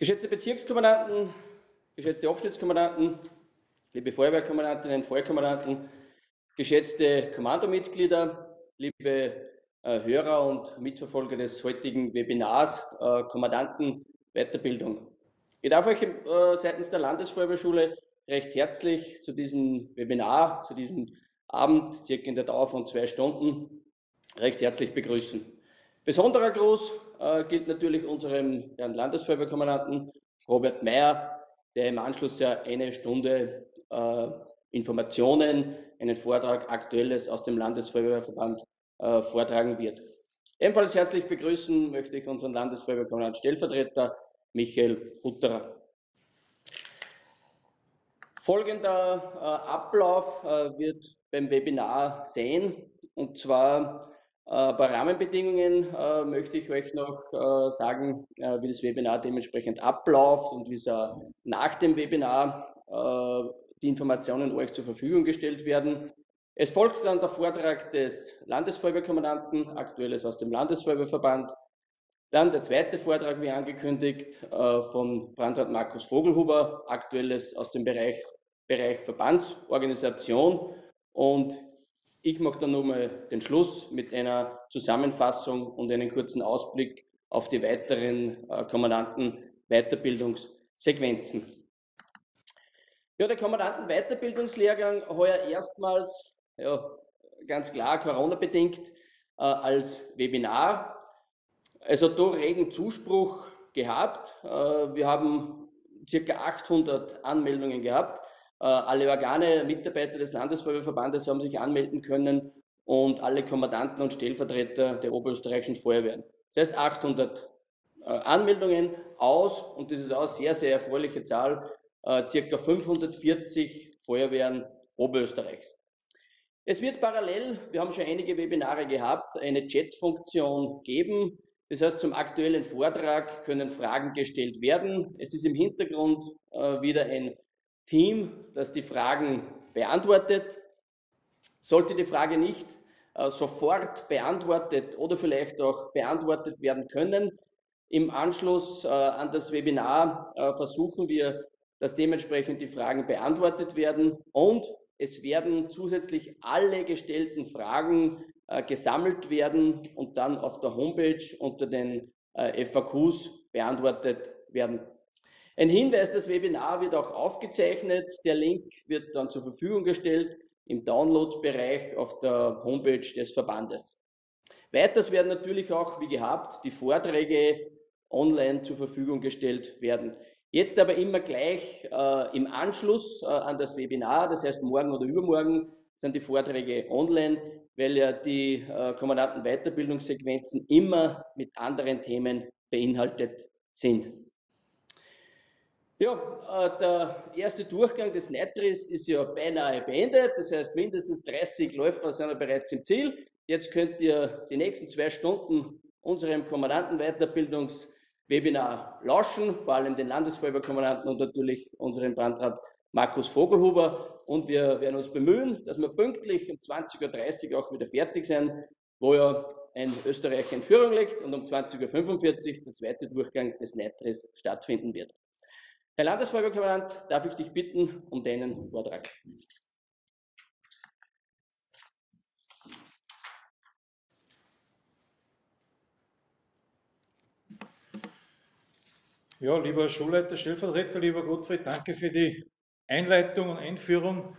Geschätzte Bezirkskommandanten, geschätzte Abschnittskommandanten, liebe Feuerwehrkommandantinnen, Feuerkommandanten, geschätzte Kommandomitglieder, liebe äh, Hörer und Mitverfolger des heutigen Webinars, äh, Kommandanten Weiterbildung. Ich darf euch äh, seitens der Landesfeuerwehrschule recht herzlich zu diesem Webinar, zu diesem Abend, circa in der Dauer von zwei Stunden, recht herzlich begrüßen. Besonderer Gruß äh, gilt natürlich unserem Herrn Landesfeuerwehrkommandanten Robert Meyer, der im Anschluss ja eine Stunde äh, Informationen, einen Vortrag Aktuelles aus dem Landesfeuerwehrverband äh, vortragen wird. Ebenfalls herzlich begrüßen möchte ich unseren Landesfeuerwehrkommandanten Stellvertreter Michael Hutterer. Folgender äh, Ablauf äh, wird beim Webinar sehen. Und zwar bei Rahmenbedingungen äh, möchte ich euch noch äh, sagen, äh, wie das Webinar dementsprechend abläuft und wie es nach dem Webinar die Informationen euch zur Verfügung gestellt werden. Es folgt dann der Vortrag des Landesfeuerwehrkommandanten, aktuelles aus dem Landesfeuerwehrverband. Dann der zweite Vortrag, wie angekündigt, von Brandrat Markus Vogelhuber, aktuelles aus dem Bereich, Bereich Verbandsorganisation. Und ich mache dann nochmal den Schluss mit einer Zusammenfassung und einem kurzen Ausblick auf die weiteren äh, Kommandanten Weiterbildungssequenzen. Ja, der Kommandanten Weiterbildungslehrgang heuer erstmals, ja, ganz klar Corona-bedingt, äh, als Webinar. Also da regen Zuspruch gehabt. Äh, wir haben circa 800 Anmeldungen gehabt. Äh, alle Organe, Mitarbeiter des Landesfeuerwehrverbandes haben sich anmelden können und alle Kommandanten und Stellvertreter der oberösterreichischen Feuerwehren. Das heißt 800 äh, Anmeldungen aus, und das ist auch eine sehr, sehr erfreuliche Zahl, äh, circa 540 Feuerwehren Oberösterreichs. Es wird parallel, wir haben schon einige Webinare gehabt, eine Chat-Funktion geben. Das heißt, zum aktuellen Vortrag können Fragen gestellt werden. Es ist im Hintergrund wieder ein Team, das die Fragen beantwortet. Sollte die Frage nicht äh, sofort beantwortet oder vielleicht auch beantwortet werden können, im Anschluss äh, an das Webinar äh, versuchen wir, dass dementsprechend die Fragen beantwortet werden und es werden zusätzlich alle gestellten Fragen äh, gesammelt werden und dann auf der Homepage unter den äh, FAQs beantwortet werden. Ein Hinweis, das Webinar wird auch aufgezeichnet. Der Link wird dann zur Verfügung gestellt im Download-Bereich auf der Homepage des Verbandes. Weiters werden natürlich auch, wie gehabt, die Vorträge online zur Verfügung gestellt werden. Jetzt aber immer gleich äh, im Anschluss äh, an das Webinar, das heißt morgen oder übermorgen, sind die Vorträge online, weil ja die äh, Kommandanten Weiterbildungssequenzen immer mit anderen Themen beinhaltet sind. Ja, äh, der erste Durchgang des Netris ist ja beinahe beendet. Das heißt, mindestens 30 Läufer sind ja bereits im Ziel. Jetzt könnt ihr die nächsten zwei Stunden unserem Kommandantenweiterbildungswebinar lauschen, vor allem den Landesfeuerwehrkommandanten und natürlich unseren Brandrat Markus Vogelhuber. Und wir werden uns bemühen, dass wir pünktlich um 20.30 Uhr auch wieder fertig sind, wo ja ein Österreich in Führung liegt und um 20.45 Uhr der zweite Durchgang des Netris stattfinden wird. Herr Landesfeuerwehrkommandant, darf ich dich bitten um deinen Vortrag. Ja, lieber Schulleiter, Stellvertreter, lieber Gottfried, danke für die Einleitung und Einführung.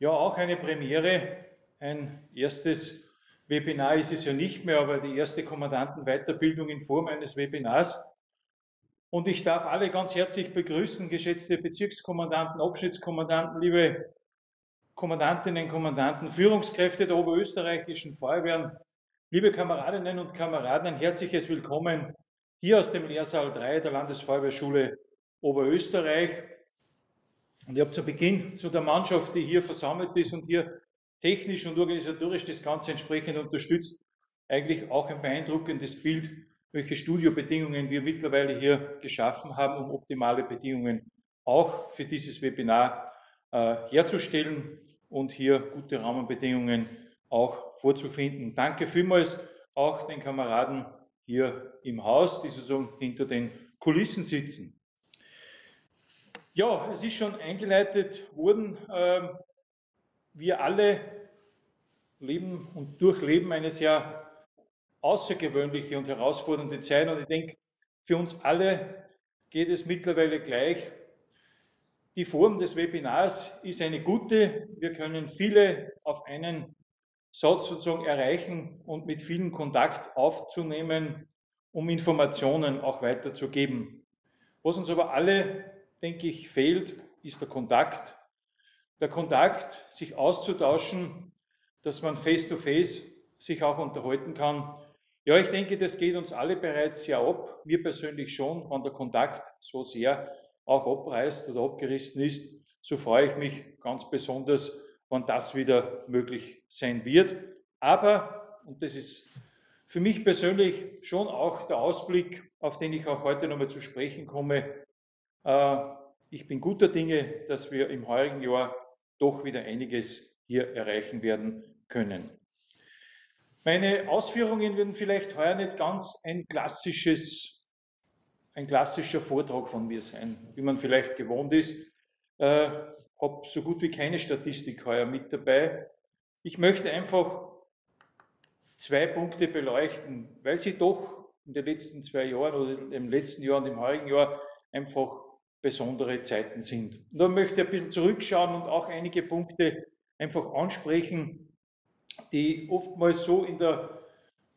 Ja, auch eine Premiere, ein erstes Webinar ist es ja nicht mehr, aber die erste Kommandantenweiterbildung in Form eines Webinars. Und ich darf alle ganz herzlich begrüßen, geschätzte Bezirkskommandanten, Abschnittskommandanten, liebe Kommandantinnen, Kommandanten, Führungskräfte der oberösterreichischen Feuerwehren, liebe Kameradinnen und Kameraden, ein herzliches Willkommen hier aus dem Lehrsaal 3 der Landesfeuerwehrschule Oberösterreich. Und ich habe zu Beginn zu der Mannschaft, die hier versammelt ist und hier technisch und organisatorisch das Ganze entsprechend unterstützt, eigentlich auch ein beeindruckendes Bild welche Studiobedingungen wir mittlerweile hier geschaffen haben, um optimale Bedingungen auch für dieses Webinar äh, herzustellen und hier gute Rahmenbedingungen auch vorzufinden. Danke vielmals auch den Kameraden hier im Haus, die sozusagen hinter den Kulissen sitzen. Ja, es ist schon eingeleitet worden. Ähm, wir alle leben und durchleben eine sehr außergewöhnliche und herausfordernde Zeit. Und ich denke, für uns alle geht es mittlerweile gleich. Die Form des Webinars ist eine gute. Wir können viele auf einen Satz sozusagen erreichen und mit vielen Kontakt aufzunehmen, um Informationen auch weiterzugeben. Was uns aber alle denke ich, fehlt, ist der Kontakt. Der Kontakt, sich auszutauschen, dass man face-to-face -face sich auch unterhalten kann. Ja, ich denke, das geht uns alle bereits sehr ab. Mir persönlich schon, wenn der Kontakt so sehr auch abreißt oder abgerissen ist, so freue ich mich ganz besonders, wann das wieder möglich sein wird. Aber, und das ist für mich persönlich schon auch der Ausblick, auf den ich auch heute nochmal zu sprechen komme, äh, ich bin guter Dinge, dass wir im heurigen Jahr doch wieder einiges hier erreichen werden können. Meine Ausführungen werden vielleicht heuer nicht ganz ein klassisches, ein klassischer Vortrag von mir sein, wie man vielleicht gewohnt ist. Äh, habe so gut wie keine Statistik heuer mit dabei. Ich möchte einfach zwei Punkte beleuchten, weil sie doch in den letzten zwei Jahren oder im letzten Jahr und im heurigen Jahr einfach besondere Zeiten sind. Und da möchte ich ein bisschen zurückschauen und auch einige Punkte einfach ansprechen, die oftmals so in der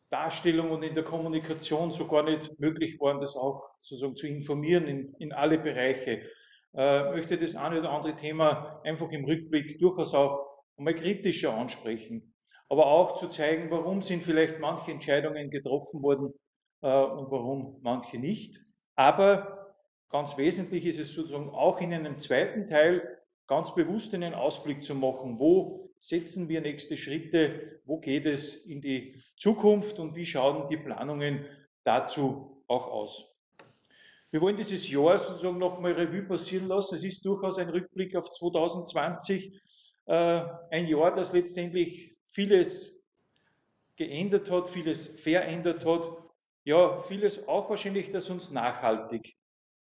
Darstellung und in der Kommunikation so gar nicht möglich waren, das auch sozusagen zu informieren in, in alle Bereiche. Äh, möchte das eine oder andere Thema einfach im Rückblick durchaus auch einmal kritischer ansprechen, aber auch zu zeigen, warum sind vielleicht manche Entscheidungen getroffen worden äh, und warum manche nicht. Aber Ganz wesentlich ist es sozusagen auch in einem zweiten Teil ganz bewusst einen Ausblick zu machen, wo setzen wir nächste Schritte, wo geht es in die Zukunft und wie schauen die Planungen dazu auch aus. Wir wollen dieses Jahr sozusagen nochmal Revue passieren lassen. Es ist durchaus ein Rückblick auf 2020, äh, ein Jahr, das letztendlich vieles geändert hat, vieles verändert hat. Ja, vieles auch wahrscheinlich, das uns nachhaltig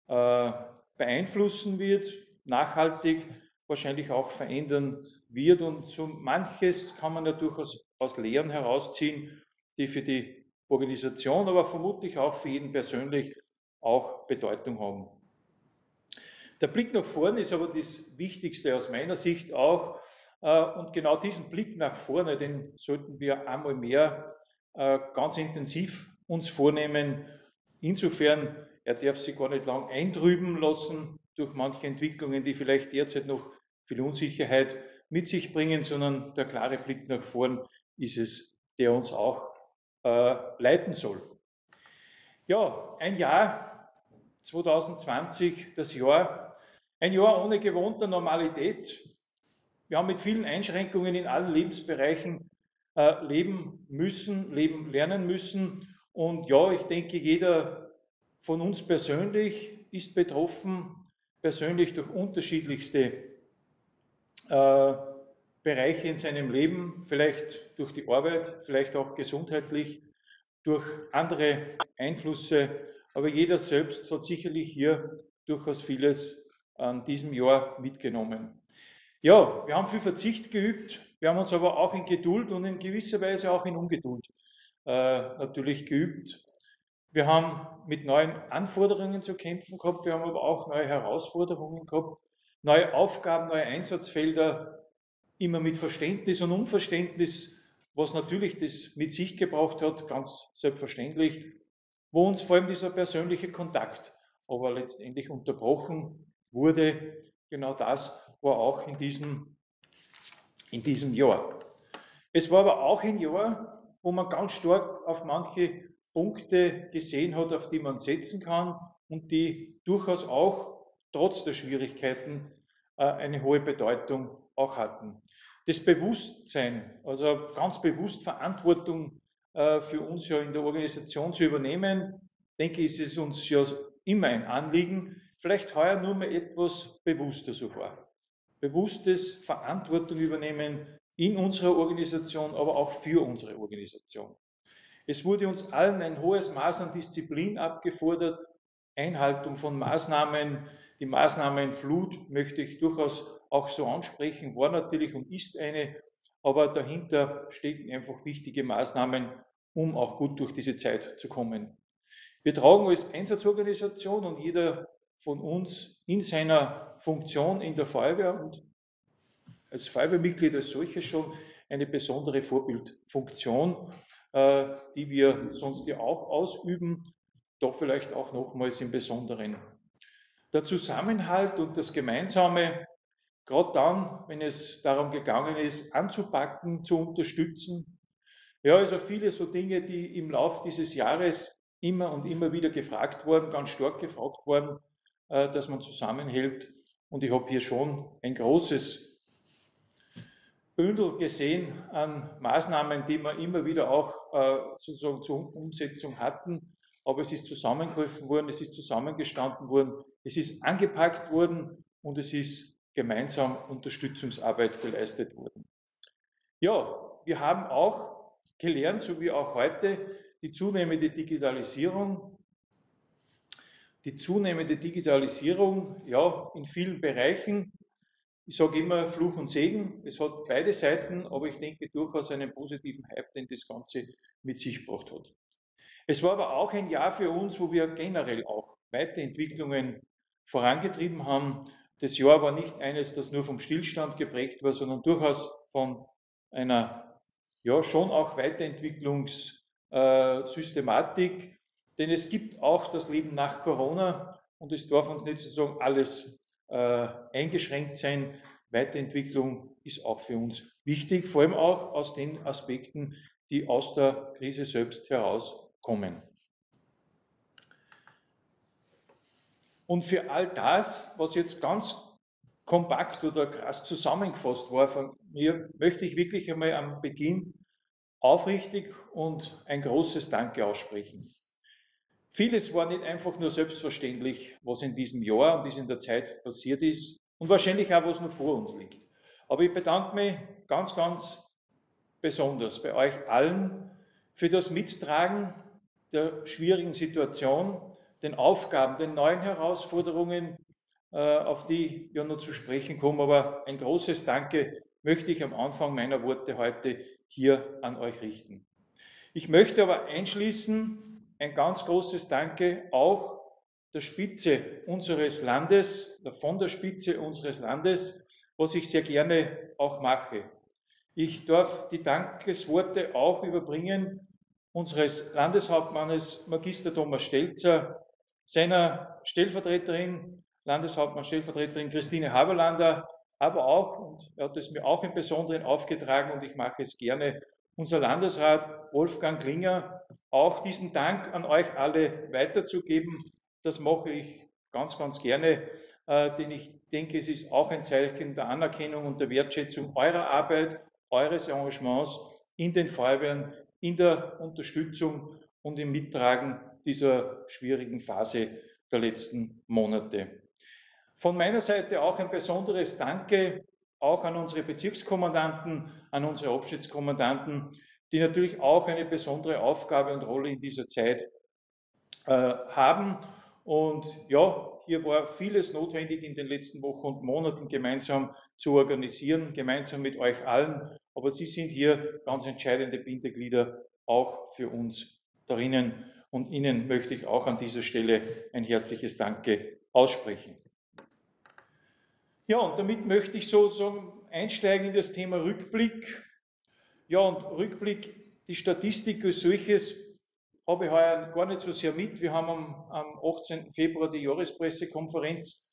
äh, beeinflussen wird, nachhaltig wahrscheinlich auch verändern wird. Und so manches kann man ja durchaus aus Lehren herausziehen, die für die Organisation, aber vermutlich auch für jeden persönlich auch Bedeutung haben. Der Blick nach vorne ist aber das Wichtigste aus meiner Sicht auch. Äh, und genau diesen Blick nach vorne, den sollten wir einmal mehr äh, ganz intensiv uns vornehmen. Insofern er darf sich gar nicht lang eintrüben lassen durch manche Entwicklungen, die vielleicht derzeit noch viel Unsicherheit mit sich bringen, sondern der klare Blick nach vorn ist es, der uns auch äh, leiten soll. Ja, ein Jahr 2020, das Jahr, ein Jahr ohne gewohnter Normalität. Wir haben mit vielen Einschränkungen in allen Lebensbereichen äh, leben müssen, leben lernen müssen. Und ja, ich denke, jeder von uns persönlich ist betroffen, persönlich durch unterschiedlichste äh, Bereiche in seinem Leben, vielleicht durch die Arbeit, vielleicht auch gesundheitlich, durch andere Einflüsse. Aber jeder selbst hat sicherlich hier durchaus vieles an diesem Jahr mitgenommen. Ja, wir haben viel Verzicht geübt, wir haben uns aber auch in Geduld und in gewisser Weise auch in Ungeduld äh, natürlich geübt. Wir haben mit neuen Anforderungen zu kämpfen gehabt, wir haben aber auch neue Herausforderungen gehabt, neue Aufgaben, neue Einsatzfelder, immer mit Verständnis und Unverständnis, was natürlich das mit sich gebraucht hat, ganz selbstverständlich, wo uns vor allem dieser persönliche Kontakt aber letztendlich unterbrochen wurde. Genau das war auch in diesem, in diesem Jahr. Es war aber auch ein Jahr, wo man ganz stark auf manche Punkte gesehen hat, auf die man setzen kann und die durchaus auch trotz der Schwierigkeiten äh, eine hohe Bedeutung auch hatten. Das Bewusstsein, also ganz bewusst Verantwortung äh, für uns ja in der Organisation zu übernehmen, denke ich, ist es uns ja immer ein Anliegen, vielleicht heuer nur mal etwas bewusster sogar. Bewusstes Verantwortung übernehmen in unserer Organisation, aber auch für unsere Organisation. Es wurde uns allen ein hohes Maß an Disziplin abgefordert, Einhaltung von Maßnahmen. Die Maßnahmenflut möchte ich durchaus auch so ansprechen, war natürlich und ist eine, aber dahinter stecken einfach wichtige Maßnahmen, um auch gut durch diese Zeit zu kommen. Wir tragen als Einsatzorganisation und jeder von uns in seiner Funktion in der Feuerwehr und als Feuerwehrmitglied als solches schon eine besondere Vorbildfunktion, äh, die wir sonst ja auch ausüben, doch vielleicht auch nochmals im Besonderen. Der Zusammenhalt und das Gemeinsame, gerade dann, wenn es darum gegangen ist, anzupacken, zu unterstützen. Ja, also viele so Dinge, die im Laufe dieses Jahres immer und immer wieder gefragt wurden, ganz stark gefragt wurden, äh, dass man zusammenhält. Und ich habe hier schon ein großes Bündel gesehen an Maßnahmen, die wir immer wieder auch äh, sozusagen zur Umsetzung hatten. Aber es ist zusammengeholfen worden, es ist zusammengestanden worden, es ist angepackt worden und es ist gemeinsam Unterstützungsarbeit geleistet worden. Ja, wir haben auch gelernt, so wie auch heute, die zunehmende Digitalisierung. Die zunehmende Digitalisierung, ja, in vielen Bereichen ich sage immer Fluch und Segen. Es hat beide Seiten, aber ich denke durchaus einen positiven Hype, den das Ganze mit sich gebracht hat. Es war aber auch ein Jahr für uns, wo wir generell auch Weiterentwicklungen vorangetrieben haben. Das Jahr war nicht eines, das nur vom Stillstand geprägt war, sondern durchaus von einer, ja, schon auch Weiterentwicklungssystematik. Denn es gibt auch das Leben nach Corona und es darf uns nicht sozusagen alles äh, eingeschränkt sein. Weiterentwicklung ist auch für uns wichtig, vor allem auch aus den Aspekten, die aus der Krise selbst herauskommen. Und für all das, was jetzt ganz kompakt oder krass zusammengefasst war von mir, möchte ich wirklich einmal am Beginn aufrichtig und ein großes Danke aussprechen. Vieles war nicht einfach nur selbstverständlich, was in diesem Jahr und in der Zeit passiert ist und wahrscheinlich auch, was noch vor uns liegt. Aber ich bedanke mich ganz, ganz besonders bei euch allen für das Mittragen der schwierigen Situation, den Aufgaben, den neuen Herausforderungen, äh, auf die ja noch zu sprechen komme. Aber ein großes Danke möchte ich am Anfang meiner Worte heute hier an euch richten. Ich möchte aber einschließen ein ganz großes Danke auch der Spitze unseres Landes, von der Spitze unseres Landes, was ich sehr gerne auch mache. Ich darf die Dankesworte auch überbringen unseres Landeshauptmannes Magister Thomas Stelzer, seiner Stellvertreterin, Landeshauptmann Stellvertreterin Christine Haberlander, aber auch, und er hat es mir auch im Besonderen aufgetragen und ich mache es gerne, unser Landesrat Wolfgang Klinger, auch diesen Dank an euch alle weiterzugeben. Das mache ich ganz, ganz gerne, äh, denn ich denke, es ist auch ein Zeichen der Anerkennung und der Wertschätzung eurer Arbeit, eures Engagements in den Feuerwehren, in der Unterstützung und im Mittragen dieser schwierigen Phase der letzten Monate. Von meiner Seite auch ein besonderes Danke auch an unsere Bezirkskommandanten, an unsere Abschnittskommandanten, die natürlich auch eine besondere Aufgabe und Rolle in dieser Zeit äh, haben. Und ja, hier war vieles notwendig in den letzten Wochen und Monaten gemeinsam zu organisieren, gemeinsam mit euch allen. Aber Sie sind hier ganz entscheidende Bindeglieder auch für uns darinnen. Und Ihnen möchte ich auch an dieser Stelle ein herzliches Danke aussprechen. Ja, und damit möchte ich sozusagen einsteigen in das Thema Rückblick. Ja, und Rückblick, die Statistik als solches habe ich heuer gar nicht so sehr mit. Wir haben am, am 18. Februar die Jahrespressekonferenz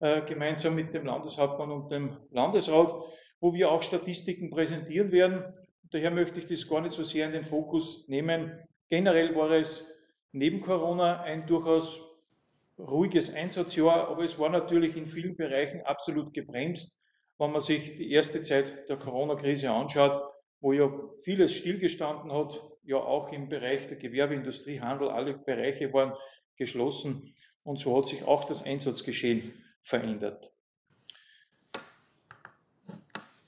äh, gemeinsam mit dem Landeshauptmann und dem Landesrat, wo wir auch Statistiken präsentieren werden. Daher möchte ich das gar nicht so sehr in den Fokus nehmen. Generell war es neben Corona ein durchaus ruhiges Einsatzjahr, aber es war natürlich in vielen Bereichen absolut gebremst. Wenn man sich die erste Zeit der Corona-Krise anschaut, wo ja vieles stillgestanden hat, ja auch im Bereich der Gewerbe, Industrie, Handel, alle Bereiche waren geschlossen und so hat sich auch das Einsatzgeschehen verändert.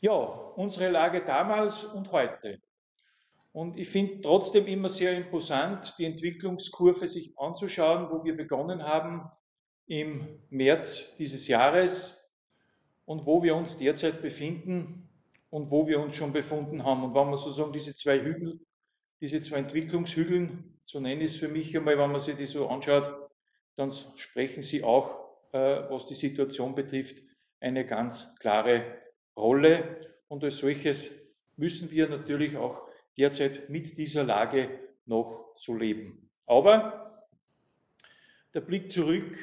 Ja, unsere Lage damals und heute. Und ich finde trotzdem immer sehr imposant, die Entwicklungskurve sich anzuschauen, wo wir begonnen haben im März dieses Jahres und wo wir uns derzeit befinden und wo wir uns schon befunden haben. Und wenn man sozusagen diese zwei Hügel, diese zwei Entwicklungshügeln, so nenne ich es für mich einmal, wenn man sich die so anschaut, dann sprechen sie auch, äh, was die Situation betrifft, eine ganz klare Rolle. Und als solches müssen wir natürlich auch derzeit mit dieser Lage noch so leben. Aber der Blick zurück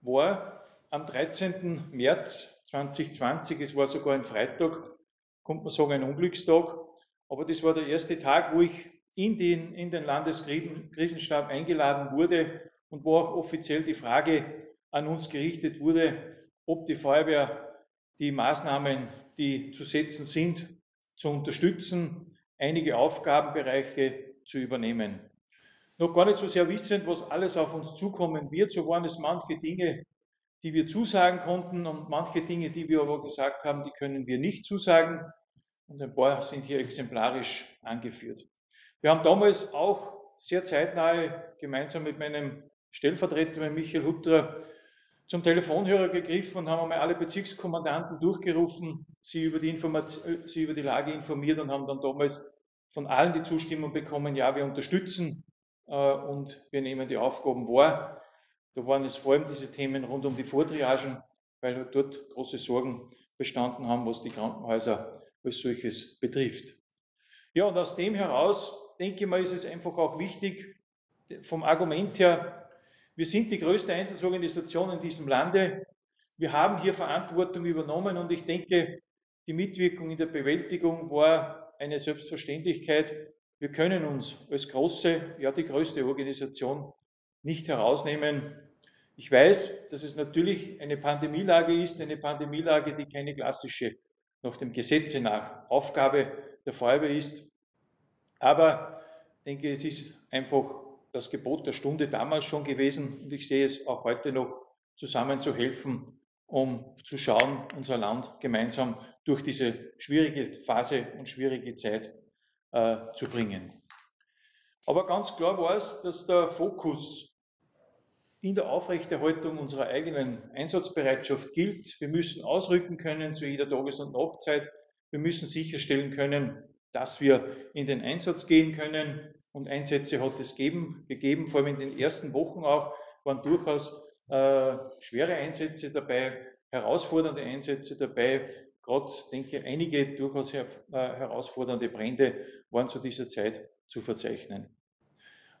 war am 13. März 2020, es war sogar ein Freitag, kommt man sagen, ein Unglückstag, aber das war der erste Tag, wo ich in den, in den Landeskrisenstab eingeladen wurde und wo auch offiziell die Frage an uns gerichtet wurde, ob die Feuerwehr die Maßnahmen, die zu setzen sind, zu unterstützen, einige Aufgabenbereiche zu übernehmen. Noch gar nicht so sehr wissend, was alles auf uns zukommen wird, so waren es manche Dinge, die wir zusagen konnten und manche Dinge, die wir aber gesagt haben, die können wir nicht zusagen. Und ein paar sind hier exemplarisch angeführt. Wir haben damals auch sehr zeitnah gemeinsam mit meinem Stellvertreter, Michael Hutter, zum Telefonhörer gegriffen und haben einmal alle Bezirkskommandanten durchgerufen, sie über, die sie über die Lage informiert und haben dann damals von allen die Zustimmung bekommen, ja, wir unterstützen äh, und wir nehmen die Aufgaben wahr. Da waren es vor allem diese Themen rund um die Vortriagen, weil dort große Sorgen bestanden haben, was die Krankenhäuser als solches betrifft. Ja, und aus dem heraus, denke ich mal, ist es einfach auch wichtig, vom Argument her, wir sind die größte Einsatzorganisation in diesem Lande. Wir haben hier Verantwortung übernommen und ich denke, die Mitwirkung in der Bewältigung war eine Selbstverständlichkeit. Wir können uns als große, ja die größte Organisation nicht herausnehmen. Ich weiß, dass es natürlich eine Pandemielage ist, eine Pandemielage, die keine klassische, nach dem Gesetze nach, Aufgabe der Feuerwehr ist. Aber ich denke, es ist einfach das Gebot der Stunde damals schon gewesen und ich sehe es auch heute noch, zusammen zu helfen, um zu schauen, unser Land gemeinsam durch diese schwierige Phase und schwierige Zeit äh, zu bringen. Aber ganz klar war es, dass der Fokus in der Aufrechterhaltung unserer eigenen Einsatzbereitschaft gilt. Wir müssen ausrücken können zu jeder Tages- und Nachtzeit. Wir müssen sicherstellen können, dass wir in den Einsatz gehen können. Und Einsätze hat es geben, gegeben, vor allem in den ersten Wochen auch, waren durchaus äh, schwere Einsätze dabei, herausfordernde Einsätze dabei. Gerade, denke ich, einige durchaus äh, herausfordernde Brände waren zu dieser Zeit zu verzeichnen.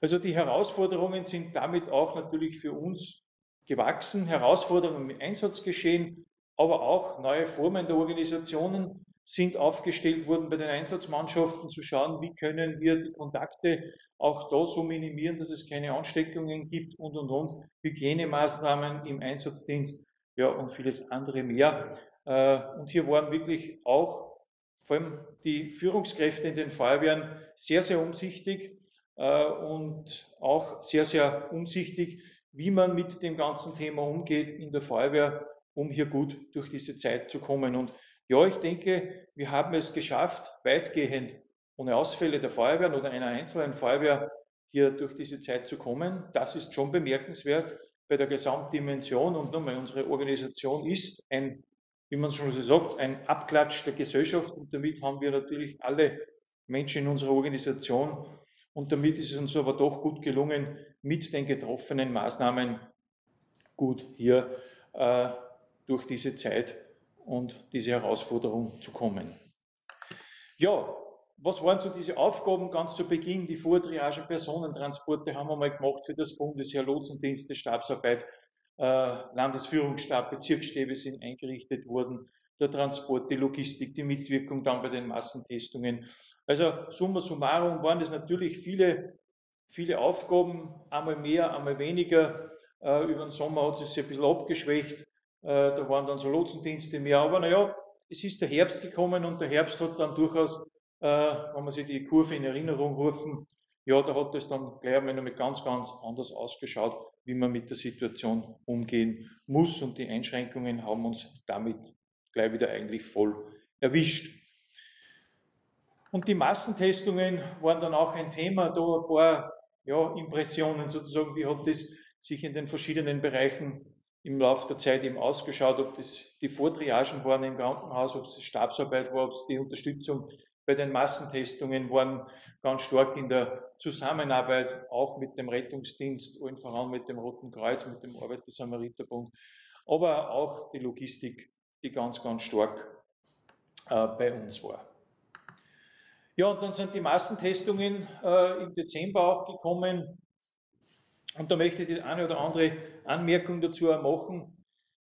Also die Herausforderungen sind damit auch natürlich für uns gewachsen, Herausforderungen im Einsatzgeschehen, aber auch neue Formen der Organisationen sind aufgestellt worden bei den Einsatzmannschaften, zu schauen, wie können wir die Kontakte auch da so minimieren, dass es keine Ansteckungen gibt und, und, und, Hygienemaßnahmen im Einsatzdienst, ja, und vieles andere mehr. Äh, und hier waren wirklich auch vor allem die Führungskräfte in den Feuerwehren sehr, sehr umsichtig und auch sehr, sehr umsichtig, wie man mit dem ganzen Thema umgeht in der Feuerwehr, um hier gut durch diese Zeit zu kommen. Und ja, ich denke, wir haben es geschafft, weitgehend ohne Ausfälle der Feuerwehren oder einer einzelnen Feuerwehr hier durch diese Zeit zu kommen. Das ist schon bemerkenswert bei der Gesamtdimension. Und nochmal, unsere Organisation ist ein, wie man schon so sagt, ein Abklatsch der Gesellschaft. Und damit haben wir natürlich alle Menschen in unserer Organisation und damit ist es uns aber doch gut gelungen, mit den getroffenen Maßnahmen gut hier äh, durch diese Zeit und diese Herausforderung zu kommen. Ja, was waren so diese Aufgaben ganz zu Beginn? Die Vortriage, Personentransporte haben wir mal gemacht für das Bundesheer, Lotsendienste, Stabsarbeit, äh, Landesführungsstab, Bezirksstäbe sind eingerichtet worden, der Transport, die Logistik, die Mitwirkung dann bei den Massentestungen. Also summa summarum waren das natürlich viele, viele Aufgaben, einmal mehr, einmal weniger. Äh, über den Sommer hat es sich ein bisschen abgeschwächt. Äh, da waren dann so Lotsendienste mehr. Aber naja, es ist der Herbst gekommen und der Herbst hat dann durchaus, äh, wenn man sich die Kurve in Erinnerung rufen, ja, da hat es dann gleich einmal ganz, ganz anders ausgeschaut, wie man mit der Situation umgehen muss. Und die Einschränkungen haben uns damit gleich wieder eigentlich voll erwischt. Und die Massentestungen waren dann auch ein Thema, da ein paar ja, Impressionen sozusagen, wie hat das sich in den verschiedenen Bereichen im Laufe der Zeit eben ausgeschaut, ob das die Vortriagen waren im Krankenhaus, ob es Stabsarbeit war, ob es die Unterstützung bei den Massentestungen waren, ganz stark in der Zusammenarbeit auch mit dem Rettungsdienst, allen voran mit dem Roten Kreuz, mit dem Arbeiter-Samariter-Bund, aber auch die Logistik, die ganz, ganz stark äh, bei uns war. Ja, und dann sind die Massentestungen äh, im Dezember auch gekommen. Und da möchte ich die eine oder andere Anmerkung dazu machen.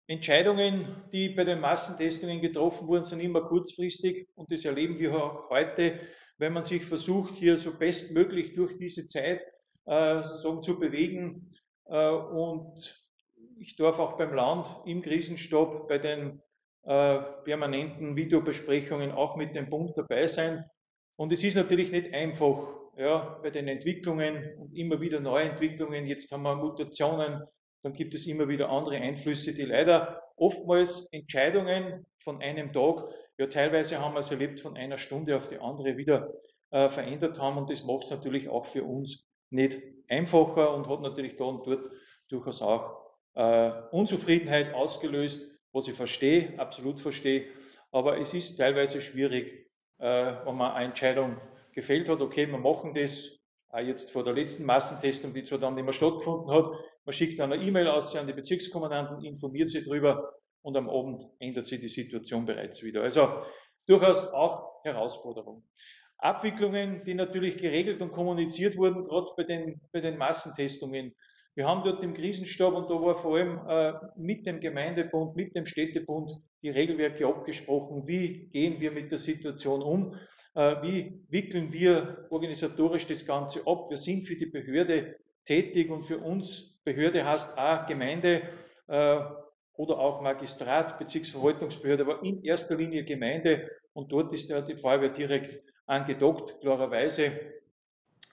Entscheidungen, die bei den Massentestungen getroffen wurden, sind immer kurzfristig und das erleben wir auch heute, wenn man sich versucht, hier so bestmöglich durch diese Zeit äh, sozusagen zu bewegen. Äh, und ich darf auch beim Land im Krisenstab bei den äh, permanenten Videobesprechungen auch mit dem Bund dabei sein. Und es ist natürlich nicht einfach, ja, bei den Entwicklungen und immer wieder Neuentwicklungen. Jetzt haben wir Mutationen, dann gibt es immer wieder andere Einflüsse, die leider oftmals Entscheidungen von einem Tag, ja teilweise haben wir es erlebt, von einer Stunde auf die andere wieder äh, verändert haben. Und das macht es natürlich auch für uns nicht einfacher und hat natürlich da und dort durchaus auch äh, Unzufriedenheit ausgelöst, was ich verstehe, absolut verstehe. Aber es ist teilweise schwierig, äh, wenn man eine Entscheidung gefällt hat, okay, wir machen das, auch jetzt vor der letzten Massentestung, die zwar dann nicht mehr stattgefunden hat, man schickt dann eine E-Mail aus an die Bezirkskommandanten, informiert sie darüber und am Abend ändert sich die Situation bereits wieder. Also durchaus auch Herausforderung. Abwicklungen, die natürlich geregelt und kommuniziert wurden, gerade bei den, bei den Massentestungen. Wir haben dort im Krisenstab und da war vor allem äh, mit dem Gemeindebund, mit dem Städtebund die Regelwerke abgesprochen. Wie gehen wir mit der Situation um? Äh, wie wickeln wir organisatorisch das Ganze ab? Wir sind für die Behörde tätig und für uns Behörde heißt auch Gemeinde äh, oder auch Magistrat, Bezirksverwaltungsbehörde, aber in erster Linie Gemeinde und dort ist ja die Feuerwehr direkt angedockt, klarerweise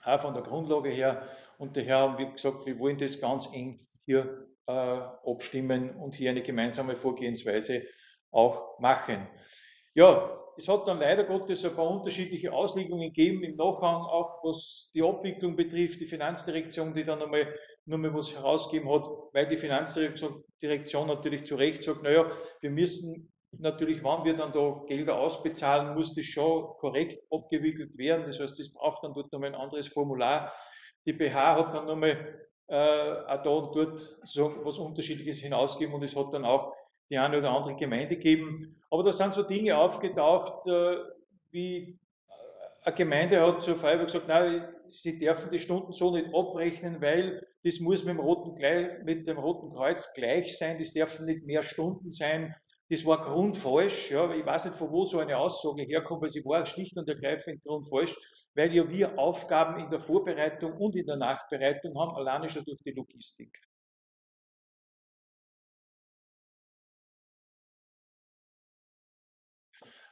auch von der Grundlage her. Und daher haben wir gesagt, wir wollen das ganz eng hier äh, abstimmen und hier eine gemeinsame Vorgehensweise auch machen. Ja, es hat dann leider Gottes ein paar unterschiedliche Auslegungen gegeben im Nachhang, auch was die Abwicklung betrifft, die Finanzdirektion, die dann nochmal, nochmal was herausgegeben hat, weil die Finanzdirektion natürlich zu Recht sagt, naja, wir müssen natürlich, wann wir dann da Gelder ausbezahlen, muss das schon korrekt abgewickelt werden. Das heißt, das braucht dann dort nochmal ein anderes Formular. Die BH hat dann nochmal äh, auch da und dort so was Unterschiedliches hinausgegeben und es hat dann auch die eine oder andere Gemeinde gegeben. Aber da sind so Dinge aufgetaucht, äh, wie äh, eine Gemeinde hat zur Feuerwehr gesagt, nein, sie dürfen die Stunden so nicht abrechnen, weil das muss mit dem Roten, mit dem Roten Kreuz gleich sein, das dürfen nicht mehr Stunden sein. Das war grundfalsch. Ja, ich weiß nicht, von wo so eine Aussage herkommt, weil sie war schlicht und ergreifend grundfalsch, weil ja wir Aufgaben in der Vorbereitung und in der Nachbereitung haben, alleine schon durch die Logistik.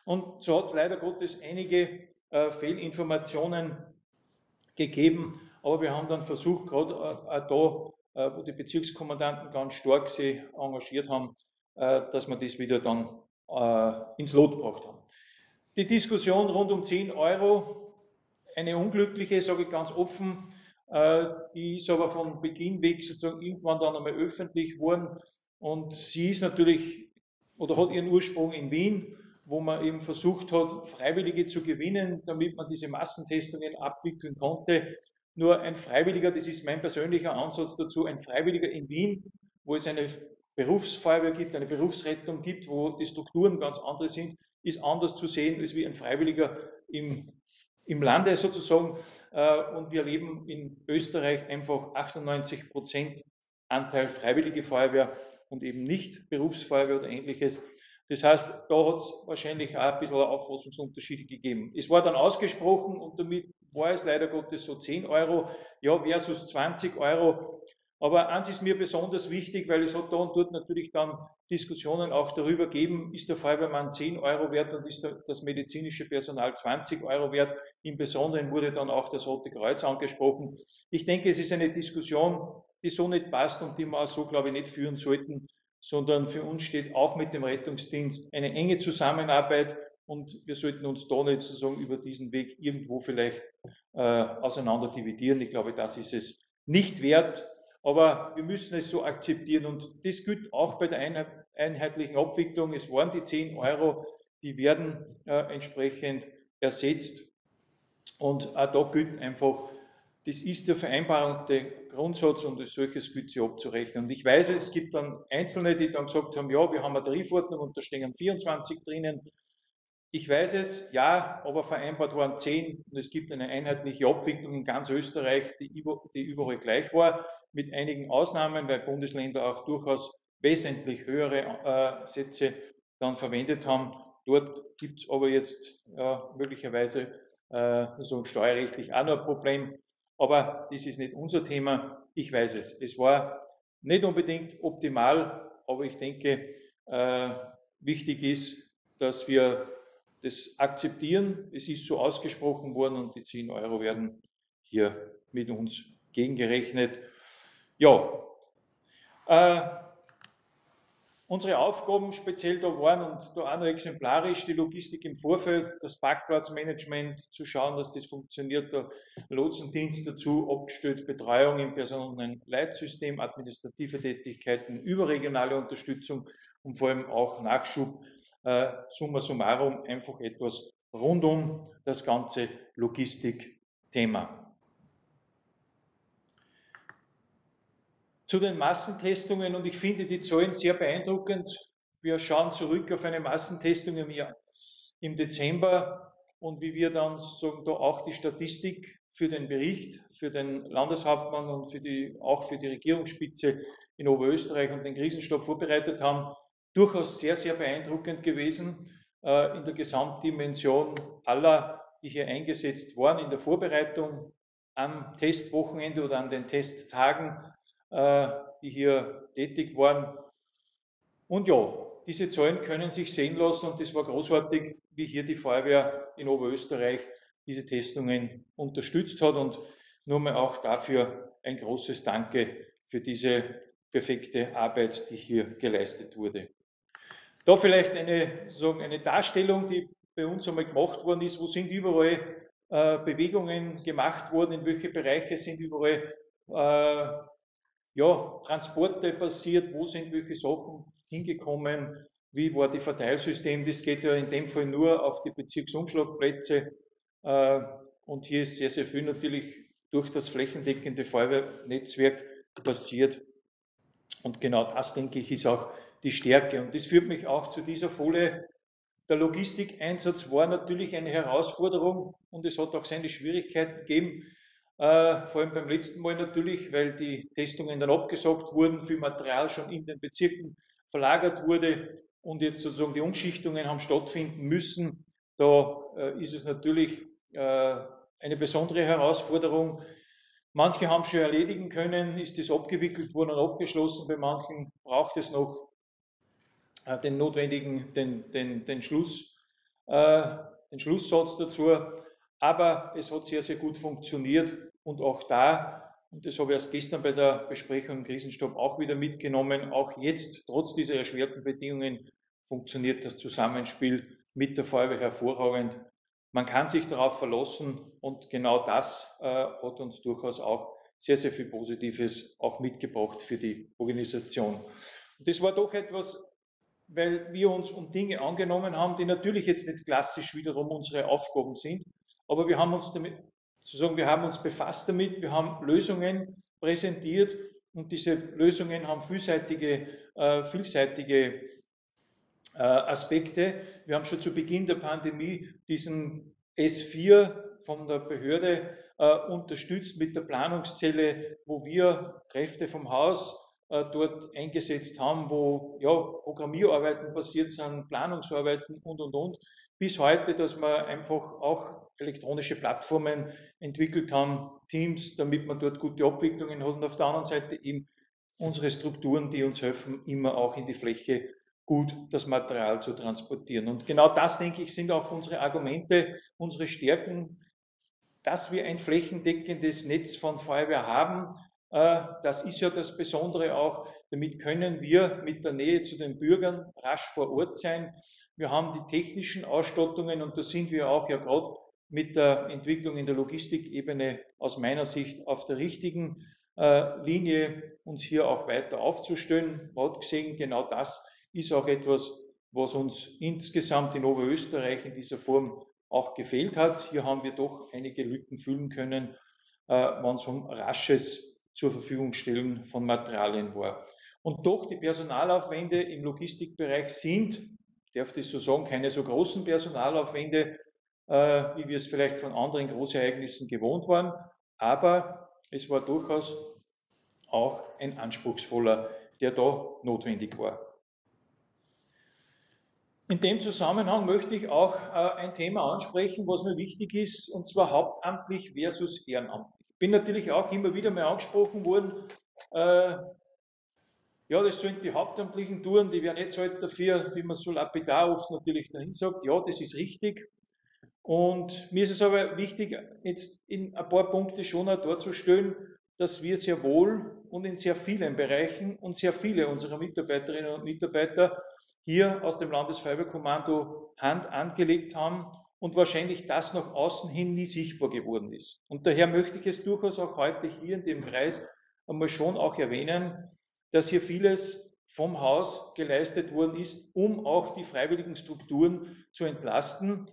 Und so hat es leider Gottes einige äh, Fehlinformationen gegeben, aber wir haben dann versucht, gerade äh, da, äh, wo die Bezirkskommandanten ganz stark sich engagiert haben, dass wir das wieder dann äh, ins Lot gebracht haben. Die Diskussion rund um 10 Euro, eine unglückliche, sage ich ganz offen, äh, die ist aber von Beginn weg sozusagen irgendwann dann einmal öffentlich geworden und sie ist natürlich oder hat ihren Ursprung in Wien, wo man eben versucht hat, Freiwillige zu gewinnen, damit man diese Massentestungen abwickeln konnte. Nur ein Freiwilliger, das ist mein persönlicher Ansatz dazu, ein Freiwilliger in Wien, wo es eine Berufsfeuerwehr gibt, eine Berufsrettung gibt, wo die Strukturen ganz andere sind, ist anders zu sehen als wie ein Freiwilliger im, im Lande sozusagen. Äh, und wir erleben in Österreich einfach 98 Prozent Anteil Freiwillige Feuerwehr und eben nicht Berufsfeuerwehr oder ähnliches. Das heißt, da hat es wahrscheinlich auch ein bisschen Auffassungsunterschiede gegeben. Es war dann ausgesprochen und damit war es leider Gottes so 10 Euro ja, versus 20 Euro. Aber eins ist mir besonders wichtig, weil es hat da und dort natürlich dann Diskussionen auch darüber gegeben, ist der Feuerwehrmann 10 Euro wert und ist das medizinische Personal 20 Euro wert. Im Besonderen wurde dann auch das Rote Kreuz angesprochen. Ich denke, es ist eine Diskussion, die so nicht passt und die wir auch so, glaube ich, nicht führen sollten, sondern für uns steht auch mit dem Rettungsdienst eine enge Zusammenarbeit und wir sollten uns da nicht sozusagen über diesen Weg irgendwo vielleicht äh, auseinander dividieren. Ich glaube, das ist es nicht wert, aber wir müssen es so akzeptieren und das gilt auch bei der einheitlichen Abwicklung. Es waren die 10 Euro, die werden äh, entsprechend ersetzt und auch da gilt einfach, das ist der vereinbarte Grundsatz und als solches gilt sie abzurechnen. Und ich weiß, es gibt dann Einzelne, die dann gesagt haben, ja, wir haben eine Tarifordnung und da stehen 24 drinnen. Ich weiß es, ja, aber vereinbart waren zehn und es gibt eine einheitliche Abwicklung in ganz Österreich, die, überall gleich war, mit einigen Ausnahmen, weil Bundesländer auch durchaus wesentlich höhere äh, Sätze dann verwendet haben. Dort gibt es aber jetzt äh, möglicherweise äh, so steuerrechtlich auch noch ein Problem. Aber das ist nicht unser Thema. Ich weiß es. Es war nicht unbedingt optimal, aber ich denke, äh, wichtig ist, dass wir das akzeptieren. Es ist so ausgesprochen worden und die 10 Euro werden hier mit uns gegengerechnet. Ja, äh, unsere Aufgaben speziell da waren und da auch noch exemplarisch die Logistik im Vorfeld, das Parkplatzmanagement, zu schauen, dass das funktioniert, der Lotsendienst dazu abgestellt, Betreuung im personellen Leitsystem, administrative Tätigkeiten, überregionale Unterstützung und vor allem auch Nachschub äh, summa summarum einfach etwas rund um das ganze Logistikthema. Zu den Massentestungen und ich finde die Zahlen sehr beeindruckend. Wir schauen zurück auf eine Massentestung im, Jahr, im Dezember und wie wir dann sagen, da auch die Statistik für den Bericht, für den Landeshauptmann und für die, auch für die Regierungsspitze in Oberösterreich und den Krisenstab vorbereitet haben, durchaus sehr, sehr beeindruckend gewesen äh, in der Gesamtdimension aller, die hier eingesetzt waren in der Vorbereitung am Testwochenende oder an den Testtagen, äh, die hier tätig waren. Und ja, diese Zahlen können sich sehen lassen und das war großartig, wie hier die Feuerwehr in Oberösterreich diese Testungen unterstützt hat und nur mal auch dafür ein großes Danke für diese perfekte Arbeit, die hier geleistet wurde. Da vielleicht eine, sozusagen eine Darstellung, die bei uns einmal gemacht worden ist, wo sind überall äh, Bewegungen gemacht worden, in welche Bereiche sind überall äh, ja, Transporte passiert, wo sind welche Sachen hingekommen, wie war die Verteilsystem, das geht ja in dem Fall nur auf die Bezirksumschlagplätze äh, und hier ist sehr, sehr viel natürlich durch das flächendeckende Feuerwehrnetzwerk passiert. Und genau das, denke ich, ist auch die Stärke. Und das führt mich auch zu dieser Folie. Der Logistikeinsatz war natürlich eine Herausforderung und es hat auch seine Schwierigkeiten gegeben, äh, vor allem beim letzten Mal natürlich, weil die Testungen dann abgesagt wurden, viel Material schon in den Bezirken verlagert wurde und jetzt sozusagen die Umschichtungen haben stattfinden müssen. Da äh, ist es natürlich äh, eine besondere Herausforderung. Manche haben schon erledigen können, ist das abgewickelt worden und abgeschlossen. Bei manchen braucht es noch den notwendigen, den, den, den, Schluss, äh, den Schlusssatz dazu. Aber es hat sehr, sehr gut funktioniert und auch da, und das habe ich erst gestern bei der Besprechung im Krisenstab auch wieder mitgenommen, auch jetzt, trotz dieser erschwerten Bedingungen, funktioniert das Zusammenspiel mit der Feuerwehr hervorragend. Man kann sich darauf verlassen und genau das äh, hat uns durchaus auch sehr, sehr viel Positives auch mitgebracht für die Organisation. Und das war doch etwas weil wir uns um Dinge angenommen haben, die natürlich jetzt nicht klassisch wiederum unsere Aufgaben sind, aber wir haben uns damit, sozusagen, wir haben uns befasst damit, wir haben Lösungen präsentiert und diese Lösungen haben vielseitige, äh, vielseitige äh, Aspekte. Wir haben schon zu Beginn der Pandemie diesen S4 von der Behörde äh, unterstützt mit der Planungszelle, wo wir Kräfte vom Haus dort eingesetzt haben, wo ja, Programmierarbeiten passiert sind, Planungsarbeiten und, und, und, bis heute, dass wir einfach auch elektronische Plattformen entwickelt haben, Teams, damit man dort gute Abwicklungen hat und auf der anderen Seite eben unsere Strukturen, die uns helfen, immer auch in die Fläche gut das Material zu transportieren. Und genau das, denke ich, sind auch unsere Argumente, unsere Stärken, dass wir ein flächendeckendes Netz von Feuerwehr haben, Äh, das ist ja das Besondere auch. Damit können wir mit der Nähe zu den Bürgern rasch vor Ort sein. Wir haben die technischen Ausstattungen und da sind wir auch ja gerade mit der Entwicklung in der Logistikebene aus meiner Sicht auf der richtigen äh, Linie, uns hier auch weiter aufzustellen. Hat gesehen, genau das ist auch etwas, was uns insgesamt in Oberösterreich in dieser Form auch gefehlt hat. Hier haben wir doch einige Lücken füllen können, äh, wenn es um rasches zur Verfügung stellen von Materialien war. Und doch die Personalaufwände im Logistikbereich sind, ich darf das so sagen, keine so großen Personalaufwände, äh, wie wir es vielleicht von anderen Großereignissen gewohnt waren, aber es war durchaus auch ein anspruchsvoller, der da notwendig war. In dem Zusammenhang möchte ich auch äh, ein Thema ansprechen, was mir wichtig ist, und zwar hauptamtlich versus ehrenamtlich. Bin natürlich auch immer wieder mal angesprochen worden, äh, ja, das sind die hauptamtlichen Touren, die werden jetzt halt dafür, wie man so lapidar oft natürlich dahin sagt, ja, das ist richtig. Und mir ist es aber wichtig, jetzt in ein paar Punkte schon auch darzustellen, dass wir sehr wohl und in sehr vielen Bereichen und sehr viele unserer Mitarbeiterinnen und Mitarbeiter hier aus dem Landesfeuerwehrkommando Hand angelegt haben und wahrscheinlich das nach außen hin nie sichtbar geworden ist. Und daher möchte ich es durchaus auch heute hier in dem Kreis einmal schon auch erwähnen, dass hier vieles vom Haus geleistet worden ist, um auch die freiwilligen Strukturen zu entlasten.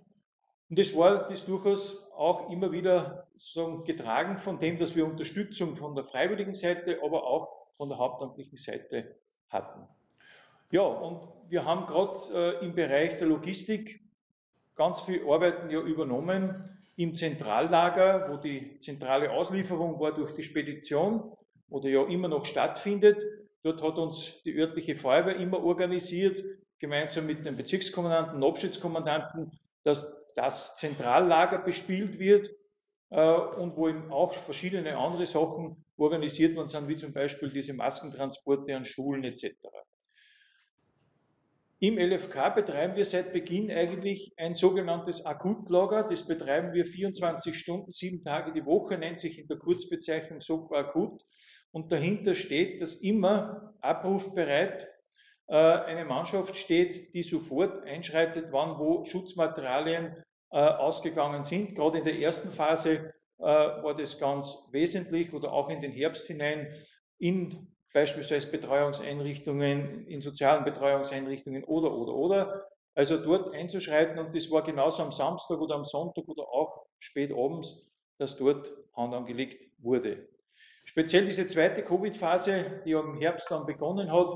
Und es war das durchaus auch immer wieder so getragen von dem, dass wir Unterstützung von der freiwilligen Seite, aber auch von der hauptamtlichen Seite hatten. Ja, und wir haben gerade äh, im Bereich der Logistik ganz viel Arbeiten ja übernommen im Zentrallager, wo die zentrale Auslieferung war durch die Spedition oder ja immer noch stattfindet. Dort hat uns die örtliche Feuerwehr immer organisiert, gemeinsam mit dem Bezirkskommandanten Abschnittskommandanten, dass das Zentrallager bespielt wird äh, und wo eben auch verschiedene andere Sachen organisiert worden sind, wie zum Beispiel diese Maskentransporte an Schulen etc. Im LFK betreiben wir seit Beginn eigentlich ein sogenanntes Akutlager. Das betreiben wir 24 Stunden, sieben Tage die Woche, nennt sich in der Kurzbezeichnung SOCO Akut. Und dahinter steht, dass immer abrufbereit äh, eine Mannschaft steht, die sofort einschreitet, wann wo Schutzmaterialien äh, ausgegangen sind. Gerade in der ersten Phase äh, war das ganz wesentlich oder auch in den Herbst hinein in beispielsweise Betreuungseinrichtungen, in sozialen Betreuungseinrichtungen oder, oder, oder. Also dort einzuschreiten und das war genauso am Samstag oder am Sonntag oder auch spät abends, dass dort Hand angelegt wurde. Speziell diese zweite Covid-Phase, die im Herbst dann begonnen hat,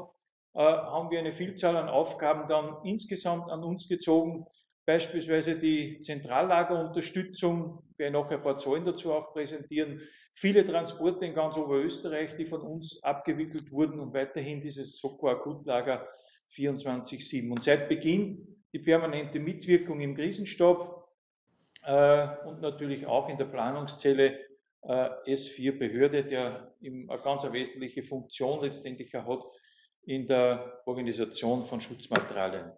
äh, haben wir eine Vielzahl an Aufgaben dann insgesamt an uns gezogen. Beispielsweise die Zentrallagerunterstützung, ich werde noch ein paar Zahlen dazu auch präsentieren, viele Transporte in ganz Oberösterreich, die von uns abgewickelt wurden und weiterhin dieses Soko-Akutlager 24-7. Und seit Beginn die permanente Mitwirkung im Krisenstab äh, und natürlich auch in der Planungszelle äh, S4 Behörde, der eine ganz wesentliche Funktion letztendlich hat in der Organisation von Schutzmaterialien.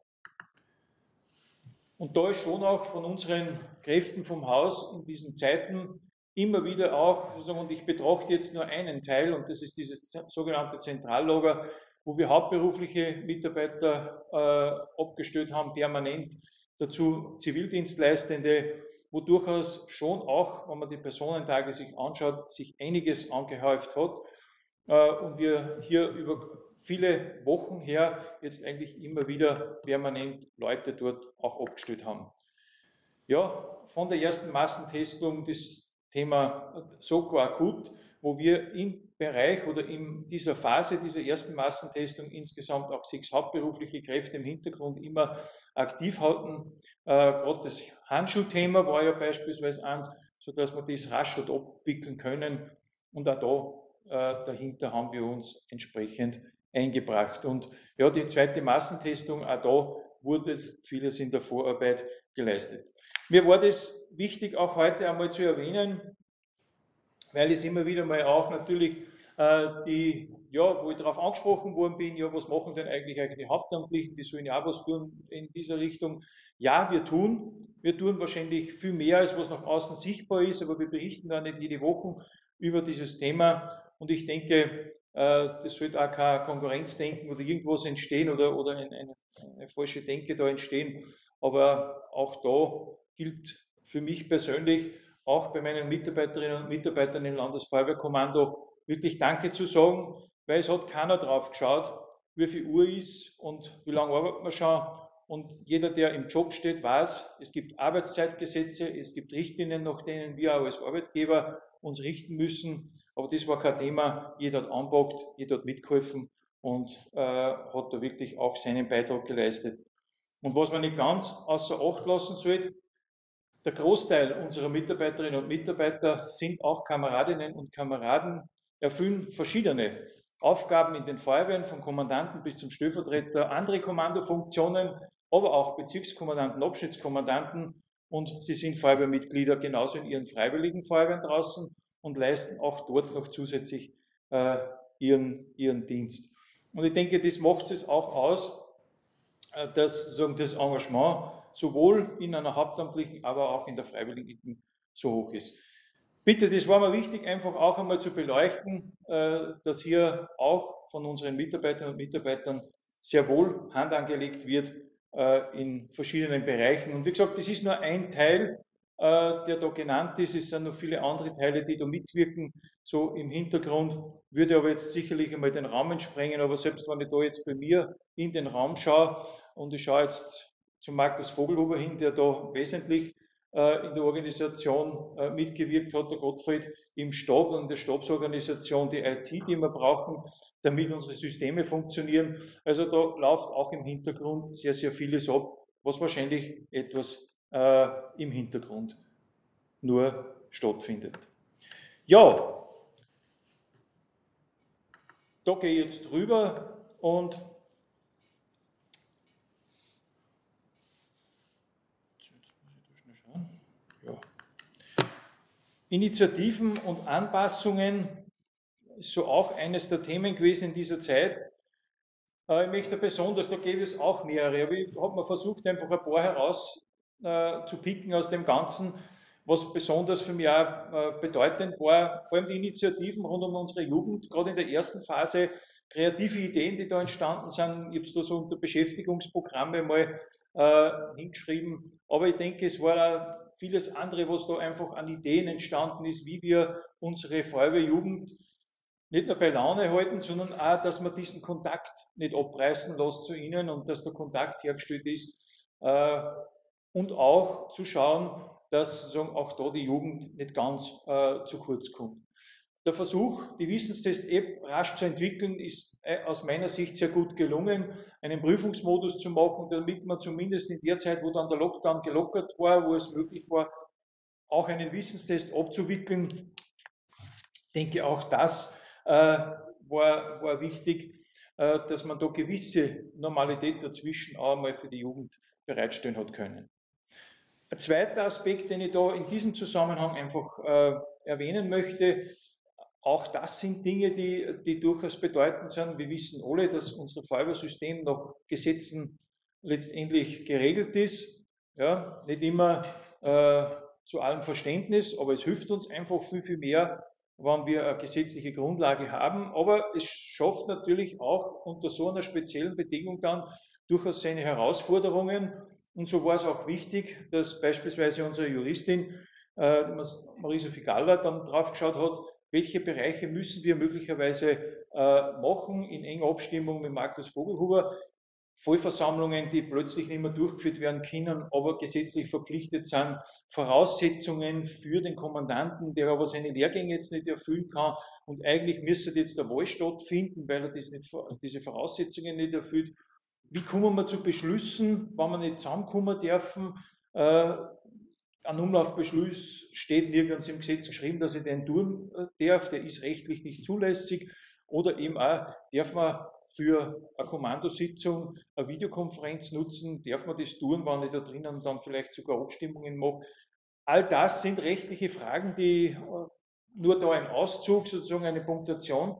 Und da ist schon auch von unseren Kräften vom Haus in diesen Zeiten immer wieder auch, und ich betrachte jetzt nur einen Teil, und das ist dieses sogenannte Zentrallager, wo wir hauptberufliche Mitarbeiter äh, abgestellt haben, permanent, dazu Zivildienstleistende, wo durchaus schon auch, wenn man die Personentage sich anschaut, sich einiges angehäuft hat. Äh, und wir hier über viele Wochen her jetzt eigentlich immer wieder permanent Leute dort auch abgestellt haben. Ja, von der ersten Massentestung des Thema Soko akut, wo wir im Bereich oder in dieser Phase dieser ersten Massentestung insgesamt auch sechs hauptberufliche Kräfte im Hintergrund immer aktiv halten. Äh, Gerade das Handschuhthema war ja beispielsweise eins, sodass wir das rasch abwickeln können. Und auch da äh, dahinter haben wir uns entsprechend eingebracht. Und ja, die zweite Massentestung, auch da wurde es vieles in der Vorarbeit geleistet. Mir war das wichtig, auch heute einmal zu erwähnen, weil es immer wieder mal auch natürlich äh, die, ja, wo ich darauf angesprochen worden bin, ja, was machen denn eigentlich, eigentlich die Hauptamtlichen, die sollen ja auch was tun in dieser Richtung. Ja, wir tun, wir tun wahrscheinlich viel mehr, als was nach außen sichtbar ist, aber wir berichten da nicht jede Woche über dieses Thema. Und ich denke, das sollte auch kein Konkurrenzdenken oder irgendwas entstehen oder, oder eine, eine, eine falsche Denke da entstehen. Aber auch da gilt für mich persönlich, auch bei meinen Mitarbeiterinnen und Mitarbeitern im Landesfeuerwehrkommando, wirklich Danke zu sagen, weil es hat keiner drauf geschaut, wie viel Uhr ist und wie lange arbeitet man schon. Und jeder, der im Job steht, weiß, es gibt Arbeitszeitgesetze, es gibt Richtlinien, nach denen wir auch als Arbeitgeber uns richten müssen. Aber das war kein Thema. Jeder hat anpackt, jeder hat mitgeholfen und äh, hat da wirklich auch seinen Beitrag geleistet. Und was man nicht ganz außer Acht lassen sollte, der Großteil unserer Mitarbeiterinnen und Mitarbeiter sind auch Kameradinnen und Kameraden, erfüllen verschiedene Aufgaben in den Feuerwehren, vom Kommandanten bis zum Stellvertreter, andere Kommandofunktionen, aber auch Bezirkskommandanten, Abschnittskommandanten und sie sind Feuerwehrmitglieder genauso in ihren freiwilligen Feuerwehren draußen und leisten auch dort noch zusätzlich äh, ihren, ihren Dienst. Und ich denke, das macht es auch aus, äh, dass sozusagen das Engagement sowohl in einer hauptamtlichen, aber auch in der freiwilligen so hoch ist. Bitte, das war mir wichtig, einfach auch einmal zu beleuchten, äh, dass hier auch von unseren Mitarbeiterinnen und Mitarbeitern sehr wohl Hand angelegt wird äh, in verschiedenen Bereichen. Und wie gesagt, das ist nur ein Teil, der da genannt ist. Es sind noch viele andere Teile, die da mitwirken, so im Hintergrund. Würde aber jetzt sicherlich einmal den Rahmen sprengen, aber selbst wenn ich da jetzt bei mir in den Raum schaue und ich schaue jetzt zu Markus Vogelhuber hin, der da wesentlich äh, in der Organisation äh, mitgewirkt hat, der Gottfried im Stab und der Stabsorganisation, die IT, die wir brauchen, damit unsere Systeme funktionieren. Also da läuft auch im Hintergrund sehr, sehr vieles ab, was wahrscheinlich etwas äh, im Hintergrund nur stattfindet. Ja, da gehe ich jetzt drüber und Initiativen und Anpassungen ist so auch eines der Themen gewesen in dieser Zeit. Äh, ich möchte besonders, da gäbe es auch mehrere, aber ich habe mir versucht, einfach ein paar heraus äh, zu picken aus dem Ganzen, was besonders für mich auch äh, bedeutend war, vor allem die Initiativen rund um unsere Jugend, gerade in der ersten Phase, kreative Ideen, die da entstanden sind. Ich habe es da so unter Beschäftigungsprogramme mal äh, hingeschrieben, aber ich denke, es war vieles andere, was da einfach an Ideen entstanden ist, wie wir unsere Feuerwehrjugend nicht nur bei Laune halten, sondern auch, dass man diesen Kontakt nicht abreißen lässt zu ihnen und dass der Kontakt hergestellt ist. Äh, und auch zu schauen, dass sozusagen auch da die Jugend nicht ganz äh, zu kurz kommt. Der Versuch, die Wissenstest-App rasch zu entwickeln, ist äh, aus meiner Sicht sehr gut gelungen, einen Prüfungsmodus zu machen, damit man zumindest in der Zeit, wo dann der Lockdown gelockert war, wo es möglich war, auch einen Wissenstest abzuwickeln. Ich denke, auch das äh, war, war wichtig, äh, dass man da gewisse Normalität dazwischen auch mal für die Jugend bereitstellen hat können. Ein zweiter Aspekt, den ich da in diesem Zusammenhang einfach äh, erwähnen möchte, auch das sind Dinge, die, die durchaus bedeutend sind. Wir wissen alle, dass unser Feuerwehrsystem nach Gesetzen letztendlich geregelt ist. Ja, nicht immer äh, zu allem Verständnis, aber es hilft uns einfach viel, viel mehr, wenn wir eine gesetzliche Grundlage haben. Aber es schafft natürlich auch unter so einer speziellen Bedingung dann durchaus seine Herausforderungen. Und so war es auch wichtig, dass beispielsweise unsere Juristin äh, Marisa Figalla dann drauf geschaut hat, welche Bereiche müssen wir möglicherweise äh, machen in enger Abstimmung mit Markus Vogelhuber. Vollversammlungen, die plötzlich nicht mehr durchgeführt werden können, aber gesetzlich verpflichtet sind, Voraussetzungen für den Kommandanten, der aber seine Lehrgänge jetzt nicht erfüllen kann und eigentlich müsste jetzt der Wahl stattfinden, weil er diese Voraussetzungen nicht erfüllt. Wie kommen wir zu Beschlüssen, wenn wir nicht zusammenkommen dürfen? Äh, ein Umlaufbeschluss steht nirgends im Gesetz geschrieben, dass ich den tun äh, darf, der ist rechtlich nicht zulässig. Oder eben auch, darf man für eine Kommandositzung eine Videokonferenz nutzen, darf man das tun, wenn ich da drinnen dann vielleicht sogar Abstimmungen mache. All das sind rechtliche Fragen, die äh, nur da ein Auszug, sozusagen eine Punktation,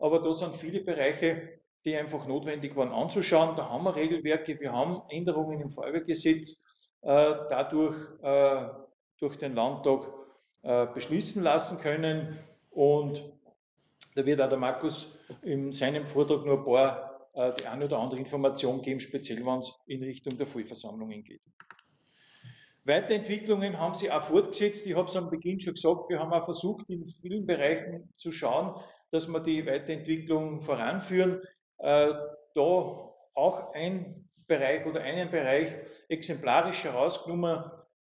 aber da sind viele Bereiche, die einfach notwendig waren anzuschauen. Da haben wir Regelwerke, wir haben Änderungen im Feuerwehrgesetz, äh, dadurch äh, durch den Landtag äh, beschließen lassen können. Und da wird auch der Markus in seinem Vortrag nur ein paar, äh, die eine oder andere Information geben, speziell wenn es in Richtung der Vollversammlungen geht. Weiterentwicklungen haben sie auch fortgesetzt. Ich habe es am Beginn schon gesagt, wir haben auch versucht, in vielen Bereichen zu schauen, dass wir die Weiterentwicklung voranführen. Äh, da auch ein Bereich oder einen Bereich exemplarisch herausgenommen,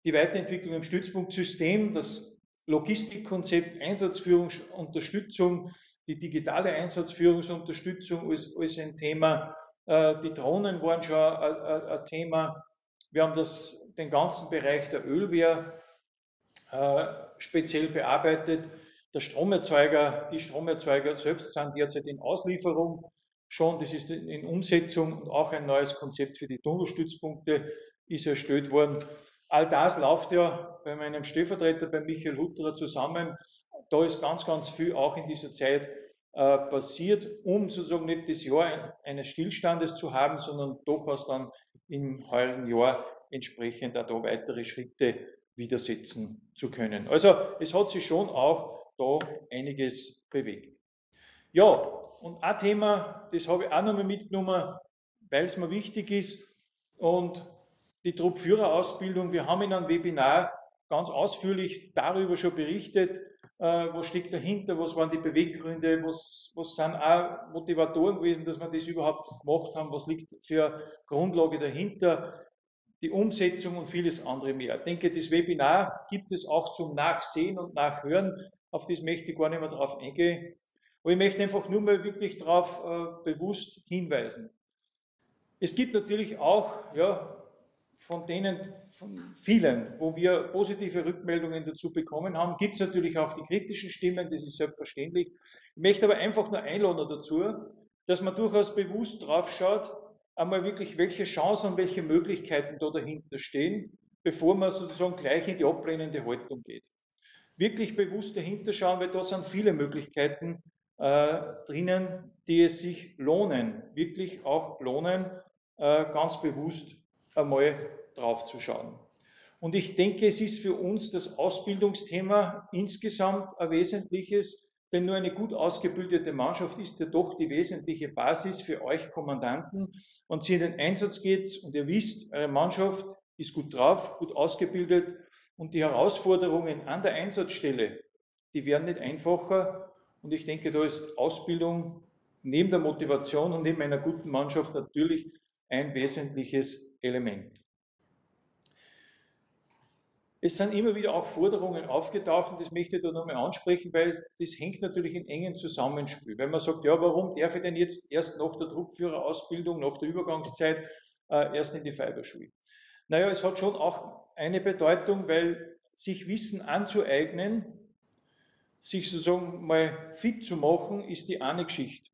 die Weiterentwicklung im Stützpunktsystem, das Logistikkonzept, Einsatzführungsunterstützung, die digitale Einsatzführungsunterstützung als, als ein Thema. Äh, die Drohnen waren schon ein Thema. Wir haben das, den ganzen Bereich der Ölwehr äh, speziell bearbeitet. Der Stromerzeuger, die Stromerzeuger selbst sind derzeit in Auslieferung schon. Das ist in Umsetzung und auch ein neues Konzept für die Tunnelstützpunkte ist erstellt worden. All das läuft ja bei meinem Stellvertreter, bei Michael Hutterer zusammen. Da ist ganz, ganz viel auch in dieser Zeit äh, passiert, um sozusagen nicht das Jahr eines Stillstandes zu haben, sondern durchaus dann im heurigen Jahr entsprechend auch da weitere Schritte widersetzen zu können. Also es hat sich schon auch da einiges bewegt. Ja, und ein Thema, das habe ich auch nochmal mitgenommen, weil es mir wichtig ist und die Truppführerausbildung. Wir haben in einem Webinar ganz ausführlich darüber schon berichtet, äh, was steckt dahinter, was waren die Beweggründe, was, was sind auch Motivatoren gewesen, dass wir das überhaupt gemacht haben, was liegt für Grundlage dahinter, die Umsetzung und vieles andere mehr. Ich denke, das Webinar gibt es auch zum Nachsehen und Nachhören. Auf das möchte ich gar nicht mehr drauf eingehen. Aber ich möchte einfach nur mal wirklich darauf äh, bewusst hinweisen. Es gibt natürlich auch ja, von denen, von vielen, wo wir positive Rückmeldungen dazu bekommen haben, gibt es natürlich auch die kritischen Stimmen, das ist selbstverständlich. Ich möchte aber einfach nur einladen dazu, dass man durchaus bewusst drauf schaut, einmal wirklich, welche Chancen und welche Möglichkeiten da dahinter stehen, bevor man sozusagen gleich in die ablehnende Haltung geht. Wirklich bewusst dahinter schauen, weil da sind viele Möglichkeiten äh, drinnen, die es sich lohnen, wirklich auch lohnen, äh, ganz bewusst einmal drauf zu schauen. Und ich denke, es ist für uns das Ausbildungsthema insgesamt ein wesentliches, denn nur eine gut ausgebildete Mannschaft ist ja doch die wesentliche Basis für euch Kommandanten. Und sie in den Einsatz geht und ihr wisst, eure Mannschaft ist gut drauf, gut ausgebildet und die Herausforderungen an der Einsatzstelle, die werden nicht einfacher. Und ich denke, da ist Ausbildung neben der Motivation und neben einer guten Mannschaft natürlich ein wesentliches Element. Es sind immer wieder auch Forderungen aufgetaucht und das möchte ich da nochmal ansprechen, weil das hängt natürlich in engen Zusammenspiel. Wenn man sagt, ja, warum darf ich denn jetzt erst nach der Druckführerausbildung, nach der Übergangszeit äh, erst in die Fiberschule? Naja, es hat schon auch eine Bedeutung, weil sich Wissen anzueignen, sich sozusagen mal fit zu machen, ist die eine Geschichte.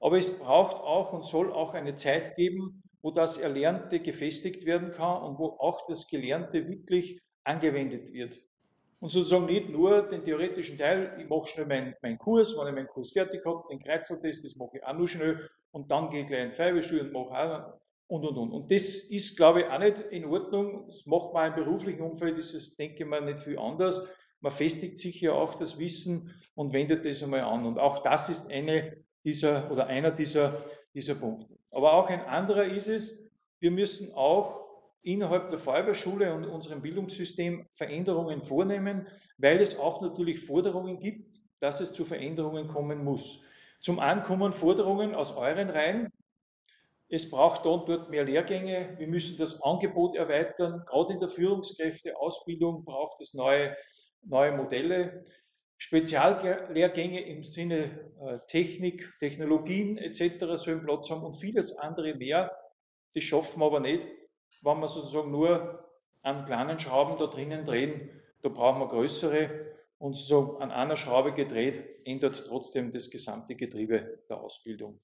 Aber es braucht auch und soll auch eine Zeit geben, wo das Erlernte gefestigt werden kann und wo auch das Gelernte wirklich angewendet wird. Und sozusagen nicht nur den theoretischen Teil, ich mache schnell meinen mein Kurs, wenn ich meinen Kurs fertig habe, den Kreuzeltest, das mache ich auch nur schnell und dann gehe ich gleich in Feuerwehrschule und mache auch und und und. Und das ist, glaube ich, auch nicht in Ordnung. Das macht man im beruflichen Umfeld, ist es, denke ich mal, nicht viel anders. Man festigt sich ja auch das Wissen und wendet das einmal an. Und auch das ist eine dieser oder einer dieser, dieser Punkte. Aber auch ein anderer ist es, wir müssen auch innerhalb der Feuerwehrschule und unserem Bildungssystem Veränderungen vornehmen, weil es auch natürlich Forderungen gibt, dass es zu Veränderungen kommen muss. Zum einen kommen Forderungen aus euren Reihen. Es braucht da und dort mehr Lehrgänge. Wir müssen das Angebot erweitern. Gerade in der Führungskräfteausbildung braucht es neue, neue Modelle. Speziallehrgänge im Sinne äh, Technik, Technologien etc. sollen Platz haben und vieles andere mehr. Das schaffen wir aber nicht, wenn wir sozusagen nur an kleinen Schrauben da drinnen drehen. Da brauchen wir größere und so an einer Schraube gedreht ändert trotzdem das gesamte Getriebe der Ausbildung.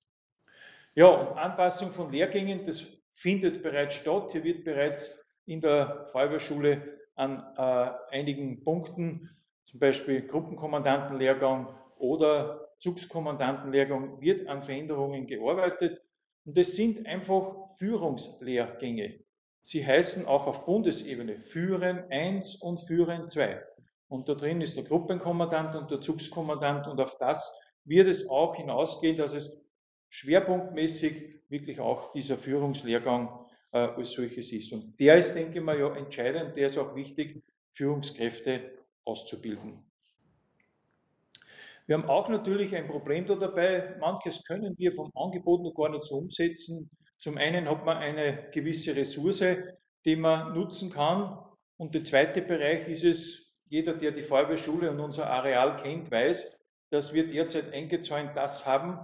Ja, und Anpassung von Lehrgängen, das findet bereits statt. Hier wird bereits in der Feuerwehrschule an äh, einigen Punkten zum Beispiel Gruppenkommandantenlehrgang oder Zugskommandantenlehrgang, wird an Veränderungen gearbeitet. Und das sind einfach Führungslehrgänge. Sie heißen auch auf Bundesebene Führen 1 und Führen 2. Und da drin ist der Gruppenkommandant und der Zugskommandant und auf das wird es auch hinausgehen, dass es schwerpunktmäßig wirklich auch dieser Führungslehrgang äh, als solches ist. Und der ist, denke ich mal, ja entscheidend, der ist auch wichtig, Führungskräfte auszubilden. Wir haben auch natürlich ein Problem da dabei. Manches können wir vom Angebot noch gar nicht so umsetzen. Zum einen hat man eine gewisse Ressource, die man nutzen kann. Und der zweite Bereich ist es, jeder, der die Feuerwehrschule und unser Areal kennt, weiß, dass wir derzeit eingezäunt das haben.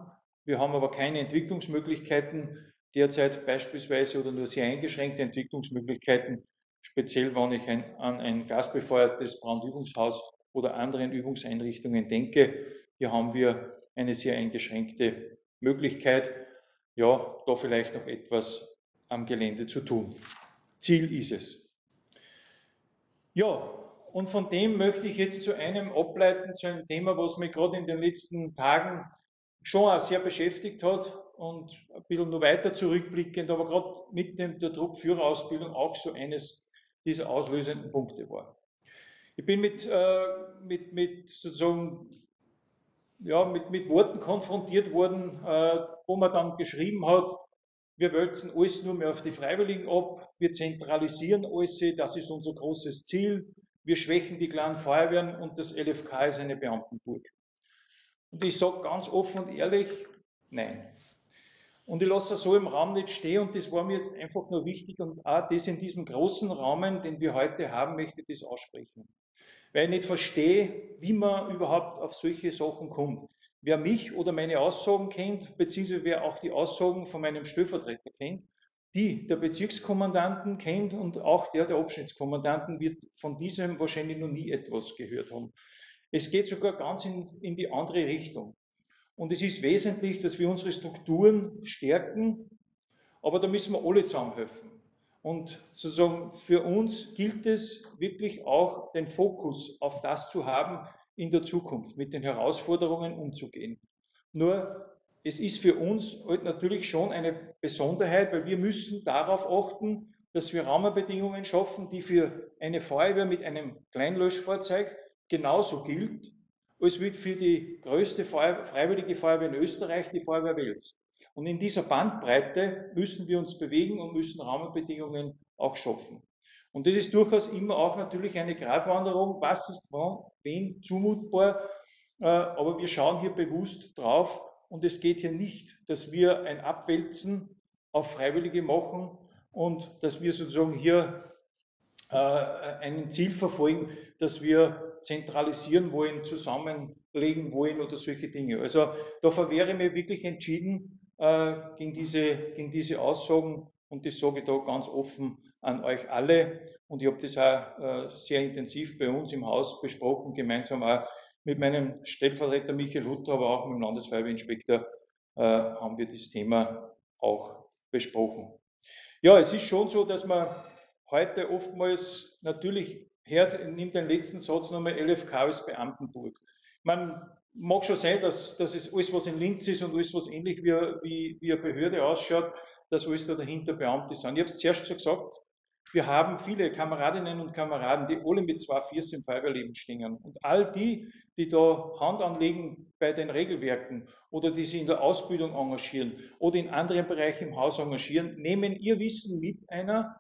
Wir haben aber keine Entwicklungsmöglichkeiten derzeit beispielsweise oder nur sehr eingeschränkte Entwicklungsmöglichkeiten, speziell wenn ich ein, an ein gasbefeuertes Brandübungshaus oder anderen Übungseinrichtungen denke. Hier haben wir eine sehr eingeschränkte Möglichkeit, ja, da vielleicht noch etwas am Gelände zu tun. Ziel ist es. Ja, und von dem möchte ich jetzt zu einem ableiten, zu einem Thema, was mich gerade in den letzten Tagen schon auch sehr beschäftigt hat und ein bisschen nur weiter zurückblickend, aber gerade mit dem, der Druckführerausbildung auch so eines dieser auslösenden Punkte war. Ich bin mit, äh, mit, mit sozusagen ja, mit, mit Worten konfrontiert worden, äh, wo man dann geschrieben hat, wir wälzen alles nur mehr auf die Freiwilligen ab, wir zentralisieren alles, das ist unser großes Ziel, wir schwächen die kleinen Feuerwehren und das LFK ist eine Beamtenburg. Und ich sage ganz offen und ehrlich, nein. Und ich lasse so im Raum nicht stehen und das war mir jetzt einfach nur wichtig und auch das in diesem großen Rahmen, den wir heute haben, möchte ich das aussprechen weil ich nicht verstehe, wie man überhaupt auf solche Sachen kommt. Wer mich oder meine Aussagen kennt, beziehungsweise wer auch die Aussagen von meinem Stellvertreter kennt, die der Bezirkskommandanten kennt und auch der der Abschnittskommandanten wird von diesem wahrscheinlich noch nie etwas gehört haben. Es geht sogar ganz in, in die andere Richtung. Und es ist wesentlich, dass wir unsere Strukturen stärken, aber da müssen wir alle zusammenhelfen. Und sozusagen für uns gilt es wirklich auch, den Fokus auf das zu haben, in der Zukunft mit den Herausforderungen umzugehen. Nur es ist für uns halt natürlich schon eine Besonderheit, weil wir müssen darauf achten, dass wir Rahmenbedingungen schaffen, die für eine Feuerwehr mit einem Kleinlöschfahrzeug genauso gilt, als wie für die größte Feuer, freiwillige Feuerwehr in Österreich, die Feuerwehr Wels. Und in dieser Bandbreite müssen wir uns bewegen und müssen Rahmenbedingungen auch schaffen. Und das ist durchaus immer auch natürlich eine Gratwanderung, was ist wann, wen zumutbar, äh, aber wir schauen hier bewusst drauf und es geht hier nicht, dass wir ein Abwälzen auf Freiwillige machen und dass wir sozusagen hier äh, ein Ziel verfolgen, dass wir zentralisieren wollen, zusammenlegen wollen oder solche Dinge. Also da verwehre ich mir wirklich entschieden, äh, gegen, diese, gegen diese Aussagen und das sage ich da ganz offen an euch alle. Und ich habe das auch äh, sehr intensiv bei uns im Haus besprochen, gemeinsam auch mit meinem Stellvertreter Michael Hutter, aber auch mit dem Landesfeuerwehrinspektor äh, haben wir das Thema auch besprochen. Ja, es ist schon so, dass man heute oftmals natürlich hört, nimmt den letzten Satz nochmal LFK als Beamtenburg. Man mag schon sein, dass, dass es alles, was in Linz ist und alles, was ähnlich wie, wie, wie eine Behörde ausschaut, dass alles da dahinter Beamte sind. Ich habe es zuerst schon gesagt, wir haben viele Kameradinnen und Kameraden, die alle mit zwei Viers im Feuerwehrleben stehen. Und all die, die da Hand anlegen bei den Regelwerken oder die sich in der Ausbildung engagieren oder in anderen Bereichen im Haus engagieren, nehmen ihr Wissen mit einer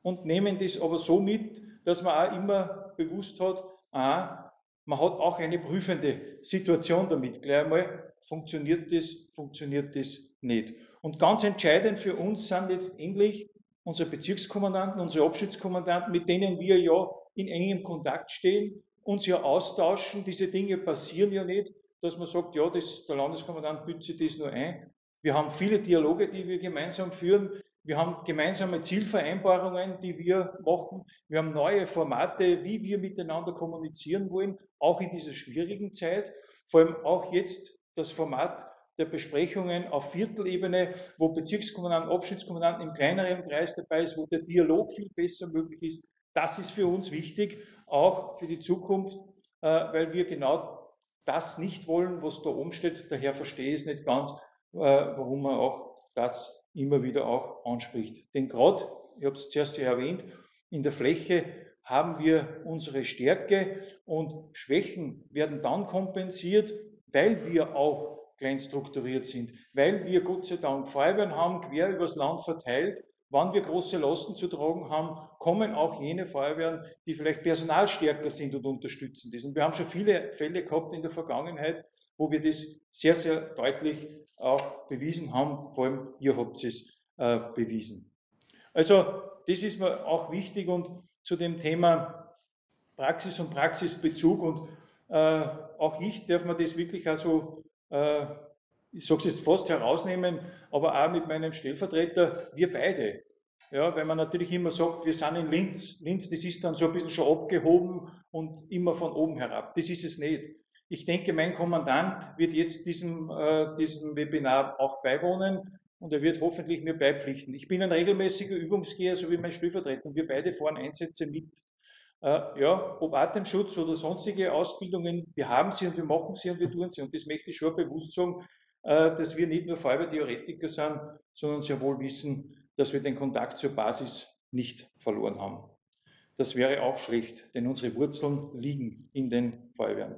und nehmen das aber so mit, dass man auch immer bewusst hat, aha, man hat auch eine prüfende Situation damit. Gleich einmal, funktioniert das, funktioniert das nicht. Und ganz entscheidend für uns sind letztendlich unsere Bezirkskommandanten, unsere Abschnittskommandanten, mit denen wir ja in engem Kontakt stehen, uns ja austauschen. Diese Dinge passieren ja nicht, dass man sagt, ja, das, der Landeskommandant bütet das nur ein. Wir haben viele Dialoge, die wir gemeinsam führen. Wir haben gemeinsame Zielvereinbarungen, die wir machen. Wir haben neue Formate, wie wir miteinander kommunizieren wollen, auch in dieser schwierigen Zeit. Vor allem auch jetzt das Format der Besprechungen auf Viertelebene, wo Bezirkskommandanten, Abschnittskommandanten im kleineren Kreis dabei ist, wo der Dialog viel besser möglich ist. Das ist für uns wichtig, auch für die Zukunft, äh, weil wir genau das nicht wollen, was da oben steht. Daher verstehe ich es nicht ganz, äh, warum man auch das immer wieder auch anspricht. Denn gerade, ich habe es zuerst ja erwähnt, in der Fläche haben wir unsere Stärke und Schwächen werden dann kompensiert, weil wir auch klein strukturiert sind, weil wir Gott sei Dank Feuerwehren haben, quer übers Land verteilt. Wann wir große Lasten zu tragen haben, kommen auch jene Feuerwehren, die vielleicht personalstärker sind und unterstützen das. Und wir haben schon viele Fälle gehabt in der Vergangenheit, wo wir das sehr, sehr deutlich auch bewiesen haben. Vor allem ihr habt es äh, bewiesen. Also das ist mir auch wichtig und zu dem Thema Praxis und Praxisbezug und äh, auch ich darf mir das wirklich also, äh, ich sage es jetzt fast herausnehmen, aber auch mit meinem Stellvertreter, wir beide. Ja, weil man natürlich immer sagt, wir sind in Linz. Linz, das ist dann so ein bisschen schon abgehoben und immer von oben herab. Das ist es nicht. Ich denke, mein Kommandant wird jetzt diesem, äh, diesem Webinar auch beiwohnen und er wird hoffentlich mir beipflichten. Ich bin ein regelmäßiger Übungsgeher, so wie mein Stellvertreter, und wir beide fahren Einsätze mit. Äh, ja, ob Atemschutz oder sonstige Ausbildungen, wir haben sie und wir machen sie und wir tun sie. Und das möchte ich schon bewusst sagen, äh, dass wir nicht nur Feuerwehrtheoretiker sind, sondern sehr wohl wissen, dass wir den Kontakt zur Basis nicht verloren haben. Das wäre auch schlecht, denn unsere Wurzeln liegen in den Feuerwehren.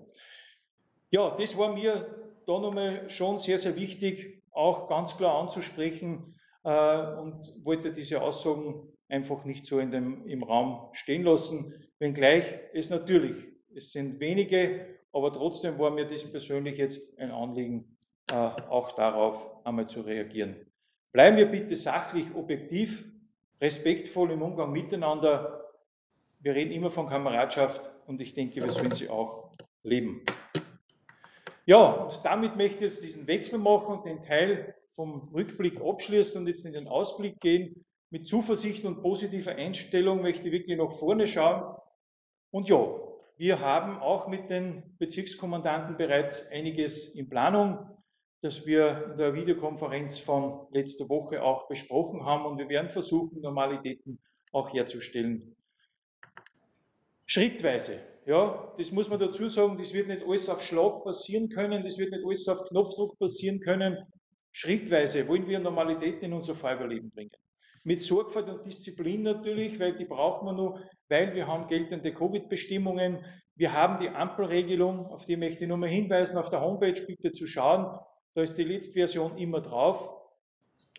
Ja, das war mir da nochmal schon sehr, sehr wichtig, auch ganz klar anzusprechen äh, und wollte diese Aussagen einfach nicht so in dem, im Raum stehen lassen, wenngleich es natürlich, es sind wenige, aber trotzdem war mir das persönlich jetzt ein Anliegen, äh, auch darauf einmal zu reagieren. Bleiben wir bitte sachlich, objektiv, respektvoll im Umgang miteinander. Wir reden immer von Kameradschaft und ich denke, wir sollen sie auch leben. Ja, und damit möchte ich jetzt diesen Wechsel machen und den Teil vom Rückblick abschließen und jetzt in den Ausblick gehen. Mit Zuversicht und positiver Einstellung möchte ich wirklich nach vorne schauen. Und ja, wir haben auch mit den Bezirkskommandanten bereits einiges in Planung, das wir in der Videokonferenz von letzter Woche auch besprochen haben. Und wir werden versuchen, Normalitäten auch herzustellen. Schrittweise. Ja, das muss man dazu sagen, das wird nicht alles auf Schlag passieren können, das wird nicht alles auf Knopfdruck passieren können. Schrittweise wollen wir Normalität in unser Feuerwehrleben bringen. Mit Sorgfalt und Disziplin natürlich, weil die brauchen wir nur, weil wir haben geltende Covid-Bestimmungen. Wir haben die Ampelregelung, auf die möchte ich nochmal hinweisen, auf der Homepage bitte zu schauen. Da ist die letzte Version immer drauf,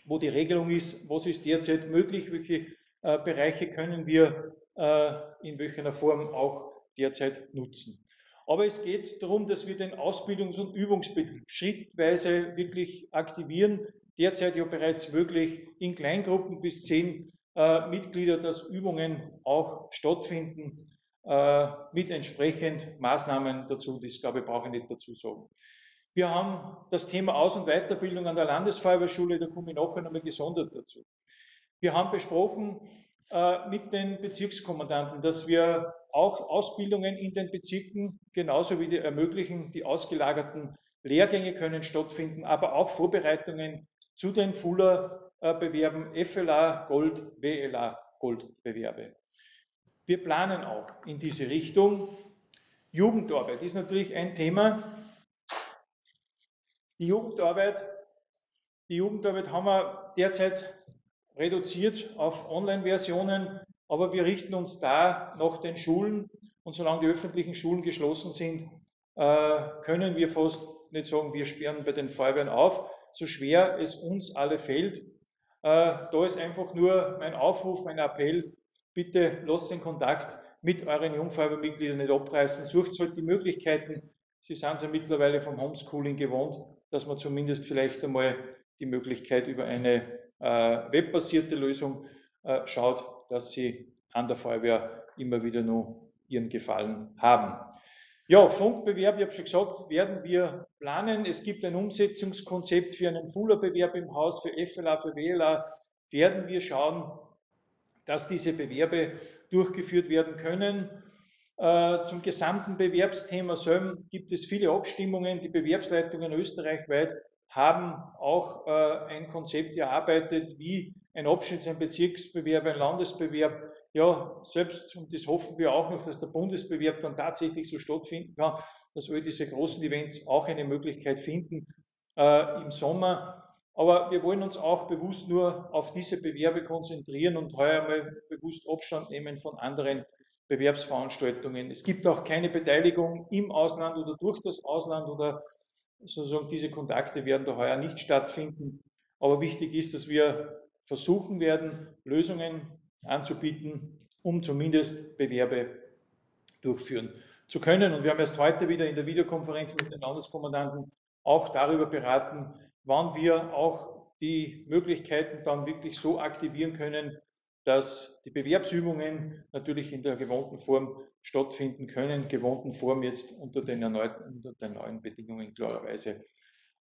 wo die Regelung ist, was ist derzeit möglich, welche äh, Bereiche können wir äh, in welcher Form auch derzeit nutzen. Aber es geht darum, dass wir den Ausbildungs- und Übungsbetrieb schrittweise wirklich aktivieren. Derzeit ja bereits möglich in Kleingruppen bis zehn äh, Mitglieder, dass Übungen auch stattfinden äh, mit entsprechend Maßnahmen dazu. Das glaube ich brauche ich nicht dazu sagen. Wir haben das Thema Aus- und Weiterbildung an der Landesfeuerwehrschule, da komme ich nachher nochmal gesondert dazu. Wir haben besprochen äh, mit den Bezirkskommandanten, dass wir auch Ausbildungen in den Bezirken genauso wie die ermöglichen, die ausgelagerten Lehrgänge können stattfinden, aber auch Vorbereitungen zu den Fuller-Bewerben, FLA Gold, WLA Gold-Bewerbe. Wir planen auch in diese Richtung. Jugendarbeit ist natürlich ein Thema. Die Jugendarbeit, die Jugendarbeit haben wir derzeit reduziert auf Online-Versionen. Aber wir richten uns da nach den Schulen und solange die öffentlichen Schulen geschlossen sind, äh, können wir fast nicht sagen, wir sperren bei den Feuerwehren auf, so schwer es uns alle fällt. Äh, da ist einfach nur mein Aufruf, mein Appell, bitte lasst den Kontakt mit euren Jungfeuerwehrmitgliedern nicht abreißen, sucht halt die Möglichkeiten. Sie sind ja mittlerweile vom Homeschooling gewohnt, dass man zumindest vielleicht einmal die Möglichkeit über eine äh, webbasierte Lösung schaut, dass sie an der Feuerwehr immer wieder nur ihren Gefallen haben. Ja, Funkbewerb, ich habe schon gesagt, werden wir planen. Es gibt ein Umsetzungskonzept für einen Fuller-Bewerb im Haus, für FLA, für WLA. Werden wir schauen, dass diese Bewerbe durchgeführt werden können. Äh, zum gesamten Bewerbsthema SÖM gibt es viele Abstimmungen. Die Bewerbsleitungen österreichweit haben auch äh, ein Konzept erarbeitet, wie ein Abschnitts-, ein Bezirksbewerb, ein Landesbewerb, ja, selbst, und das hoffen wir auch noch, dass der Bundesbewerb dann tatsächlich so stattfinden kann, dass all diese großen Events auch eine Möglichkeit finden äh, im Sommer. Aber wir wollen uns auch bewusst nur auf diese Bewerbe konzentrieren und heuer mal bewusst Abstand nehmen von anderen Bewerbsveranstaltungen. Es gibt auch keine Beteiligung im Ausland oder durch das Ausland oder sozusagen diese Kontakte werden da heuer nicht stattfinden. Aber wichtig ist, dass wir versuchen werden, Lösungen anzubieten, um zumindest Bewerbe durchführen zu können. Und wir haben erst heute wieder in der Videokonferenz mit den Landeskommandanten auch darüber beraten, wann wir auch die Möglichkeiten dann wirklich so aktivieren können, dass die Bewerbsübungen natürlich in der gewohnten Form stattfinden können, gewohnten Form jetzt unter den, erneuten, unter den neuen Bedingungen klarerweise.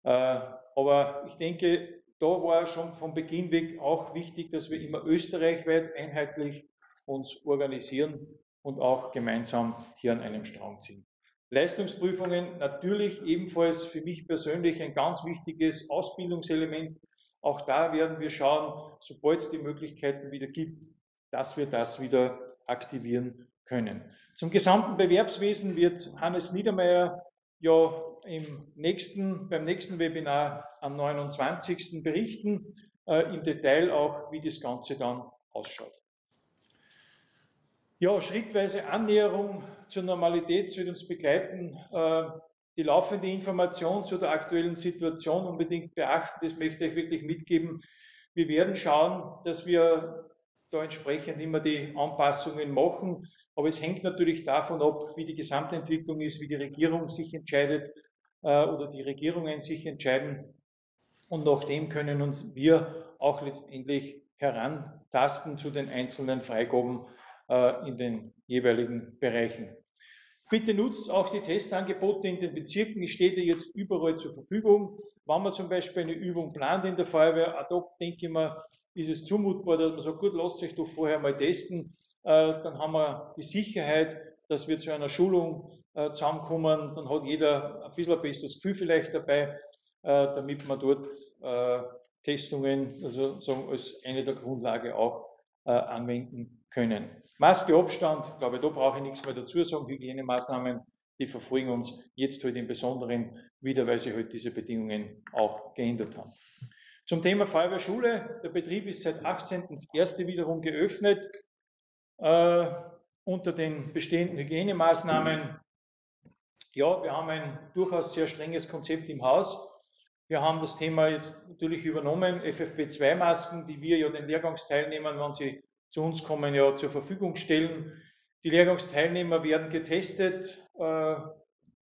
Äh, aber ich denke, da war schon von Beginn weg auch wichtig, dass wir immer österreichweit einheitlich uns organisieren und auch gemeinsam hier an einem Strang ziehen. Leistungsprüfungen natürlich ebenfalls für mich persönlich ein ganz wichtiges Ausbildungselement. Auch da werden wir schauen, sobald es die Möglichkeiten wieder gibt, dass wir das wieder aktivieren können. Zum gesamten Bewerbswesen wird Hannes Niedermeyer ja im nächsten, beim nächsten Webinar am 29. berichten, äh, im Detail auch, wie das Ganze dann ausschaut. Ja, schrittweise Annäherung zur Normalität wird uns begleiten. Äh, die laufende Information zu der aktuellen Situation unbedingt beachten. Das möchte ich wirklich mitgeben. Wir werden schauen, dass wir da entsprechend immer die Anpassungen machen. Aber es hängt natürlich davon ab, wie die Gesamtentwicklung ist, wie die Regierung sich entscheidet oder die Regierungen sich entscheiden. Und nach dem können uns wir auch letztendlich herantasten zu den einzelnen Freigaben äh, in den jeweiligen Bereichen. Bitte nutzt auch die Testangebote in den Bezirken. Ich stehe dir jetzt überall zur Verfügung. Wenn man zum Beispiel eine Übung plant in der Feuerwehr, ad hoc denke ich mir, ist es zumutbar, dass man sagt, gut, lasst euch doch vorher mal testen. Äh, dann haben wir die Sicherheit, dass wir zu einer Schulung äh, zusammenkommen. Dann hat jeder ein bisschen ein besseres Gefühl vielleicht dabei, damit man dort Testungen, also sagen, als eine der Grundlage auch anwenden können. Maske, Abstand, ich glaube, da brauche ich nichts mehr dazu sagen. Hygienemaßnahmen, die verfolgen uns jetzt heute halt im Besonderen wieder, weil sich heute halt diese Bedingungen auch geändert haben. Zum Thema Feuerwehrschule. Der Betrieb ist seit 18.01. wiederum geöffnet äh, unter den bestehenden Hygienemaßnahmen. Ja, wir haben ein durchaus sehr strenges Konzept im Haus. Wir haben das Thema jetzt natürlich übernommen, FFP2-Masken, die wir ja den Lehrgangsteilnehmern, wenn sie zu uns kommen, ja zur Verfügung stellen. Die Lehrgangsteilnehmer werden getestet, äh,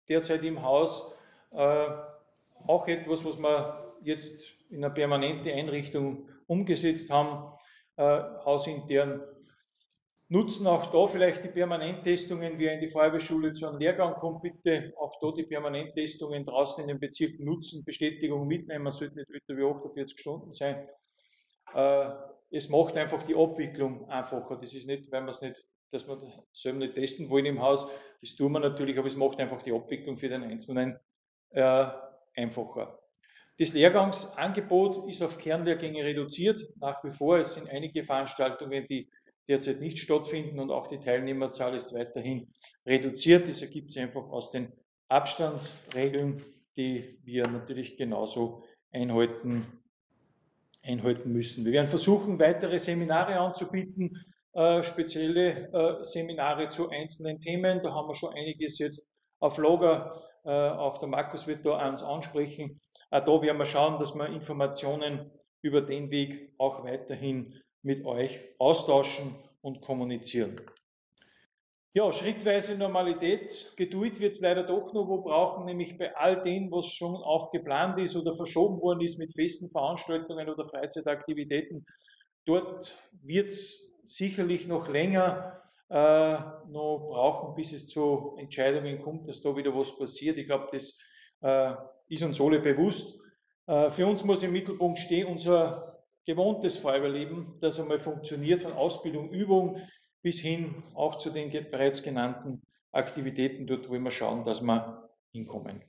derzeit im Haus. Äh, auch etwas, was wir jetzt in einer permanenten Einrichtung umgesetzt haben, äh, hausintern. Nutzen auch da vielleicht die Permanenttestungen, wer in die Feuerwehrschule zu einem Lehrgang kommt, bitte auch da die Permanenttestungen draußen in den Bezirken nutzen, Bestätigung mitnehmen, sollte nicht älter wie 48 Stunden sein. Äh, es macht einfach die Abwicklung einfacher. Das ist nicht, weil wir es nicht, dass das selber nicht testen wollen im Haus. Das tun wir natürlich, aber es macht einfach die Abwicklung für den Einzelnen äh, einfacher. Das Lehrgangsangebot ist auf Kernlehrgänge reduziert. Nach wie vor, es sind einige Veranstaltungen, die derzeit nicht stattfinden und auch die Teilnehmerzahl ist weiterhin reduziert. Das ergibt sich einfach aus den Abstandsregeln, die wir natürlich genauso einhalten einhalten müssen. Wir werden versuchen, weitere Seminare anzubieten, äh, spezielle äh, Seminare zu einzelnen Themen. Da haben wir schon einiges jetzt auf Lager. Äh, auch der Markus wird da eins ansprechen. Auch da werden wir schauen, dass wir Informationen über den Weg auch weiterhin mit euch austauschen und kommunizieren. Ja, schrittweise Normalität. Geduld wird es leider doch noch wo brauchen, nämlich bei all dem, was schon auch geplant ist oder verschoben worden ist mit festen Veranstaltungen oder Freizeitaktivitäten. Dort wird es sicherlich noch länger äh, noch brauchen, bis es zu Entscheidungen kommt, dass da wieder was passiert. Ich glaube, das äh, ist uns alle bewusst. Äh, für uns muss im Mittelpunkt stehen unser gewohntes Feuerwehrleben, das einmal funktioniert von Ausbildung, Übung, bis hin auch zu den bereits genannten Aktivitäten. Dort wollen wir schauen, dass wir hinkommen.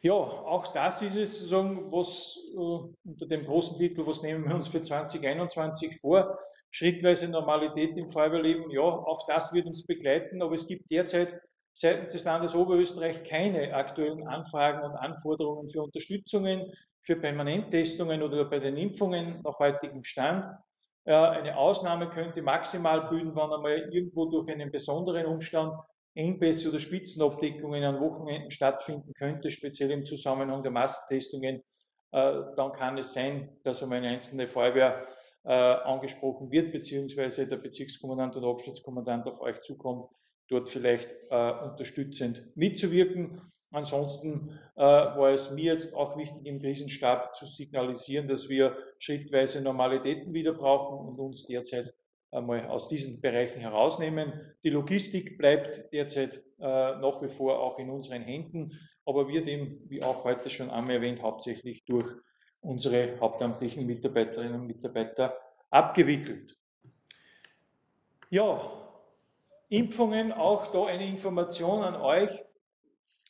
Ja, auch das ist es sozusagen, was uh, unter dem großen Titel, was nehmen wir uns für 2021 vor? Schrittweise Normalität im Feuerwehrleben. Ja, auch das wird uns begleiten, aber es gibt derzeit seitens des Landes Oberösterreich keine aktuellen Anfragen und Anforderungen für Unterstützungen, für Permanenttestungen oder bei den Impfungen nach heutigem Stand. Eine Ausnahme könnte maximal bilden, wenn einmal irgendwo durch einen besonderen Umstand Engpässe oder Spitzenabdeckungen an Wochenenden stattfinden könnte, speziell im Zusammenhang der Massentestungen, dann kann es sein, dass einmal eine einzelne Feuerwehr angesprochen wird, beziehungsweise der Bezirkskommandant oder Abschnittskommandant auf euch zukommt, dort vielleicht unterstützend mitzuwirken. Ansonsten äh, war es mir jetzt auch wichtig, im Krisenstab zu signalisieren, dass wir schrittweise Normalitäten wieder brauchen und uns derzeit einmal aus diesen Bereichen herausnehmen. Die Logistik bleibt derzeit äh, nach wie vor auch in unseren Händen, aber wird eben, wie auch heute schon einmal erwähnt, hauptsächlich durch unsere hauptamtlichen Mitarbeiterinnen und Mitarbeiter abgewickelt. Ja, Impfungen, auch da eine Information an euch.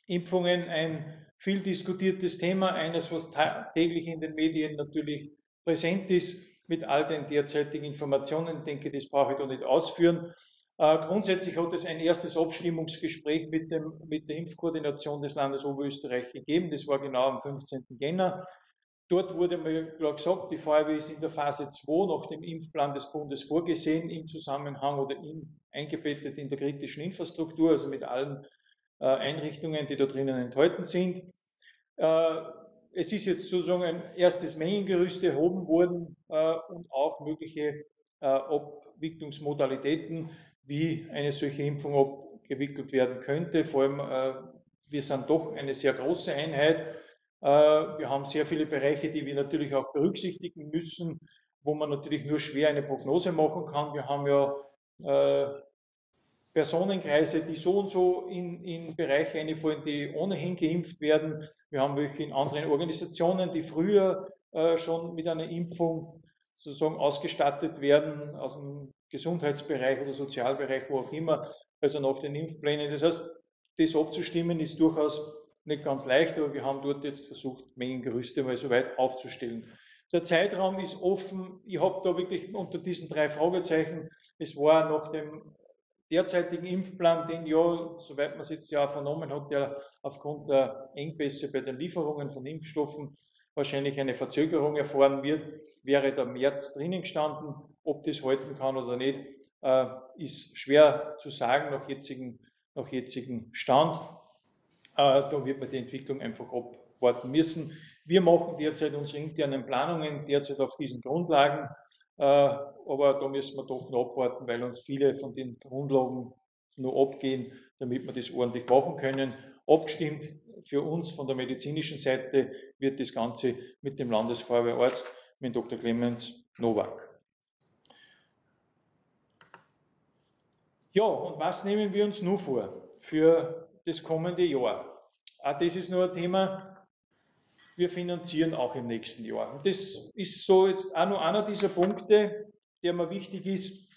Impfungen ein viel diskutiertes Thema, eines, was täglich in den Medien natürlich präsent ist, mit all den derzeitigen Informationen. Ich denke, das brauche ich da nicht ausführen. Äh, grundsätzlich hat es ein erstes Abstimmungsgespräch mit, dem, mit der Impfkoordination des Landes Oberösterreich gegeben. Das war genau am 15. Jänner. Dort wurde mir klar gesagt, die Feuerwehr ist in der Phase 2 nach dem Impfplan des Bundes vorgesehen, im Zusammenhang oder in, eingebettet in der kritischen Infrastruktur, also mit allen Einrichtungen, die da drinnen enthalten sind. Äh, es ist jetzt sozusagen ein erstes Mengengerüst erhoben worden äh, und auch mögliche Abwicklungsmodalitäten, wie eine solche Impfung abgewickelt werden könnte. Vor allem, wir sind doch eine sehr große Einheit. Wir haben sehr viele Bereiche, die wir natürlich auch berücksichtigen müssen, wo man natürlich nur schwer eine Prognose machen kann. Wir haben ja Personenkreise, die so und so in, in Bereiche einfallen, die ohnehin geimpft werden. Wir haben welche in anderen Organisationen, die früher äh, schon mit einer Impfung sozusagen ausgestattet werden, aus dem Gesundheitsbereich oder Sozialbereich, wo auch immer, also nach den Impfplänen. Das heißt, das abzustimmen ist durchaus nicht ganz leicht, aber wir haben dort jetzt versucht, Mengengerüste mal so weit aufzustellen. Der Zeitraum ist offen. Ich habe da wirklich unter diesen drei Fragezeichen, es war nach dem derzeitigen Impfplan, den ja, soweit man es jetzt ja vernommen hat, der aufgrund der Engpässe bei den Lieferungen von Impfstoffen wahrscheinlich eine Verzögerung erfahren wird, wäre der März drinnen gestanden. Ob das halten kann oder nicht, äh, ist schwer zu sagen nach jetzigem, nach jetzigem Stand. Äh, da wird man die Entwicklung einfach abwarten müssen. Wir machen derzeit unsere internen Planungen derzeit auf diesen Grundlagen. Äh, aber da müssen wir doch noch abwarten, weil uns viele von den Grundlagen nur abgehen, damit wir das ordentlich machen können. Abgestimmt für uns von der medizinischen Seite wird das Ganze mit dem Landesfeuerwehrarzt, mit Dr. Clemens Nowak. Ja, und was nehmen wir uns nun vor für das kommende Jahr? Auch das ist nur ein Thema, wir finanzieren auch im nächsten Jahr. Und das ist so jetzt auch noch einer dieser Punkte, der mir wichtig ist,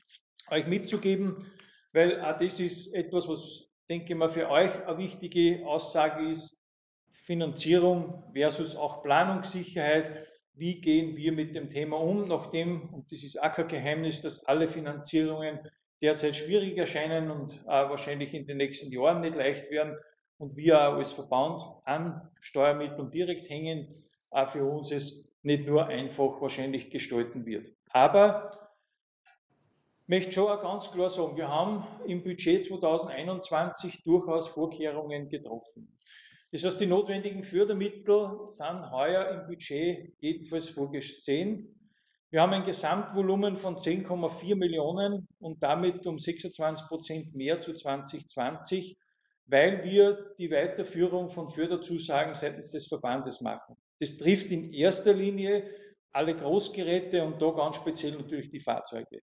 euch mitzugeben, weil auch das ist etwas, was, denke ich mal, für euch eine wichtige Aussage ist, Finanzierung versus auch Planungssicherheit. Wie gehen wir mit dem Thema um, nachdem, und das ist auch kein Geheimnis, dass alle Finanzierungen derzeit schwierig erscheinen und wahrscheinlich in den nächsten Jahren nicht leicht werden, und wir als Verband an Steuermitteln direkt hängen, auch für uns es nicht nur einfach wahrscheinlich gestalten wird. Aber ich möchte schon auch ganz klar sagen, wir haben im Budget 2021 durchaus Vorkehrungen getroffen. Das heißt, die notwendigen Fördermittel sind heuer im Budget jedenfalls vorgesehen. Wir haben ein Gesamtvolumen von 10,4 Millionen und damit um 26 Prozent mehr zu 2020 weil wir die Weiterführung von Förderzusagen seitens des Verbandes machen. Das trifft in erster Linie alle Großgeräte und da ganz speziell natürlich die Fahrzeuge.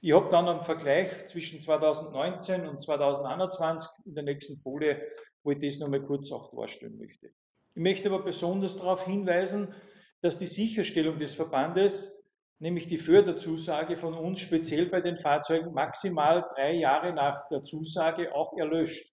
Ich habe dann einen Vergleich zwischen 2019 und 2021 in der nächsten Folie, wo ich das nochmal kurz auch darstellen möchte. Ich möchte aber besonders darauf hinweisen, dass die Sicherstellung des Verbandes, nämlich die Förderzusage von uns speziell bei den Fahrzeugen maximal drei Jahre nach der Zusage auch erlöscht.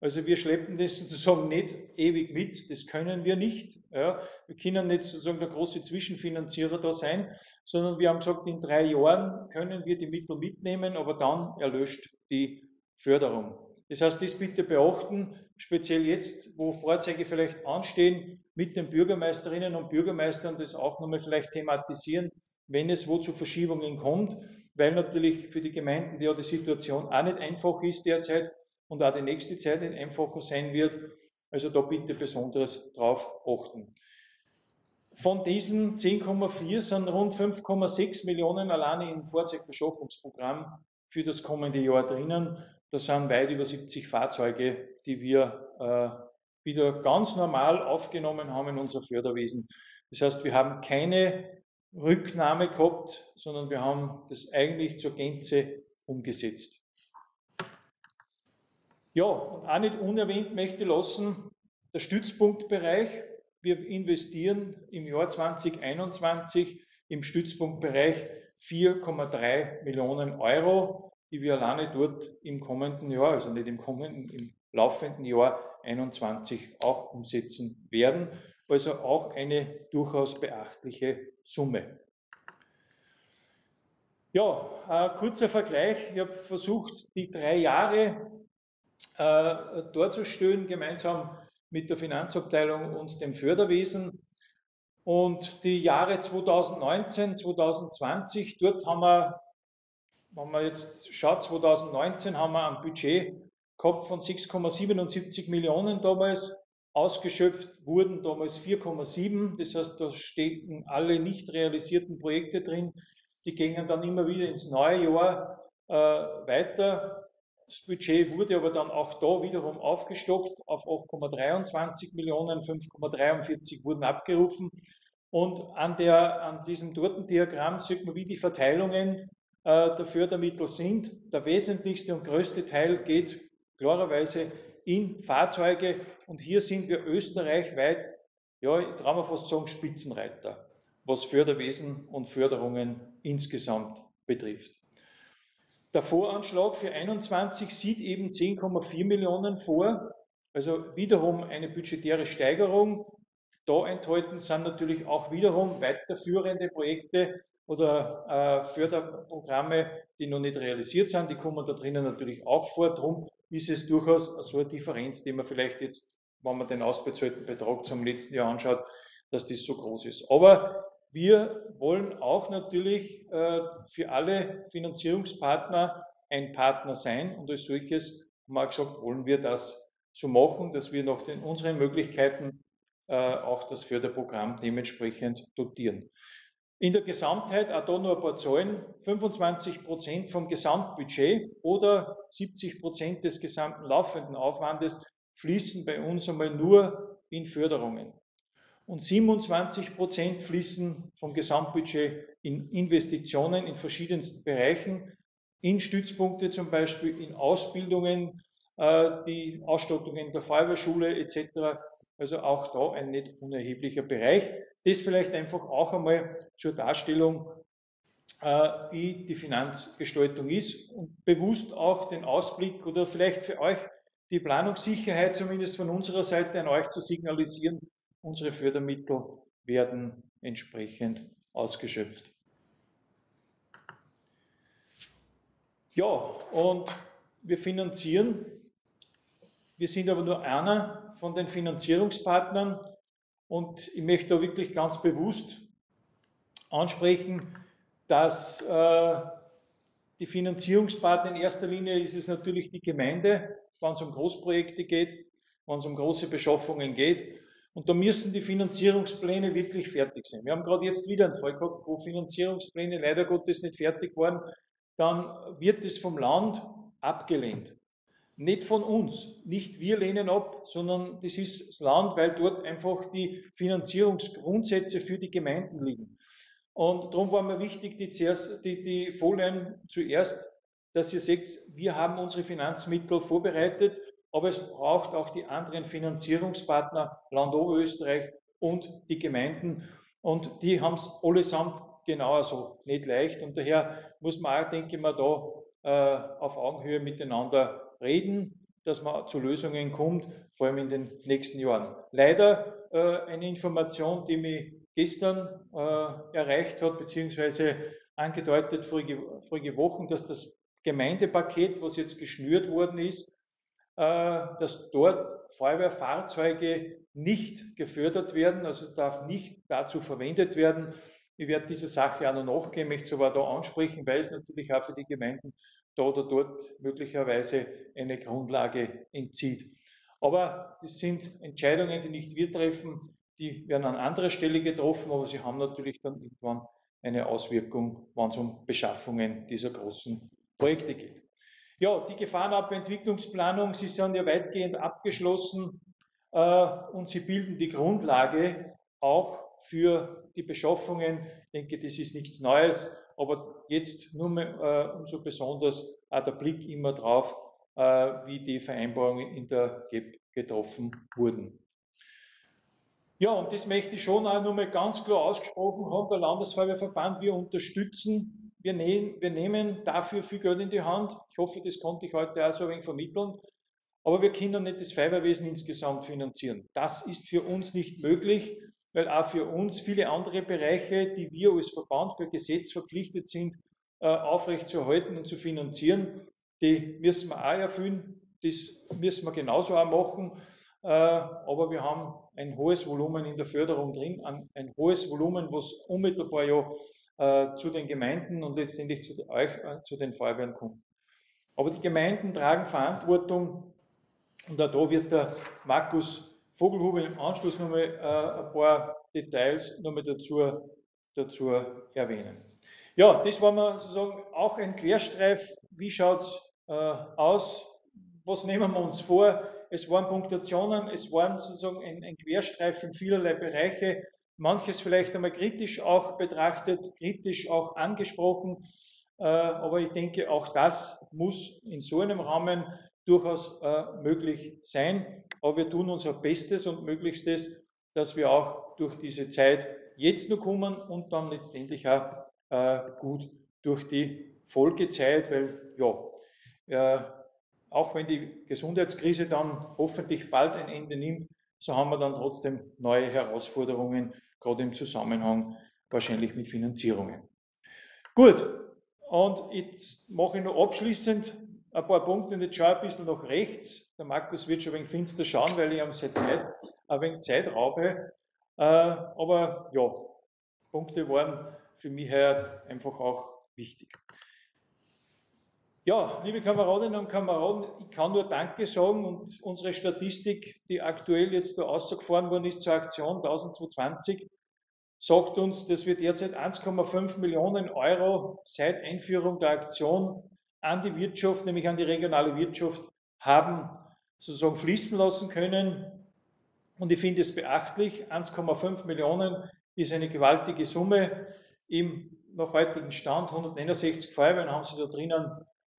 Also wir schleppen das sozusagen nicht ewig mit, das können wir nicht. Ja. Wir können nicht sozusagen der große Zwischenfinanzierer da sein, sondern wir haben gesagt, in drei Jahren können wir die Mittel mitnehmen, aber dann erlöscht die Förderung. Das heißt, das bitte beachten, speziell jetzt, wo Fahrzeuge vielleicht anstehen, mit den Bürgermeisterinnen und Bürgermeistern das auch nochmal vielleicht thematisieren, wenn es wo zu Verschiebungen kommt, weil natürlich für die Gemeinden ja die Situation auch nicht einfach ist derzeit und auch die nächste Zeit nicht einfacher sein wird. Also da bitte besonders drauf achten. Von diesen 10,4 sind rund 5,6 Millionen alleine im Fahrzeugbeschaffungsprogramm für das kommende Jahr drinnen. Da sind weit über 70 Fahrzeuge, die wir äh, wieder ganz normal aufgenommen haben in unser Förderwesen. Das heißt, wir haben keine Rücknahme gehabt, sondern wir haben das eigentlich zur Gänze umgesetzt. Ja, und auch nicht unerwähnt möchte lassen, der Stützpunktbereich. Wir investieren im Jahr 2021 im Stützpunktbereich 4,3 Millionen Euro, die wir alleine dort im kommenden Jahr, also nicht im kommenden, im laufenden Jahr 21 auch umsetzen werden. Also auch eine durchaus beachtliche Summe. Ja, kurzer Vergleich. Ich habe versucht, die drei Jahre darzustellen, gemeinsam mit der Finanzabteilung und dem Förderwesen. Und die Jahre 2019, 2020, dort haben wir, wenn man jetzt schaut, 2019 haben wir ein Budget gehabt von 6,77 Millionen damals. Ausgeschöpft wurden damals 4,7. Das heißt, da stecken alle nicht realisierten Projekte drin. Die gingen dann immer wieder ins neue Jahr äh, weiter. Das Budget wurde aber dann auch da wiederum aufgestockt auf 8,23 Millionen, 5,43 wurden abgerufen. Und an, der, an diesem Tortendiagramm sieht man, wie die Verteilungen äh, der Fördermittel sind. Der wesentlichste und größte Teil geht klarerweise in Fahrzeuge und hier sind wir österreichweit, ja, ich traue mir fast sagen, Spitzenreiter, was Förderwesen und Förderungen insgesamt betrifft. Der Voranschlag für 21 sieht eben 10,4 Millionen vor, also wiederum eine budgetäre Steigerung. Da enthalten sind natürlich auch wiederum weiterführende Projekte oder äh, Förderprogramme, die noch nicht realisiert sind. Die kommen da drinnen natürlich auch vor. Darum ist es durchaus so eine Differenz, die man vielleicht jetzt, wenn man den ausbezahlten Betrag zum letzten Jahr anschaut, dass das so groß ist. Aber wir wollen auch natürlich äh, für alle Finanzierungspartner ein Partner sein und als solches haben wir gesagt, wollen wir das so machen, dass wir nach den, unseren Möglichkeiten äh, auch das Förderprogramm dementsprechend dotieren. In der Gesamtheit, auch da nur ein paar Zahlen, 25 Prozent vom Gesamtbudget oder 70 Prozent des gesamten laufenden Aufwandes fließen bei uns einmal nur in Förderungen. Und 27 Prozent fließen vom Gesamtbudget in Investitionen in verschiedensten Bereichen, in Stützpunkte zum Beispiel, in Ausbildungen, äh, die Ausstattungen der Feuerwehrschule etc. Also auch da ein nicht unerheblicher Bereich. Das vielleicht einfach auch einmal zur Darstellung, äh, wie die Finanzgestaltung ist und bewusst auch den Ausblick oder vielleicht für euch die Planungssicherheit zumindest von unserer Seite an euch zu signalisieren. Unsere Fördermittel werden entsprechend ausgeschöpft. Ja, und wir finanzieren. Wir sind aber nur einer von den Finanzierungspartnern und ich möchte da wirklich ganz bewusst ansprechen, dass äh, die Finanzierungspartner in erster Linie ist es natürlich die Gemeinde, wenn es um Großprojekte geht, wenn es um große Beschaffungen geht. Und da müssen die Finanzierungspläne wirklich fertig sein. Wir haben gerade jetzt wieder einen Fall gehabt, wo Finanzierungspläne leider Gottes nicht fertig waren. Dann wird es vom Land abgelehnt. Nicht von uns, nicht wir lehnen ab, sondern das ist das Land, weil dort einfach die Finanzierungsgrundsätze für die Gemeinden liegen. Und darum war mir wichtig, die, zuerst, die, die Folien zuerst, dass ihr seht, wir haben unsere Finanzmittel vorbereitet, aber es braucht auch die anderen Finanzierungspartner, Land Oberösterreich und die Gemeinden. Und die haben es allesamt genauso nicht leicht. Und daher muss man auch, denke ich mal, da äh, auf Augenhöhe miteinander reden, dass man zu Lösungen kommt, vor allem in den nächsten Jahren. Leider äh, eine Information, die mich gestern äh, erreicht hat, beziehungsweise angedeutet vorige, vorige Wochen, dass das Gemeindepaket, was jetzt geschnürt worden ist, dass dort Feuerwehrfahrzeuge nicht gefördert werden, also darf nicht dazu verwendet werden. Ich werde diese Sache auch noch nachgehen, möchte aber da ansprechen, weil es natürlich auch für die Gemeinden da oder dort möglicherweise eine Grundlage entzieht. Aber das sind Entscheidungen, die nicht wir treffen, die werden an anderer Stelle getroffen, aber sie haben natürlich dann irgendwann eine Auswirkung, wenn es um Beschaffungen dieser großen Projekte geht. Ja, die Gefahrenabwehrentwicklungsplanung, sie sind ja weitgehend abgeschlossen äh, und sie bilden die Grundlage auch für die Beschaffungen. Ich denke, das ist nichts Neues, aber jetzt nur mehr, äh, umso besonders auch der Blick immer drauf, äh, wie die Vereinbarungen in der GEP getroffen wurden. Ja, und das möchte ich schon auch nochmal ganz klar ausgesprochen haben, der Landesfeuerwehrverband, wir unterstützen, wir, nehmen, wir nehmen dafür viel Geld in die Hand. Ich hoffe, das konnte ich heute auch so ein wenig vermitteln. Aber wir können nicht das Feuerwehrwesen insgesamt finanzieren. Das ist für uns nicht möglich, weil auch für uns viele andere Bereiche, die wir als Verband per Gesetz verpflichtet sind, äh, aufrechtzuerhalten und zu finanzieren, die müssen wir auch erfüllen. Das müssen wir genauso auch machen. Äh, aber wir haben ein hohes Volumen in der Förderung drin, ein hohes Volumen, was unmittelbar ja zu den Gemeinden und letztendlich zu euch, äh, zu den Feuerwehren kommt. Aber die Gemeinden tragen Verantwortung und auch da wird der Markus Vogelhuber im Anschluss nochmal ein paar Details nochmal dazu, dazu erwähnen. Ja, das war mal sozusagen auch ein Querstreif. Wie schaut es aus? Was nehmen wir uns vor? es waren Punktationen, es waren sozusagen ein, ein Querstreif in vielerlei Bereiche, manches vielleicht einmal kritisch auch betrachtet, kritisch auch angesprochen, äh, aber ich denke, auch das muss in so einem Rahmen durchaus äh, möglich sein. Aber wir tun unser Bestes und Möglichstes, dass wir auch durch diese Zeit jetzt noch kommen und dann letztendlich auch äh, gut durch die Folgezeit, weil ja, auch wenn die Gesundheitskrise dann hoffentlich bald ein Ende nimmt, so haben wir dann trotzdem neue Herausforderungen, gerade im Zusammenhang wahrscheinlich mit Finanzierungen. Gut, und jetzt mache ich noch abschließend ein paar Punkte jetzt schaue ich ein bisschen nach rechts. Der Markus wird schon ein wenig finster schauen, weil ich am Zeit, ein wenig Zeit raube. Äh, aber ja, Punkte waren für mich heute einfach auch wichtig. Ja, liebe Kameradinnen und Kameraden, ich kann nur Danke sagen und unsere Statistik, die aktuell jetzt da ausgefahren worden ist zur Aktion 1220, sagt uns, dass wir derzeit 1,5 Millionen Euro seit Einführung der Aktion an die Wirtschaft, nämlich an die regionale Wirtschaft, haben sozusagen fließen lassen können. Und ich finde es beachtlich, 1,5 Millionen ist eine gewaltige Summe. Im nach heutigen Stand 169 Feuerwehren haben sie da drinnen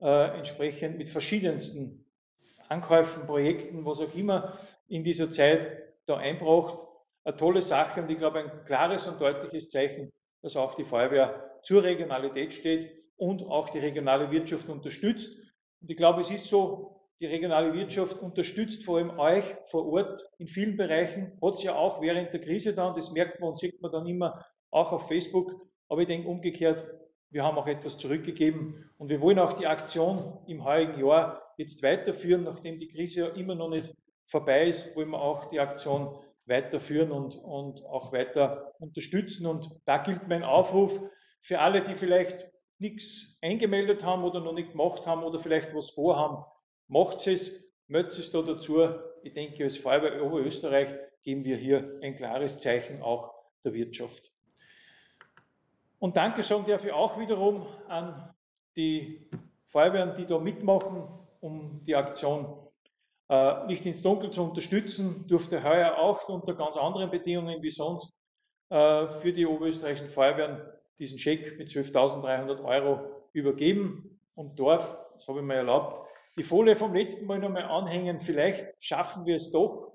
äh, entsprechend mit verschiedensten Ankäufen, Projekten, was auch immer in dieser Zeit da einbracht. Eine tolle Sache und ich glaube ein klares und deutliches Zeichen, dass auch die Feuerwehr zur Regionalität steht und auch die regionale Wirtschaft unterstützt. Und ich glaube, es ist so, die regionale Wirtschaft unterstützt vor allem euch vor Ort in vielen Bereichen. Hat es ja auch während der Krise dann, das merkt man und sieht man dann immer auch auf Facebook. Aber ich denke umgekehrt, wir haben auch etwas zurückgegeben und wir wollen auch die Aktion im heurigen Jahr jetzt weiterführen, nachdem die Krise ja immer noch nicht vorbei ist, wollen wir auch die Aktion weiterführen und, und auch weiter unterstützen. Und da gilt mein Aufruf für alle, die vielleicht nichts eingemeldet haben oder noch nicht gemacht haben oder vielleicht was vorhaben, macht es, meldet es da dazu. Ich denke, als Feuerwehr Oberösterreich geben wir hier ein klares Zeichen auch der Wirtschaft. Und Danke sagen darf ich auch wiederum an die Feuerwehren, die da mitmachen, um die Aktion äh, nicht ins Dunkel zu unterstützen. Durfte heuer auch unter ganz anderen Bedingungen wie sonst äh, für die oberösterreichischen Feuerwehren diesen Scheck mit 12.300 Euro übergeben und darf, das habe ich mir erlaubt, die Folie vom letzten Mal nochmal anhängen. Vielleicht schaffen wir es doch,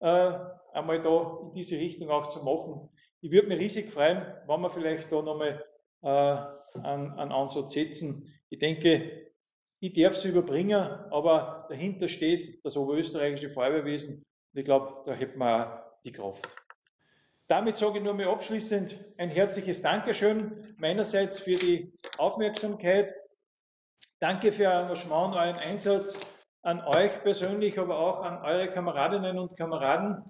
äh, einmal da in diese Richtung auch zu machen. Ich würde mich riesig freuen, wenn wir vielleicht da nochmal äh, einen, einen Ansatz setzen. Ich denke, ich darf es überbringen, aber dahinter steht das oberösterreichische Feuerwehrwesen und ich glaube, da hätten wir auch die Kraft. Damit sage ich nur mal abschließend ein herzliches Dankeschön meinerseits für die Aufmerksamkeit. Danke für Ihr Engagement, euren Einsatz an euch persönlich, aber auch an eure Kameradinnen und Kameraden.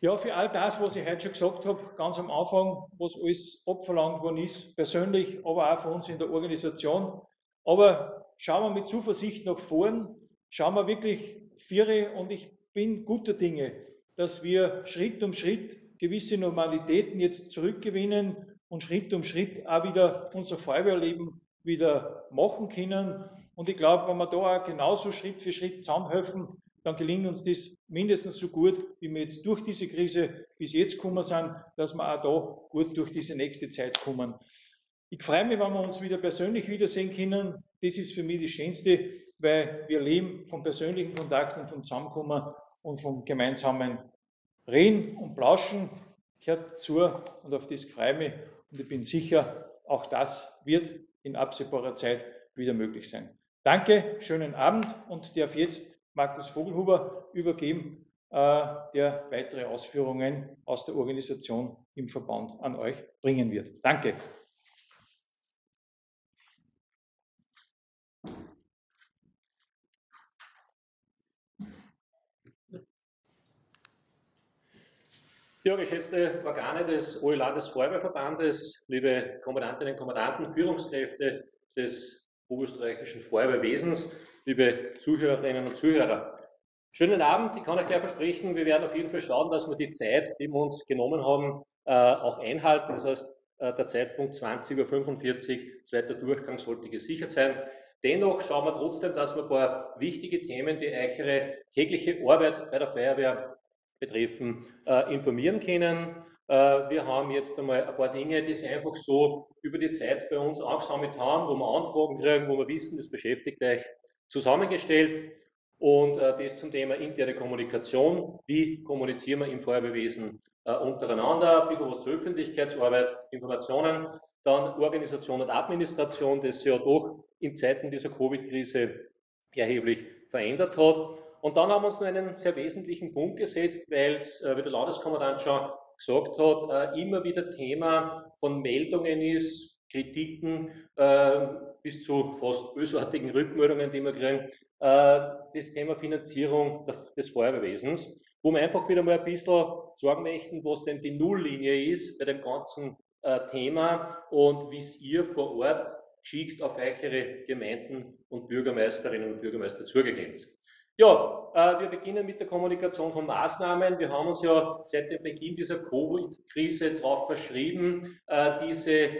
Ja, für all das, was ich heute schon gesagt habe, ganz am Anfang, was alles abverlangt worden ist, persönlich, aber auch für uns in der Organisation. Aber schauen wir mit Zuversicht nach vorn, schauen wir wirklich viere und ich bin guter Dinge, dass wir Schritt um Schritt gewisse Normalitäten jetzt zurückgewinnen und Schritt um Schritt auch wieder unser Feuerwehrleben wieder machen können. Und ich glaube, wenn wir da auch genauso Schritt für Schritt zusammenhelfen, dann gelingt uns das mindestens so gut, wie wir jetzt durch diese Krise bis jetzt gekommen sind, dass wir auch da gut durch diese nächste Zeit kommen. Ich freue mich, wenn wir uns wieder persönlich wiedersehen können. Das ist für mich das Schönste, weil wir leben vom persönlichen Kontakt und vom Zusammenkommen und vom gemeinsamen Reden und Plauschen gehört zu und auf das freue ich mich und ich bin sicher, auch das wird in absehbarer Zeit wieder möglich sein. Danke, schönen Abend und darf jetzt Markus Vogelhuber übergeben, äh, der weitere Ausführungen aus der Organisation im Verband an euch bringen wird. Danke. Ja, geschätzte Organe des OE-Landesfeuerwehrverbandes, liebe Kommandantinnen und Kommandanten, Führungskräfte des oberösterreichischen Feuerwehrwesens, liebe Zuhörerinnen und Zuhörer. Schönen Abend, ich kann euch gleich versprechen, wir werden auf jeden Fall schauen, dass wir die Zeit, die wir uns genommen haben, äh, auch einhalten. Das heißt, äh, der Zeitpunkt 20.45 Uhr, zweiter Durchgang sollte gesichert sein. Dennoch schauen wir trotzdem, dass wir ein paar wichtige Themen, die eure tägliche Arbeit bei der Feuerwehr betreffen, äh, informieren können. Äh, wir haben jetzt einmal ein paar Dinge, die sich einfach so über die Zeit bei uns angesammelt haben, wo wir Anfragen kriegen, wo wir wissen, das beschäftigt euch, zusammengestellt. Und äh, das zum Thema interne Kommunikation. Wie kommunizieren wir im Feuerwehrwesen äh, untereinander? Ein bisschen was zur Öffentlichkeitsarbeit, Informationen. Dann Organisation und Administration, das sich ja doch in Zeiten dieser Covid-Krise erheblich verändert hat. Und dann haben wir uns noch einen sehr wesentlichen Punkt gesetzt, weil es, äh, wie der Landeskommandant schon gesagt hat, äh, immer wieder Thema von Meldungen ist, Kritiken äh, bis zu fast bösartigen Rückmeldungen, die wir kriegen, das Thema Finanzierung des Feuerwehrwesens, wo wir einfach wieder mal ein bisschen sagen möchten, was denn die Nulllinie ist bei dem ganzen Thema und wie es ihr vor Ort geschickt auf eure Gemeinden und Bürgermeisterinnen und Bürgermeister zugegangen ja, äh, wir beginnen mit der Kommunikation von Maßnahmen. Wir haben uns ja seit dem Beginn dieser Covid-Krise darauf verschrieben, äh, diese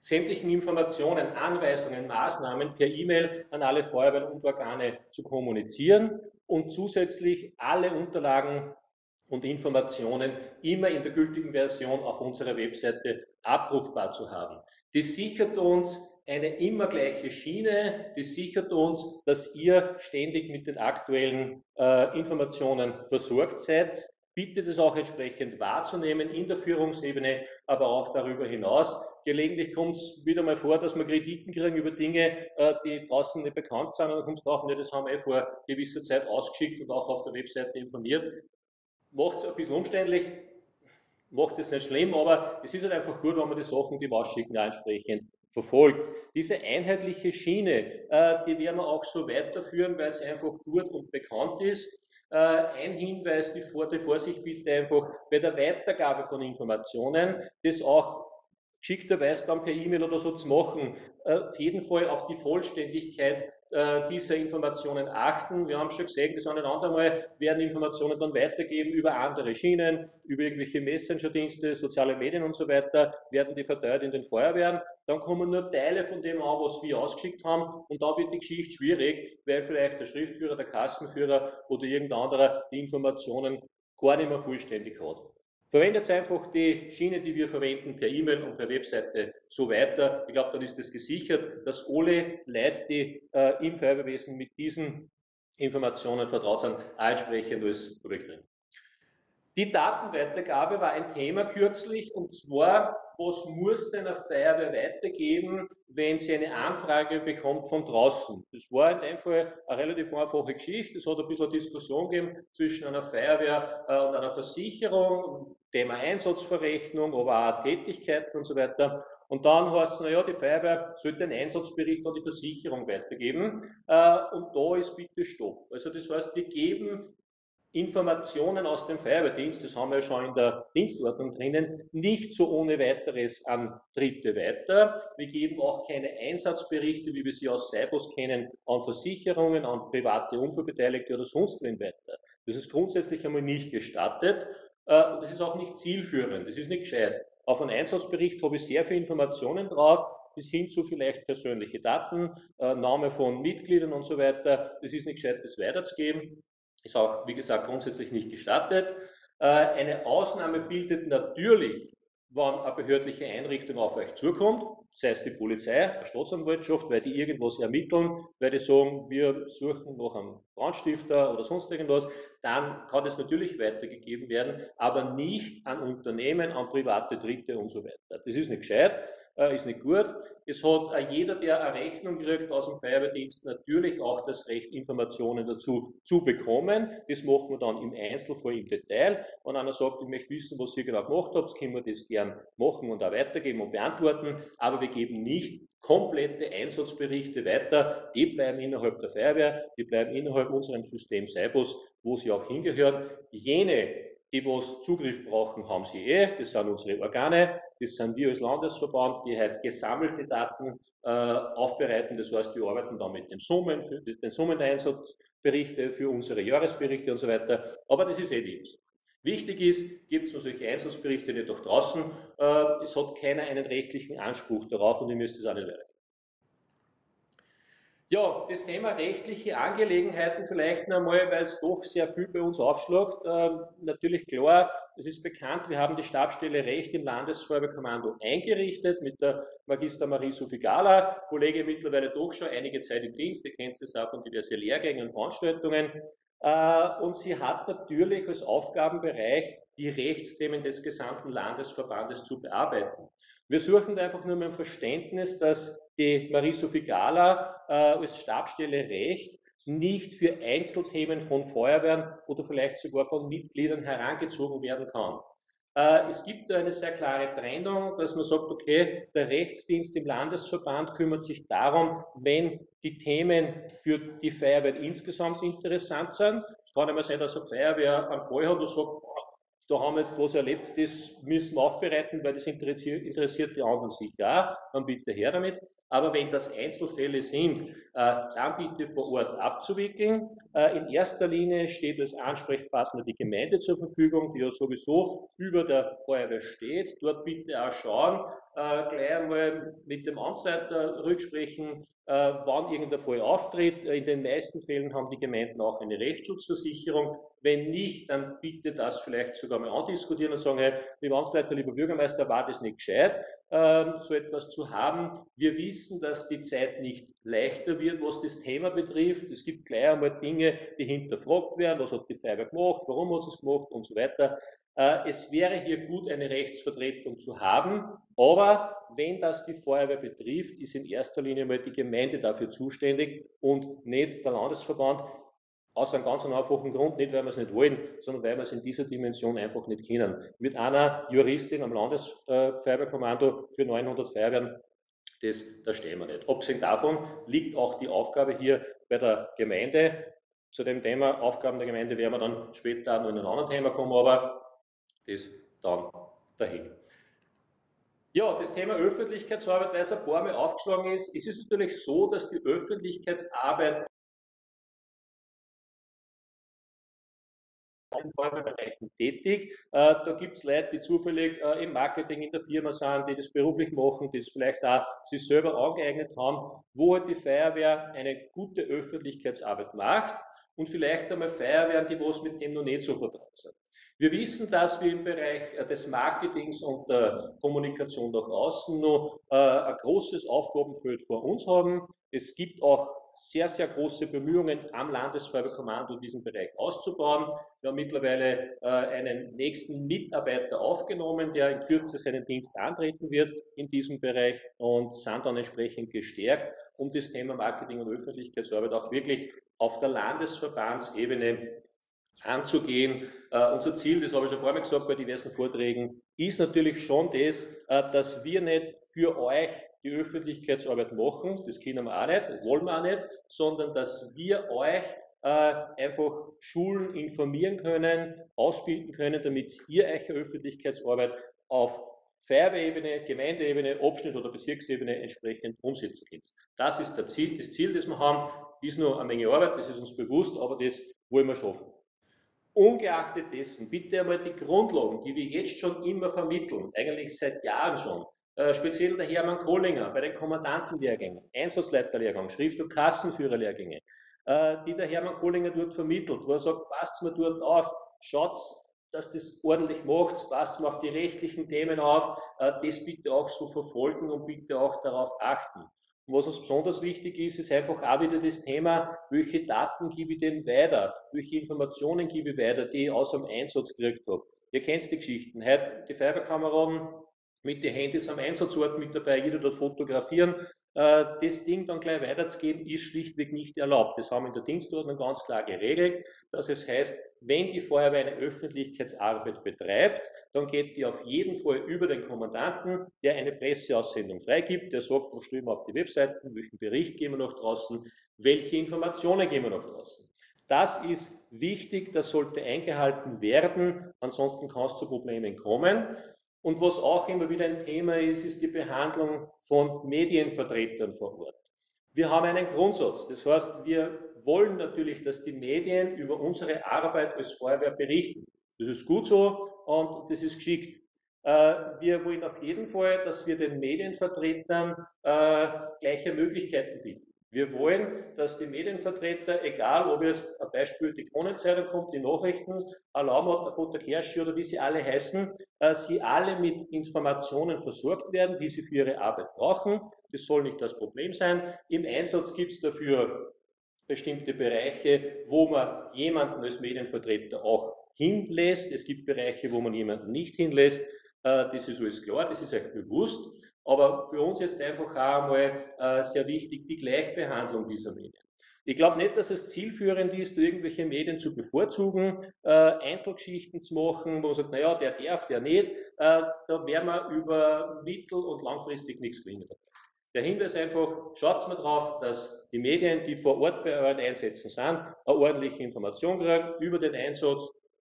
sämtlichen Informationen, Anweisungen, Maßnahmen per E-Mail an alle Feuerwehren und Organe zu kommunizieren und zusätzlich alle Unterlagen und Informationen immer in der gültigen Version auf unserer Webseite abrufbar zu haben. Das sichert uns eine immer gleiche Schiene, die sichert uns, dass ihr ständig mit den aktuellen äh, Informationen versorgt seid. Bitte das auch entsprechend wahrzunehmen in der Führungsebene, aber auch darüber hinaus. Gelegentlich kommt es wieder mal vor, dass wir Krediten kriegen über Dinge, äh, die draußen nicht bekannt sind. Und dann kommt es drauf, nee, das haben wir eh vor gewisser Zeit ausgeschickt und auch auf der Webseite informiert. Macht es ein bisschen umständlich, macht es nicht schlimm, aber es ist halt einfach gut, wenn wir die Sachen, die wir ausschicken, auch entsprechend verfolgt. Diese einheitliche Schiene, äh, die werden wir auch so weiterführen, weil sie einfach gut und bekannt ist. Äh, ein Hinweis, die, die Vorsicht bitte einfach bei der Weitergabe von Informationen, das auch geschickterweise dann per E-Mail oder so zu machen, äh, auf jeden Fall auf die Vollständigkeit äh, dieser Informationen achten. Wir haben schon gesehen, das eine andere Mal werden Informationen dann weitergeben über andere Schienen, über irgendwelche Messenger-Dienste, soziale Medien und so weiter, werden die verteilt in den Feuerwehren. Dann kommen nur Teile von dem an, was wir ausgeschickt haben und dann wird die Geschichte schwierig, weil vielleicht der Schriftführer, der Kassenführer oder irgendein anderer die Informationen gar nicht mehr vollständig hat. Verwendet einfach die Schiene, die wir verwenden, per E-Mail und per Webseite so weiter. Ich glaube, dann ist es gesichert, dass alle Leute, die äh, im Feuerwehrwesen mit diesen Informationen vertraut sind, auch entsprechend alles rüberkriegen. Die Datenweitergabe war ein Thema kürzlich und zwar, was muss denn eine Feuerwehr weitergeben, wenn sie eine Anfrage bekommt von draußen? Das war in dem Fall eine relativ einfache Geschichte. Es hat ein bisschen Diskussion gegeben zwischen einer Feuerwehr äh, und einer Versicherung Thema Einsatzverrechnung, aber auch Tätigkeiten und so weiter. Und dann heißt es, naja, die Feuerwehr sollte den Einsatzbericht an die Versicherung weitergeben. Äh, und da ist bitte Stopp. Also das heißt, wir geben Informationen aus dem Feuerwehrdienst, das haben wir ja schon in der Dienstordnung drinnen, nicht so ohne weiteres an Dritte weiter. Wir geben auch keine Einsatzberichte, wie wir sie aus Cybos kennen, an Versicherungen, an private Unfallbeteiligte oder sonst wen weiter. Das ist grundsätzlich einmal nicht gestattet äh, und das ist auch nicht zielführend, das ist nicht gescheit. Auf einen Einsatzbericht habe ich sehr viele Informationen drauf, bis hin zu vielleicht persönliche Daten, äh, Name von Mitgliedern und so weiter. Das ist nicht gescheit, das weiterzugeben. Ist auch, wie gesagt, grundsätzlich nicht gestattet. Äh, eine Ausnahme bildet natürlich, wann eine behördliche Einrichtung auf euch zukommt, sei es die Polizei, eine Staatsanwaltschaft, weil die irgendwas ermitteln, weil die sagen, wir suchen nach einem Brandstifter oder sonst irgendwas, dann kann das natürlich weitergegeben werden, aber nicht an Unternehmen, an private Dritte und so weiter. Das ist nicht gescheit äh, ist nicht gut. Es hat äh, jeder, der eine Rechnung kriegt aus dem Feuerwehrdienst, natürlich auch das Recht, Informationen dazu zu bekommen. Das machen wir dann im Einzelfall im Detail. Wenn einer sagt, ich möchte wissen, was ihr genau gemacht habt, können wir das gern machen und auch weitergeben und beantworten. Aber wir geben nicht komplette Einsatzberichte weiter. Die bleiben innerhalb der Feuerwehr, die bleiben innerhalb unserem System Cybos, wo sie auch hingehören. Jene die, was Zugriff brauchen, haben sie eh. Das sind unsere Organe. Das sind wir als Landesverband, die halt gesammelte Daten äh, aufbereiten. Das heißt, wir arbeiten dann mit den Summen, für, den Summen der Einsatzberichte, für unsere Jahresberichte und so weiter. Aber das ist eh die Wichtig ist, gibt es nur solche Einsatzberichte nicht auch draußen. Äh, es hat keiner einen rechtlichen Anspruch darauf und ihr müsst es auch nicht weitergeben. Ja, das Thema rechtliche Angelegenheiten vielleicht noch einmal, weil es doch sehr viel bei uns aufschlägt. Ähm, natürlich klar, es ist bekannt, wir haben die Stabsstelle Recht im Landesfeuerwehrkommando eingerichtet mit der Magister Marie-Sophie Gala, Kollege mittlerweile doch schon einige Zeit im Dienst, ihr kennt es auch von diversen Lehrgängen und Veranstaltungen. Äh, und sie hat natürlich als Aufgabenbereich die Rechtsthemen des gesamten Landesverbandes zu bearbeiten. Wir suchen da einfach nur mal ein Verständnis, dass die Marie-Sophie Gala äh, als Stabstelle Recht nicht für Einzelthemen von Feuerwehren oder vielleicht sogar von Mitgliedern herangezogen werden kann. Äh, es gibt da eine sehr klare Trennung, dass man sagt, okay, der Rechtsdienst im Landesverband kümmert sich darum, wenn die Themen für die Feuerwehr insgesamt interessant sind. Es kann immer sein, dass eine Feuerwehr einen Fall hat und sagt, da haben wir jetzt was erlebt, das müssen wir aufbereiten, weil das interessiert, interessiert die anderen sicher auch, dann bitte her damit. Aber wenn das Einzelfälle sind, äh, dann bitte vor Ort abzuwickeln. Äh, in erster Linie steht als Ansprechpartner die Gemeinde zur Verfügung, die ja sowieso über der Feuerwehr steht. Dort bitte auch schauen, äh, gleich einmal mit dem Amtsleiter rücksprechen, wann irgendein Fall auftritt. In den meisten Fällen haben die Gemeinden auch eine Rechtsschutzversicherung. Wenn nicht, dann bitte das vielleicht sogar mal andiskutieren und sagen, hey, lieber Amtsleiter, lieber Bürgermeister, war das nicht gescheit, ähm, so etwas zu haben. Wir wissen, dass die Zeit nicht leichter wird, was das Thema betrifft. Es gibt gleich einmal Dinge, die hinterfragt werden. Was hat die Feuerwehr gemacht? Warum hat sie es gemacht? Und so weiter. Äh, es wäre hier gut, eine Rechtsvertretung zu haben, aber wenn das die Feuerwehr betrifft, ist in erster Linie mal die Gemeinde dafür zuständig und nicht der Landesverband. Aus einem ganz einfachen Grund, nicht weil wir es nicht wollen, sondern weil wir es in dieser Dimension einfach nicht kennen. Mit einer Juristin am Landesfeuerwehrkommando für 900 Feuerwehren, das, da stehen wir nicht. Abgesehen davon liegt auch die Aufgabe hier bei der Gemeinde. Zu dem Thema Aufgaben der Gemeinde werden wir dann später noch in ein anderes Thema kommen, aber das dann dahin. Ja, das Thema Öffentlichkeitsarbeit, weil es ein paar Mal aufgeschlagen ist, ist es natürlich so, dass die Öffentlichkeitsarbeit in Feuerwehrbereichen tätig. Äh, da gibt es Leute, die zufällig äh, im Marketing in der Firma sind, die das beruflich machen, die es vielleicht auch sich selber angeeignet haben, wo halt die Feuerwehr eine gute Öffentlichkeitsarbeit macht und vielleicht einmal Feuerwehren, die was mit dem noch nicht so vertraut sind. Wir wissen, dass wir im Bereich äh, des Marketings und der Kommunikation nach außen noch äh, ein großes Aufgabenfeld vor uns haben. Es gibt auch sehr, sehr große Bemühungen am Landesfeuerwehrkommando, diesen Bereich auszubauen. Wir haben mittlerweile äh, einen nächsten Mitarbeiter aufgenommen, der in Kürze seinen Dienst antreten wird in diesem Bereich und sind dann entsprechend gestärkt, um das Thema Marketing und Öffentlichkeitsarbeit auch wirklich auf der Landesverbandsebene anzugehen. Uh, unser Ziel, das habe ich schon Mal gesagt bei diversen Vorträgen, ist natürlich schon das, uh, dass wir nicht für euch die Öffentlichkeitsarbeit machen, das können wir auch nicht, wollen wir auch nicht, sondern dass wir euch äh, einfach Schulen informieren können, ausbilden können, damit ihr eure Öffentlichkeitsarbeit auf Feuerwehrebene, Gemeindeebene, Abschnitt oder Bezirksebene entsprechend umsetzen könnt. Das ist das Ziel, das Ziel, das wir haben, ist nur eine Menge Arbeit, das ist uns bewusst, aber das wollen wir schaffen. Ungeachtet dessen, bitte einmal die Grundlagen, die wir jetzt schon immer vermitteln, eigentlich seit Jahren schon, äh, speziell der Hermann Kohlinger bei den Kommandantenlehrgängen, Einsatzleiterlehrgang, Schrift- und Kassenführerlehrgänge, äh, die der Hermann Kohlinger dort vermittelt, wo er sagt, passt mir dort auf, schaut, dass das ordentlich macht, passt mir auf die rechtlichen Themen auf, äh, das bitte auch so verfolgen und bitte auch darauf achten. Was uns besonders wichtig ist, ist einfach auch wieder das Thema, welche Daten gebe ich denn weiter, welche Informationen gebe ich weiter, die ich aus dem Einsatz gekriegt habe. Ihr kennt die Geschichten. Heute die Feuerwehrkameraden mit den Handys am Einsatzort mit dabei, jeder dort fotografieren. Äh, das Ding dann gleich weiterzugeben, ist schlichtweg nicht erlaubt. Das haben in der Dienstordnung ganz klar geregelt, dass es heißt, wenn die Feuerwehr eine Öffentlichkeitsarbeit betreibt, dann geht die auf jeden Fall über den Kommandanten, der eine Presseaussendung freigibt, der sagt, wo stehen wir auf die Webseiten, welchen Bericht gehen wir noch draußen, welche Informationen gehen wir noch draußen. Das ist wichtig, das sollte eingehalten werden, ansonsten kann es zu Problemen kommen. Und was auch immer wieder ein Thema ist, ist die Behandlung von Medienvertretern vor Ort. Wir haben einen Grundsatz. Das heißt, wir wollen natürlich, dass die Medien über unsere Arbeit als Feuerwehr berichten. Das ist gut so und das ist geschickt. Äh, wir wollen auf jeden Fall, dass wir den Medienvertretern äh, gleiche Möglichkeiten bieten. Wir wollen, dass die Medienvertreter, egal ob jetzt ein Beispiel die Kronenzeitung kommt, die Nachrichten, Alarm, Fotokerschi oder wie sie alle heißen, äh, sie alle mit Informationen versorgt werden, die sie für ihre Arbeit brauchen. Das soll nicht das Problem sein. Im Einsatz gibt es dafür bestimmte Bereiche, wo man jemanden als Medienvertreter auch hinlässt. Es gibt Bereiche, wo man jemanden nicht hinlässt. Äh, das ist alles klar, das ist euch bewusst. Aber für uns jetzt einfach auch einmal äh, sehr wichtig die Gleichbehandlung dieser Medien. Ich glaube nicht, dass es zielführend ist, irgendwelche Medien zu bevorzugen, äh, Einzelgeschichten zu machen, wo man sagt, naja, der darf, der nicht. Äh, da werden wir über mittel- und langfristig nichts gewinnen. Der Hinweis einfach, schaut mal drauf, dass die Medien, die vor Ort bei euren Einsätzen sind, eine ordentliche Information kriegen über den Einsatz,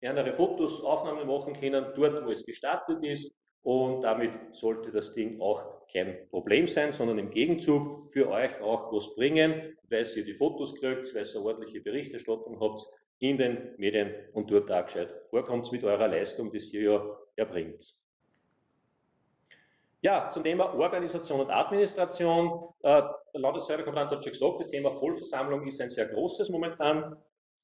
andere Fotos, Aufnahmen machen können, dort, wo es gestartet ist und damit sollte das Ding auch kein Problem sein, sondern im Gegenzug für euch auch was bringen, weil ihr die Fotos kriegt, weil ihr ordentliche Berichterstattung habt in den Medien und dort auch gescheit vorkommt mit eurer Leistung, die ihr ja erbringt. Ja, zum Thema Organisation und Administration. Äh, der Landesfeuerwehrkommandant hat schon gesagt, das Thema Vollversammlung ist ein sehr großes momentan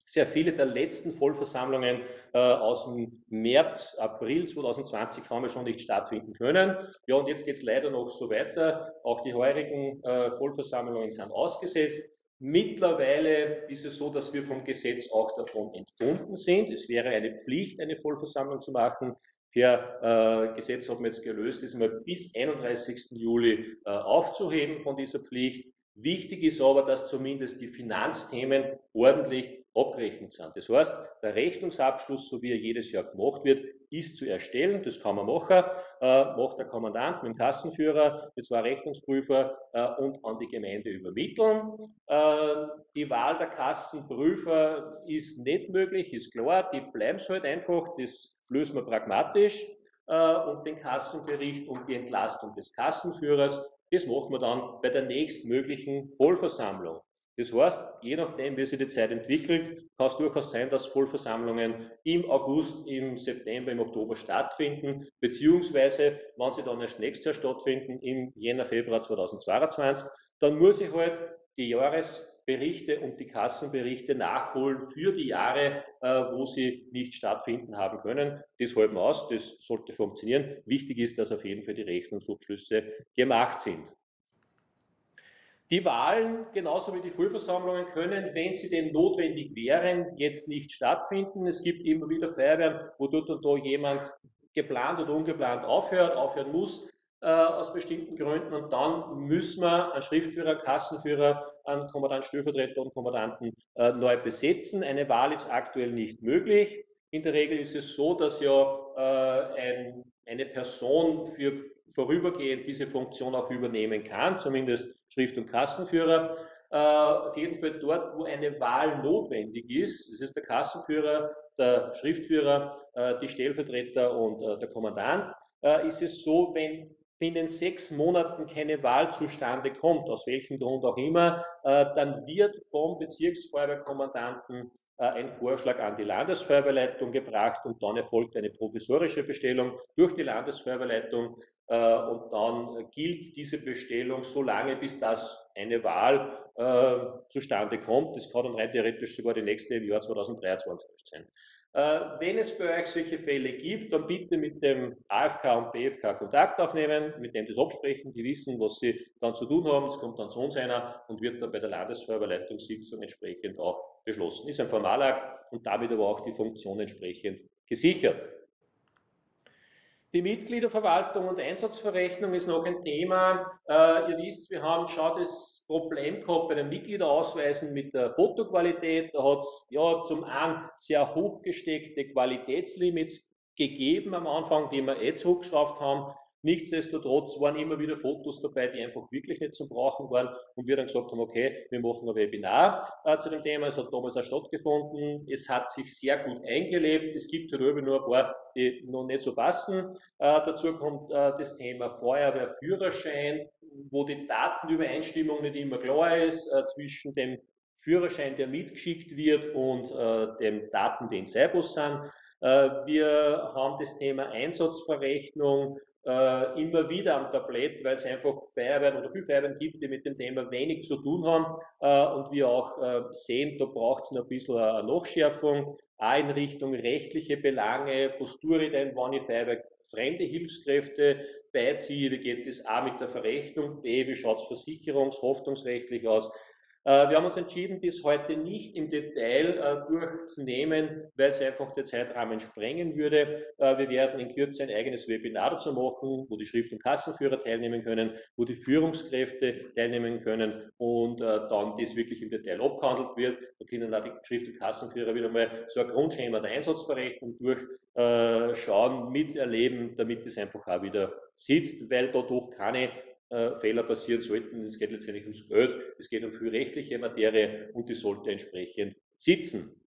sehr viele der letzten Vollversammlungen äh, aus dem März, April 2020 haben wir schon nicht stattfinden können. Ja, und jetzt geht es leider noch so weiter. Auch die heurigen äh, Vollversammlungen sind ausgesetzt. Mittlerweile ist es so, dass wir vom Gesetz auch davon entbunden sind. Es wäre eine Pflicht, eine Vollversammlung zu machen. Per äh, Gesetz haben wir jetzt gelöst, ist mal bis 31. Juli äh, aufzuheben von dieser Pflicht. Wichtig ist aber, dass zumindest die Finanzthemen ordentlich abgerechnet sind. Das heißt, der Rechnungsabschluss, so wie er jedes Jahr gemacht wird, ist zu erstellen. Das kann man machen. Äh, macht der Kommandant mit dem Kassenführer, die zwei Rechnungsprüfer äh, und an die Gemeinde übermitteln. Äh, die Wahl der Kassenprüfer ist nicht möglich, ist klar. Die bleiben es halt einfach. Das lösen wir pragmatisch. Äh, und den Kassenbericht und die Entlastung des Kassenführers, das machen wir dann bei der nächstmöglichen Vollversammlung. Das heißt, je nachdem, wie sich die Zeit entwickelt, kann es durchaus sein, dass Vollversammlungen im August, im September, im Oktober stattfinden, beziehungsweise, wenn sie dann erst nächstes Jahr stattfinden, im Jänner, Februar 2022, dann muss ich halt die Jahresberichte und die Kassenberichte nachholen für die Jahre, äh, wo sie nicht stattfinden haben können. Das halten wir aus, das sollte funktionieren. Wichtig ist, dass auf jeden Fall die Rechnungsabschlüsse gemacht sind. Die Wahlen, genauso wie die Vollversammlungen, können, wenn sie denn notwendig wären, jetzt nicht stattfinden. Es gibt immer wieder Feuerwehren, wo dort und da jemand geplant oder ungeplant aufhört, aufhören muss. äh, aus bestimmten Gründen und dann müssen wir einen Schriftführer, Kassenführer, einen Kommandant, Stellvertreter und Kommandanten äh, neu besetzen. Eine Wahl ist aktuell nicht möglich. In der Regel ist es so, dass ja äh, ein, eine Person für vorübergehend diese Funktion auch übernehmen kann, zumindest Schrift- und Kassenführer. Äh, auf jeden Fall dort, wo eine Wahl notwendig ist, das ist der Kassenführer, der Schriftführer, äh, die Stellvertreter und äh, der Kommandant, äh, ist es so, wenn binnen sechs Monaten keine Wahl zustande kommt, aus welchem Grund auch immer, äh, dann wird vom Bezirksfeuerwehrkommandanten ein Vorschlag an die Landesfeuerwehrleitung gebracht und dann erfolgt eine provisorische Bestellung durch die Landesfeuerwehrleitung äh, und dann gilt diese Bestellung so lange, bis das eine Wahl äh, zustande kommt. Das kann dann rein theoretisch sogar die nächste im Jahr 2023 sein. Äh, wenn es bei euch solche Fälle gibt, dann bitte mit dem AFK und BFK Kontakt aufnehmen, mit dem das absprechen, die wissen, was sie dann zu tun haben. Es kommt dann zu uns einer und wird dann bei der Landesfeuerwehrleitungssitzung entsprechend auch beschlossen. Ist ein Formalakt und damit aber auch die Funktion entsprechend gesichert. Die Mitgliederverwaltung und Einsatzverrechnung ist noch ein Thema. Äh, ihr wisst, wir haben schon das Problem gehabt bei den Mitgliederausweisen mit der Fotoqualität. Da hat es ja zum einen sehr hochgesteckte Qualitätslimits gegeben am Anfang, die wir eh zurückgeschraubt haben. Nichtsdestotrotz waren immer wieder Fotos dabei, die einfach wirklich nicht zum Brauchen waren und wir dann gesagt haben, okay, wir machen ein Webinar äh, zu dem Thema. Es hat damals auch stattgefunden. Es hat sich sehr gut eingelebt. Es gibt darüber nur ein paar, die noch nicht so passen. Äh, dazu kommt äh, das Thema Feuerwehrführerschein, wo die Datenübereinstimmung nicht immer klar ist äh, zwischen dem Führerschein, der mitgeschickt wird und äh, den Daten, die in Cybus sind. Äh, wir haben das Thema Einsatzverrechnung, äh, immer wieder am Tablett, weil es einfach Feuerwehren oder viele Feuerwehren gibt, die mit dem Thema wenig zu tun haben. Äh, und wir auch äh, sehen, da braucht es noch ein bisschen eine Nachschärfung, auch in Richtung rechtliche Belange, Posturiden, wann ich Feuerwehr fremde Hilfskräfte beiziehe, wie geht es A mit der Verrechnung, B, wie schaut es versicherungs-, haftungsrechtlich aus, äh, wir haben uns entschieden, dies heute nicht im Detail äh, durchzunehmen, weil es einfach der Zeitrahmen sprengen würde. Äh, wir werden in Kürze ein eigenes Webinar dazu machen, wo die Schrift- und Kassenführer teilnehmen können, wo die Führungskräfte teilnehmen können und dann das wirklich im Detail abgehandelt wird. Da können auch die Schrift- und Kassenführer wieder mal so ein Grundschema der Einsatzverrechnung durchschauen, miterleben, damit es einfach auch wieder sitzt, weil dadurch keine äh, Fehler passieren sollten. Es geht letztendlich ums Geld, es geht um viel rechtliche Materie und die sollte entsprechend sitzen.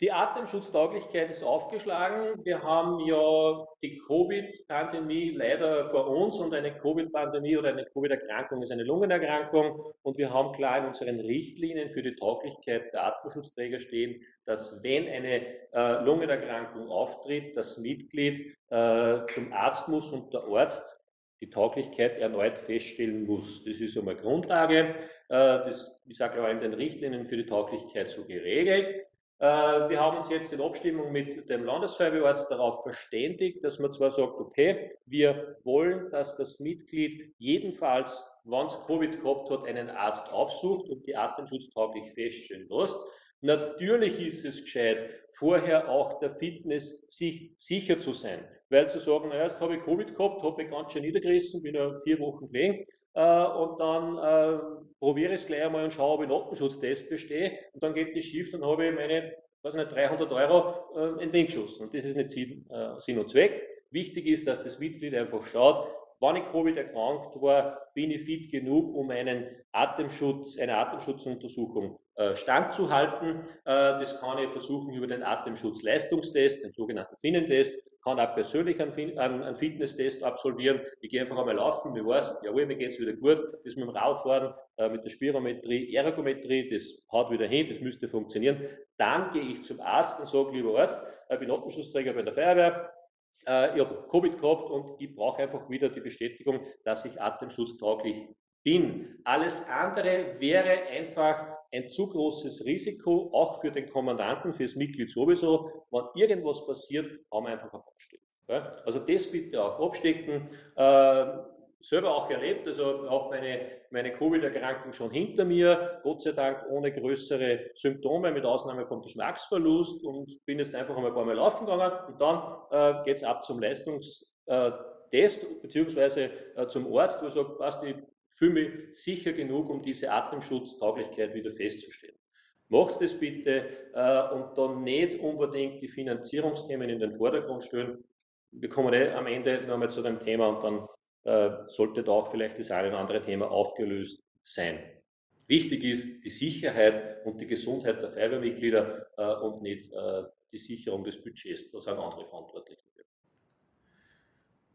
Die Atemschutztauglichkeit ist aufgeschlagen. Wir haben ja die Covid-Pandemie leider vor uns und eine Covid-Pandemie oder eine Covid-Erkrankung ist eine Lungenerkrankung und wir haben klar in unseren Richtlinien für die Tauglichkeit der Atemschutzträger stehen, dass wenn eine äh, Lungenerkrankung auftritt, das Mitglied äh, zum Arzt muss und der Arzt die Tauglichkeit erneut feststellen muss. Das ist einmal Grundlage. Äh, das ist auch in den Richtlinien für die Tauglichkeit so geregelt. Äh, wir haben uns jetzt in Abstimmung mit dem Landesfeuerwehrarzt darauf verständigt, dass man zwar sagt, okay, wir wollen, dass das Mitglied jedenfalls, wenn es Covid gehabt hat, einen Arzt aufsucht und die atemschutztauglich feststellen lässt. Natürlich ist es gescheit, vorher auch der Fitness sich sicher zu sein. Weil zu sagen, naja, jetzt habe ich Covid gehabt, habe ich ganz schön niedergerissen, bin ja vier Wochen gelegen äh, und dann äh, probiere ich es gleich einmal und schaue, ob ich einen Atemschutztest bestehe und dann geht das schief, dann habe ich meine, weiß nicht, 300 Euro äh, in den geschossen. Und das ist nicht Sinn, äh, Sinn und Zweck. Wichtig ist, dass das Mitglied einfach schaut, wann ich Covid erkrankt war, bin ich fit genug, um einen Atemschutz, eine Atemschutzuntersuchung standzuhalten. Äh, das kann ich versuchen über den Atemschutzleistungstest, den sogenannten Finnentest, kann auch persönlich einen, Fitnesstest absolvieren. Ich gehe einfach einmal laufen, mir weiß, jawohl, mir geht es wieder gut. Das mit dem Radfahren, äh, mit der Spirometrie, Ergometrie, das haut wieder hin, das müsste funktionieren. Dann gehe ich zum Arzt und sage, lieber Arzt, ich bin Atemschutzträger bei der Feuerwehr, äh, ich habe Covid gehabt und ich brauche einfach wieder die Bestätigung, dass ich atemschutztauglich bin. Alles andere wäre einfach ein zu großes Risiko, auch für den Kommandanten, für das Mitglied sowieso. Wenn irgendwas passiert, haben wir einfach ein Abstecken. Also das bitte auch abstecken. Äh, selber auch erlebt, also ich habe meine, meine Covid-Erkrankung schon hinter mir, Gott sei Dank ohne größere Symptome, mit Ausnahme vom Geschmacksverlust und bin jetzt einfach einmal ein paar Mal laufen gegangen und dann äh, geht es ab zum Leistungs, äh, Test bzw. zum Arzt, wo er sagt, passt, ich fühle mich sicher genug, um diese Atemschutztauglichkeit wieder festzustellen. Macht das bitte äh, und dann nicht unbedingt die Finanzierungsthemen in den Vordergrund stellen. Wir kommen eh am Ende nochmal zu dem Thema und dann äh, sollte da auch vielleicht das eine oder andere Thema aufgelöst sein. Wichtig ist die Sicherheit und die Gesundheit der Feuerwehrmitglieder äh, und nicht äh, die Sicherung des Budgets. Da sind andere verantwortlich.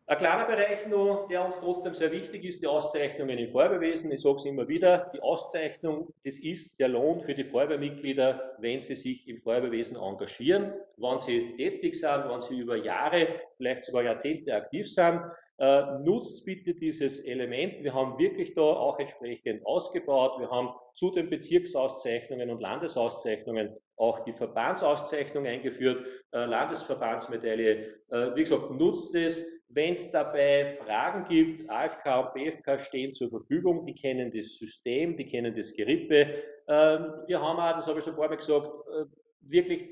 Ein kleiner Bereich nur, der uns trotzdem sehr wichtig ist, die Auszeichnungen im Feuerwehrwesen. Ich sage es immer wieder, die Auszeichnung, das ist der Lohn für die Feuerwehrmitglieder, wenn sie sich im Feuerwehrwesen engagieren, wenn sie tätig sind, wenn sie über Jahre, vielleicht sogar Jahrzehnte aktiv sind. Äh, nutzt bitte dieses Element. Wir haben wirklich da auch entsprechend ausgebaut. Wir haben zu den Bezirksauszeichnungen und Landesauszeichnungen auch die Verbandsauszeichnung eingeführt, äh, Landesverbandsmedaille. Äh, wie gesagt, nutzt es wenn es dabei Fragen gibt, AFK und BFK stehen zur Verfügung, die kennen das System, die kennen das Gerippe. Ähm, wir haben auch, das habe ich schon ein paar Mal gesagt, äh, wirklich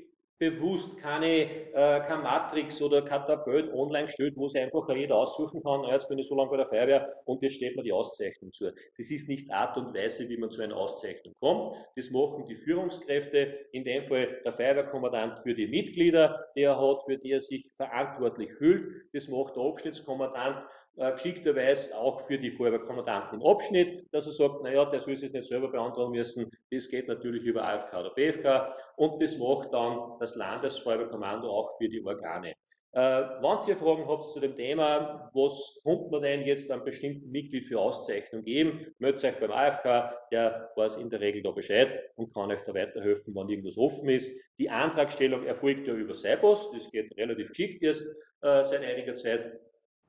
bewusst keine, äh, kein Matrix oder Katapult online stellt, wo sich einfach jeder aussuchen kann, jetzt bin ich so lange bei der Feuerwehr und jetzt steht mir die Auszeichnung zu. Das ist nicht Art und Weise, wie man zu einer Auszeichnung kommt. Das machen die Führungskräfte, in dem Fall der Feuerwehrkommandant für die Mitglieder, die er hat, für die er sich verantwortlich fühlt. Das macht der Abschnittskommandant äh, geschickterweise auch für die Feuerwehrkommandanten im Abschnitt, dass er sagt, naja, der soll es nicht selber beantragen müssen. Das geht natürlich über AFK oder BFK und das macht dann das Landesfeuerwehrkommando auch für die Organe. Äh, wenn ihr Fragen habt zu dem Thema, was kommt man denn jetzt einem bestimmten Mitglied für Auszeichnung geben, meldet euch beim AFK, der weiß in der Regel da Bescheid und kann euch da weiterhelfen, wenn irgendwas offen ist. Die Antragstellung erfolgt ja über Cybos, das geht relativ geschickt jetzt äh, seit einiger Zeit.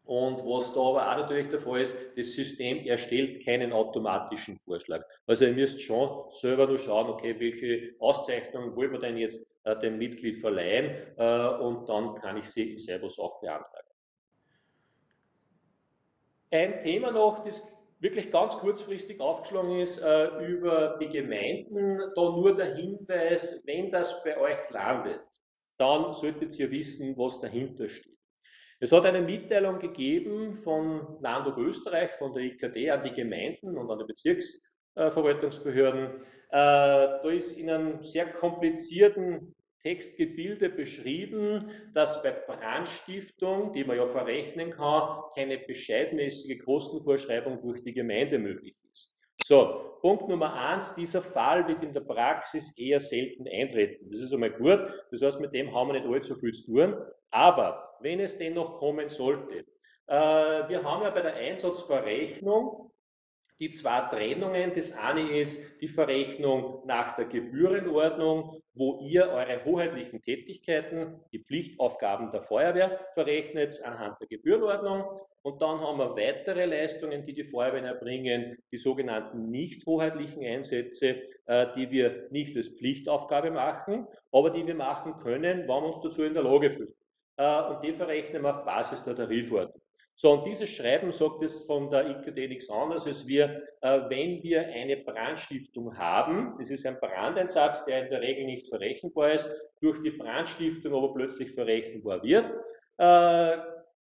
Und was da aber auch natürlich der Fall ist, das System erstellt keinen automatischen Vorschlag. Also ihr müsst schon selber nur schauen, okay, welche Auszeichnung wollen wir denn jetzt äh, dem Mitglied verleihen äh, und dann kann ich sie selber auch beantragen. Ein Thema noch, das wirklich ganz kurzfristig aufgeschlagen ist, äh, über die Gemeinden, da nur der Hinweis, wenn das bei euch landet, dann solltet ihr wissen, was dahinter steht. Es hat eine Mitteilung gegeben von Land Österreich, von der IKD an die Gemeinden und an die Bezirksverwaltungsbehörden. Äh, da ist in einem sehr komplizierten Textgebilde beschrieben, dass bei Brandstiftung, die man ja verrechnen kann, keine bescheidmäßige Kostenvorschreibung durch die Gemeinde möglich ist. So, Punkt Nummer eins, dieser Fall wird in der Praxis eher selten eintreten. Das ist einmal gut, das heißt, mit dem haben wir nicht allzu viel zu tun. Aber wenn es denn noch kommen sollte, äh, wir haben ja bei der Einsatzverrechnung die zwei Trennungen. Das eine ist die Verrechnung nach der Gebührenordnung, wo ihr eure hoheitlichen Tätigkeiten, die Pflichtaufgaben der Feuerwehr verrechnet anhand der Gebührenordnung. Und dann haben wir weitere Leistungen, die die Feuerwehren erbringen, die sogenannten nicht hoheitlichen Einsätze, äh, die wir nicht als Pflichtaufgabe machen, aber die wir machen können, wenn wir uns dazu in der Lage fühlen. Äh, und die verrechnen wir auf Basis der Tarifordnung. So, und dieses Schreiben sagt es von der IKD nichts anderes, als wir, äh, wenn wir eine Brandstiftung haben, das ist ein Brandeinsatz, der in der Regel nicht verrechenbar ist, durch die Brandstiftung aber plötzlich verrechenbar wird, äh,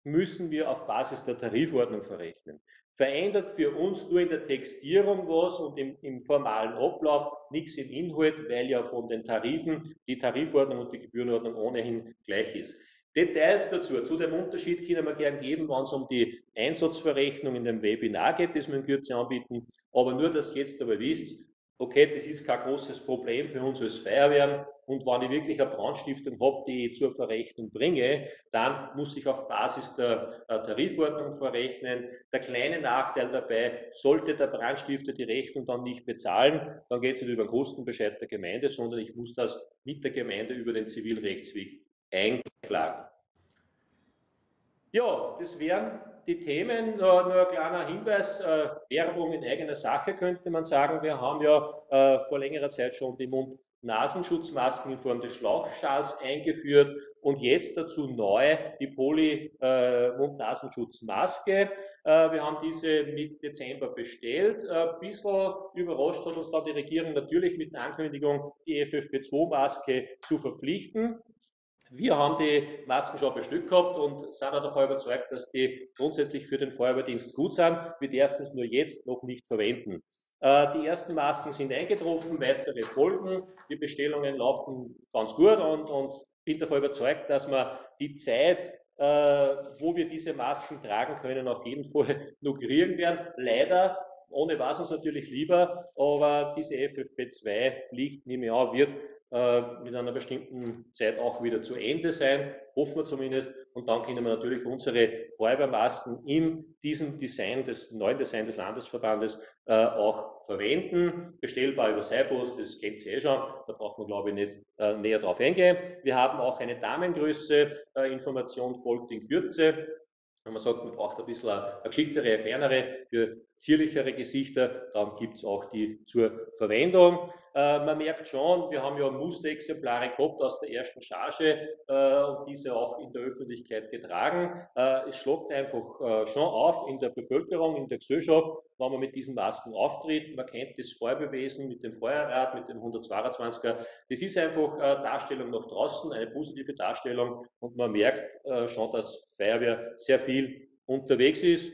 müssen wir auf Basis der Tarifordnung verrechnen. Verändert für uns nur in der Textierung was und im, im formalen Ablauf nichts im Inhalt, weil ja von den Tarifen die Tarifordnung und die Gebührenordnung ohnehin gleich ist. Details dazu, zu dem Unterschied können wir gerne geben, wenn es um die Einsatzverrechnung in dem Webinar geht, das wir in Kürze anbieten. Aber nur, dass ihr jetzt aber wisst, okay, das ist kein großes Problem für uns als Feuerwehren. Und wenn ich wirklich eine Brandstiftung habe, die ich zur Verrechnung bringe, dann muss ich auf Basis der Tarifordnung verrechnen. Der kleine Nachteil dabei, sollte der Brandstifter die Rechnung dann nicht bezahlen, dann geht es nicht über den Kostenbescheid der Gemeinde, sondern ich muss das mit der Gemeinde über den Zivilrechtsweg einklagen. Ja, das wären die Themen. Nur, nur ein kleiner Hinweis, äh, Werbung in eigener Sache könnte man sagen. Wir haben ja äh, vor längerer Zeit schon die Mund-Nasenschutzmasken in Form des Schlauchschals eingeführt und jetzt dazu neu die Poly-Mund-Nasenschutzmaske. Äh, äh, wir haben diese mit Dezember bestellt. Ein äh, bisschen überrascht hat uns da die Regierung natürlich mit der Ankündigung, die FFP2-Maske zu verpflichten Wir haben die Masken schon bestückt gehabt und sind auch davon überzeugt, dass die grundsätzlich für den Feuerwehrdienst gut sind. Wir dürfen es nur jetzt noch nicht verwenden. Äh, die ersten Masken sind eingetroffen, weitere folgen. Die Bestellungen laufen ganz gut und, und bin davon überzeugt, dass wir die Zeit, äh, wo wir diese Masken tragen können, auf jeden Fall noch kriegen werden. Leider ohne was uns natürlich lieber, aber diese FFP2-Pflicht, nehme ich an, wird äh, mit einer bestimmten Zeit auch wieder zu Ende sein, hoffen wir zumindest. Und dann können wir natürlich unsere Feuerwehrmasken in diesem Design des neuen Design des Landesverbandes äh, auch verwenden. Bestellbar über Cypost, das kennt ihr eh schon, da braucht man glaube ich nicht äh, näher drauf eingehen. Wir haben auch eine Damengröße, äh, Information folgt in Kürze. Wenn man sagt, man braucht ein bisschen eine, geschicktere, eine kleinere für zierlichere Gesichter, dann gibt es auch die zur Verwendung. Äh, man merkt schon, wir haben ja Musterexemplare gehabt aus der ersten Charge äh, und diese auch in der Öffentlichkeit getragen. Äh, es schlägt einfach äh, schon auf in der Bevölkerung, in der Gesellschaft, wenn man mit diesen Masken auftritt. Man kennt das Feuerwehwesen mit dem Feuerrad, mit dem 122er. Das ist einfach äh, Darstellung nach draußen, eine positive Darstellung und man merkt äh, schon, dass Feuerwehr sehr viel unterwegs ist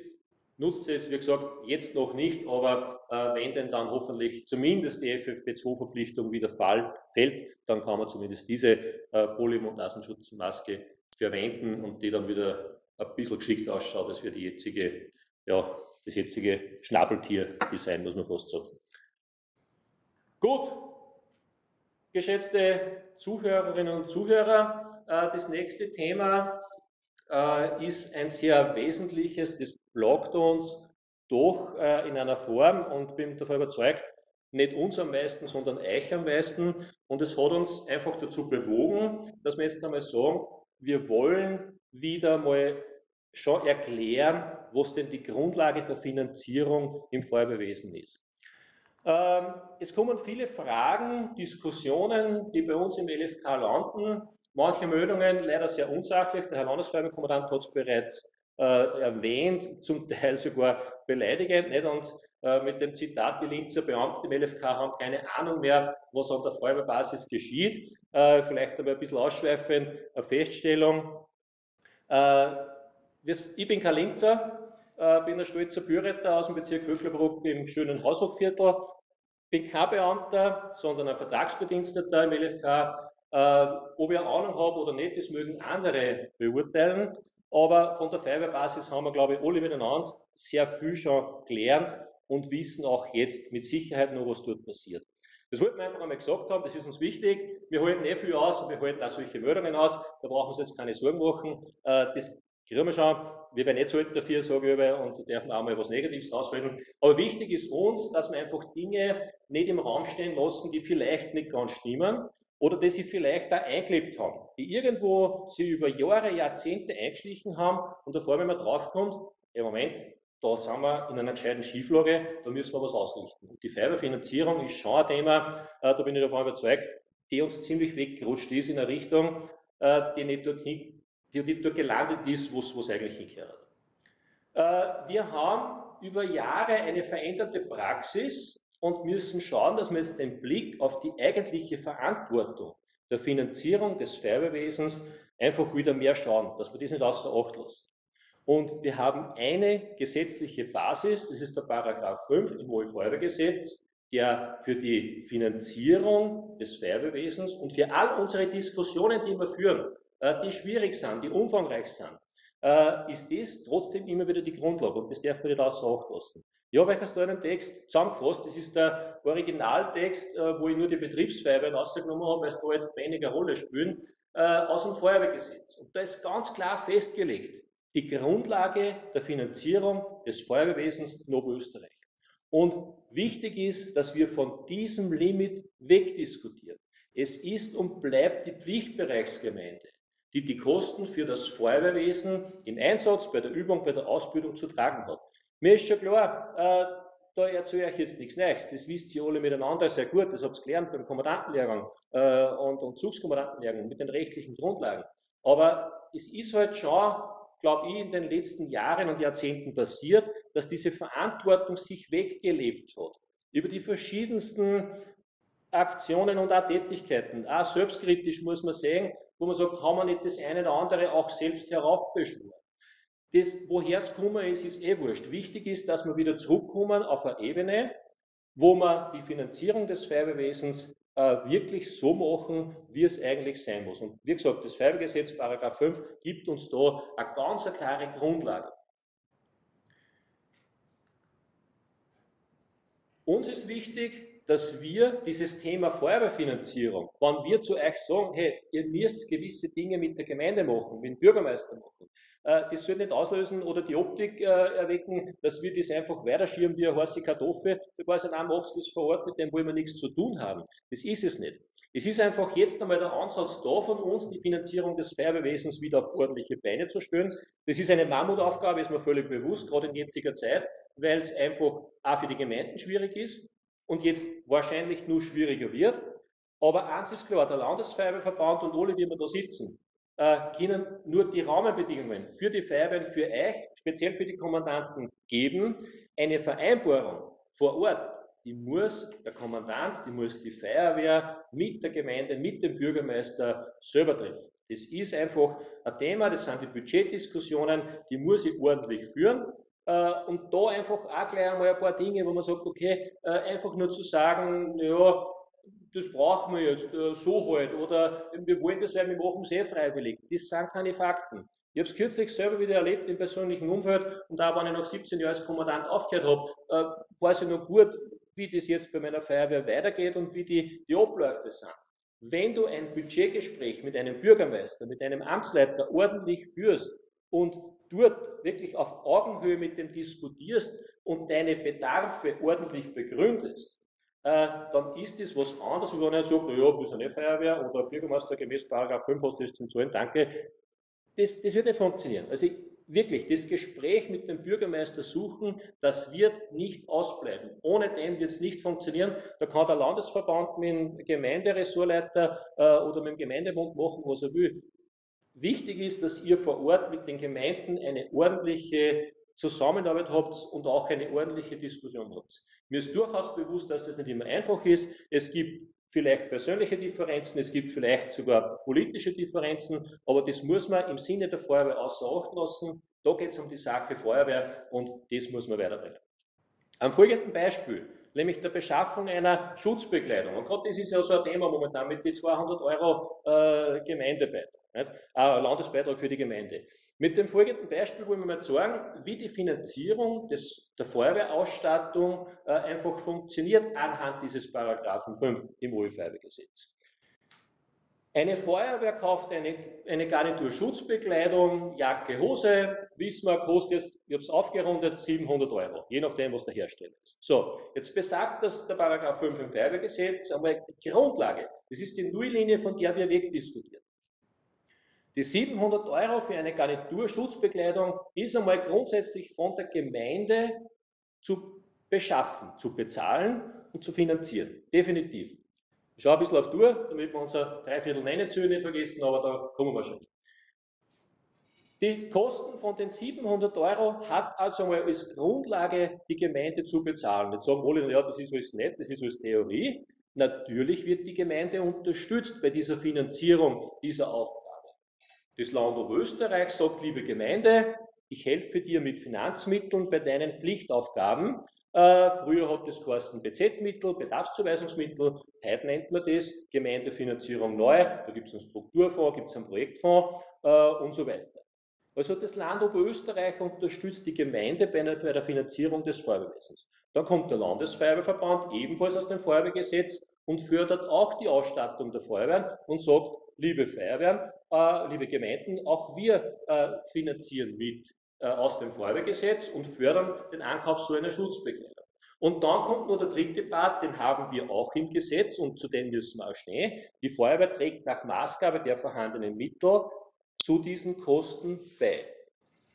nutzt es, wie gesagt, jetzt noch nicht, aber äh, wenn denn dann hoffentlich zumindest die FFP2-Verpflichtung wieder Fall fällt, dann kann man zumindest diese Poly- und Nasenschutzmaske verwenden und die dann wieder ein bisschen geschickt ausschaut, als wir die jetzige, ja, das jetzige Schnabeltier-Design, muss man fast sagen. Gut, geschätzte Zuhörerinnen und Zuhörer, äh, das nächste Thema äh, ist ein sehr wesentliches, das blockt uns doch äh, in einer Form und bin davon überzeugt, nicht uns am meisten, sondern euch am meisten. Und es hat uns einfach dazu bewogen, dass wir jetzt einmal sagen, wir wollen wieder mal schon erklären, was denn die Grundlage der Finanzierung im Feuerwehrwesen ist. Ähm, es kommen viele Fragen, Diskussionen, die bei uns im LFK landen. Manche Meldungen leider sehr unsachlich. Der Herr Landesfeuerwehrkommandant hat es bereits äh, erwähnt, zum Teil sogar beleidigend. Nicht? Und äh, mit dem Zitat, die Linzer Beamten im LFK haben keine Ahnung mehr, was an der Feuerwehrbasis geschieht. Äh, vielleicht aber ein bisschen ausschweifend eine Feststellung. Ich bin kein Linzer, äh, bin ein stolzer Bürretter aus dem Bezirk Vöcklerbruck im schönen Haushochviertel. Bin kein Beamter, sondern ein Vertragsbediensteter im LFK äh, ob ich eine Ahnung habe oder nicht, das mögen andere beurteilen. Aber von der Feuerwehrbasis haben wir, glaube ich, alle miteinander sehr viel schon gelernt und wissen auch jetzt mit Sicherheit noch, was dort passiert. Das wollten wir einfach einmal gesagt haben, das ist uns wichtig. Wir halten eh viel aus und wir halten auch solche Meldungen aus. Da brauchen wir uns jetzt keine Sorgen machen. Äh, das kriegen wir. Wir werden nicht so alt dafür, sage ich über, und dürfen auch mal was Negatives aushalten. Aber wichtig ist uns, dass wir einfach Dinge nicht im Raum stehen lassen, die vielleicht nicht ganz stimmen, oder die sie vielleicht da eingelebt haben, die irgendwo sie über Jahre, Jahrzehnte eingeschlichen haben und davor, wenn man draufkommt, im Moment, da sind wir in einer gescheiten Schieflage, da müssen wir was ausrichten. Und die Feuerwehrfinanzierung ist schon ein Thema, äh, da bin ich davon überzeugt, die uns ziemlich weggerutscht ist in eine Richtung, äh, die nicht dorthin, die dort gelandet ist, wo es eigentlich hingehört. Äh, wir haben über Jahre eine veränderte Praxis, und müssen schauen, dass wir jetzt den Blick auf die eigentliche Verantwortung der Finanzierung des Feuerwehrwesens einfach wieder mehr schauen, dass wir das nicht außer Acht lassen. Und wir haben eine gesetzliche Basis, das ist der Paragraph 5 im Wohlfeuerwehrgesetz, der für die Finanzierung des Feuerwehrwesens und für all unsere Diskussionen, die wir führen, die schwierig sind, die umfangreich sind, äh, ist das trotzdem immer wieder die Grundlage und das dürfen wir nicht außer Acht lassen. Ich habe euch da einen Text zusammengefasst. Das ist der Originaltext, äh, wo ich nur die Betriebsfeuerwehren rausgenommen habe, weil es da jetzt weniger Rolle spielen, äh, aus dem Feuerwehrgesetz. Und da ist ganz klar festgelegt, die Grundlage der Finanzierung des Feuerwehrwesens in Oberösterreich. Und wichtig ist, dass wir von diesem Limit wegdiskutieren. Es ist und bleibt die Pflichtbereichsgemeinde, die die Kosten für das Feuerwehrwesen im Einsatz, bei der Übung, bei der Ausbildung zu tragen hat. Mir ist schon klar, äh, da erzähle ich jetzt nichts Neues. Das wisst ihr alle miteinander sehr gut. Das habt ihr gelernt beim Kommandantenlehrgang äh, und, und Zugskommandantenlehrgang mit den rechtlichen Grundlagen. Aber es ist halt schon, glaube ich, in den letzten Jahren und Jahrzehnten passiert, dass diese Verantwortung sich weggelebt hat. Über die verschiedensten Aktionen und auch Tätigkeiten. Auch selbstkritisch muss man sehen, wo man sagt, haben wir nicht das eine oder andere auch selbst heraufbeschworen. Das, woher es gekommen ist, ist eh wurscht. Wichtig ist, dass wir wieder zurückkommen auf eine Ebene, wo wir die Finanzierung des Feuerwehrwesens äh, wirklich so machen, wie es eigentlich sein muss. Und wie gesagt, das Feuerwehrgesetz, Paragraph 5, gibt uns da eine ganz klare Grundlage. Uns ist wichtig, dass wir dieses Thema Feuerwehrfinanzierung, wenn wir zu euch sagen, hey, ihr müsst gewisse Dinge mit der Gemeinde machen, mit dem Bürgermeister machen, äh, das soll nicht auslösen oder die Optik äh, erwecken, dass wir das einfach weiterschieben wie eine heiße Kartoffel, so quasi, nein, machst du das vor Ort, mit dem wollen wir nichts zu tun haben. Das ist es nicht. Es ist einfach jetzt einmal der Ansatz da von uns, die Finanzierung des Feuerwehrwesens wieder auf ordentliche Beine zu stellen. Das ist eine Mammutaufgabe, ist mir völlig bewusst, gerade in jetziger Zeit, weil es einfach auch für die Gemeinden schwierig ist und jetzt wahrscheinlich nur schwieriger wird. Aber eins ist klar, der Landesfeuerwehrverband und alle, die wir da sitzen, äh, können nur die Rahmenbedingungen für die Feuerwehren, für euch, speziell für die Kommandanten geben. Eine Vereinbarung vor Ort, die muss der Kommandant, die muss die Feuerwehr mit der Gemeinde, mit dem Bürgermeister selber treffen. Das ist einfach ein Thema, das sind die Budgetdiskussionen, die muss ich ordentlich führen. Äh, und da einfach auch gleich einmal ein paar Dinge, wo man sagt, okay, äh, einfach nur zu sagen, ja, das brauchen wir jetzt äh, so halt oder wir wollen das, weil wir machen es eh freiwillig. Das sind keine Fakten. Ich habe es kürzlich selber wieder erlebt im persönlichen Umfeld und da, wenn ich nach 17 Jahren als Kommandant aufgehört habe, weiß ich noch gut, wie das jetzt bei meiner Feuerwehr weitergeht und wie die, die Abläufe sind. Wenn du ein Budgetgespräch mit einem Bürgermeister, mit einem Amtsleiter ordentlich führst und dort wirklich auf Augenhöhe mit dem diskutierst und deine Bedarfe ordentlich begründest, äh, dann ist das was anderes, wenn er sagt, naja, wir sind nicht Feuerwehr oder Bürgermeister gemäß Paragraph 5 hast du das zum Zahlen, danke. Das, das wird nicht funktionieren. Also wirklich, das Gespräch mit dem Bürgermeister suchen, das wird nicht ausbleiben. Ohne dem wird es nicht funktionieren. Da kann der Landesverband mit dem Gemeinderessortleiter äh, oder mit dem Gemeindebund machen, was er will. Wichtig ist, dass ihr vor Ort mit den Gemeinden eine ordentliche Zusammenarbeit habt und auch eine ordentliche Diskussion habt. Mir ist durchaus bewusst, dass das nicht immer einfach ist. Es gibt vielleicht persönliche Differenzen, es gibt vielleicht sogar politische Differenzen, aber das muss man im Sinne der Feuerwehr außer Acht lassen. Da geht es um die Sache Feuerwehr und das muss man weiterbringen. Am folgenden Beispiel, nämlich der Beschaffung einer Schutzbekleidung. Und gerade das ist ja so ein Thema momentan mit den 200 Euro äh, Gemeindebeitrag? Äh, Landesbeitrag für die Gemeinde. Mit dem folgenden Beispiel wollen wir mal zeigen, wie die Finanzierung des, der Feuerwehrausstattung äh, einfach funktioniert anhand dieses Paragraphen 5 im OE-Feuerwehrgesetz. Eine Feuerwehr kauft eine, eine Garnitur Schutzbekleidung, Jacke, Hose, wissen kostet jetzt, ich habe es aufgerundet, 700 Euro, je nachdem, was der Hersteller ist. So, jetzt besagt das der Paragraph 5 im Feuerwehrgesetz einmal die Grundlage. Das ist die Nulllinie, von der wir wegdiskutieren. Die 700 Euro für eine Garniturschutzbekleidung ist einmal grundsätzlich von der Gemeinde zu beschaffen, zu bezahlen und zu finanzieren. Definitiv. Ich schaue ein bisschen auf die Uhr, damit wir unser Dreiviertel Nennezüge nicht vergessen, aber da kommen wir schon. Die Kosten von den 700 Euro hat also einmal als Grundlage die Gemeinde zu bezahlen. Jetzt sagen alle, ja, das ist alles nett, das ist alles Theorie. Natürlich wird die Gemeinde unterstützt bei dieser Finanzierung dieser Aufgabe. Das Land Oberösterreich sagt, liebe Gemeinde, ich helfe dir mit Finanzmitteln bei deinen Pflichtaufgaben. Äh, früher hat das geheißen BZ-Mittel, Bedarfszuweisungsmittel, heute nennt man das Gemeindefinanzierung neu, da gibt es einen Strukturfonds, gibt es einen Projektfonds äh, und so weiter. Also das Land Oberösterreich unterstützt die Gemeinde bei, bei der Finanzierung des Feuerwehrwesens. Dann kommt der Landesfeuerwehrverband ebenfalls aus dem Feuerwehrgesetz und fördert auch die Ausstattung der Feuerwehren und sagt, liebe Feuerwehren, äh, liebe Gemeinden, auch wir äh, finanzieren mit aus dem Feuerwehrgesetz und fördern den Ankauf so einer Schutzbekleidung. Und dann kommt nur der dritte Part, den haben wir auch im Gesetz und zu dem müssen wir auch stehen. Die Feuerwehr trägt nach Maßgabe der vorhandenen Mittel zu diesen Kosten bei.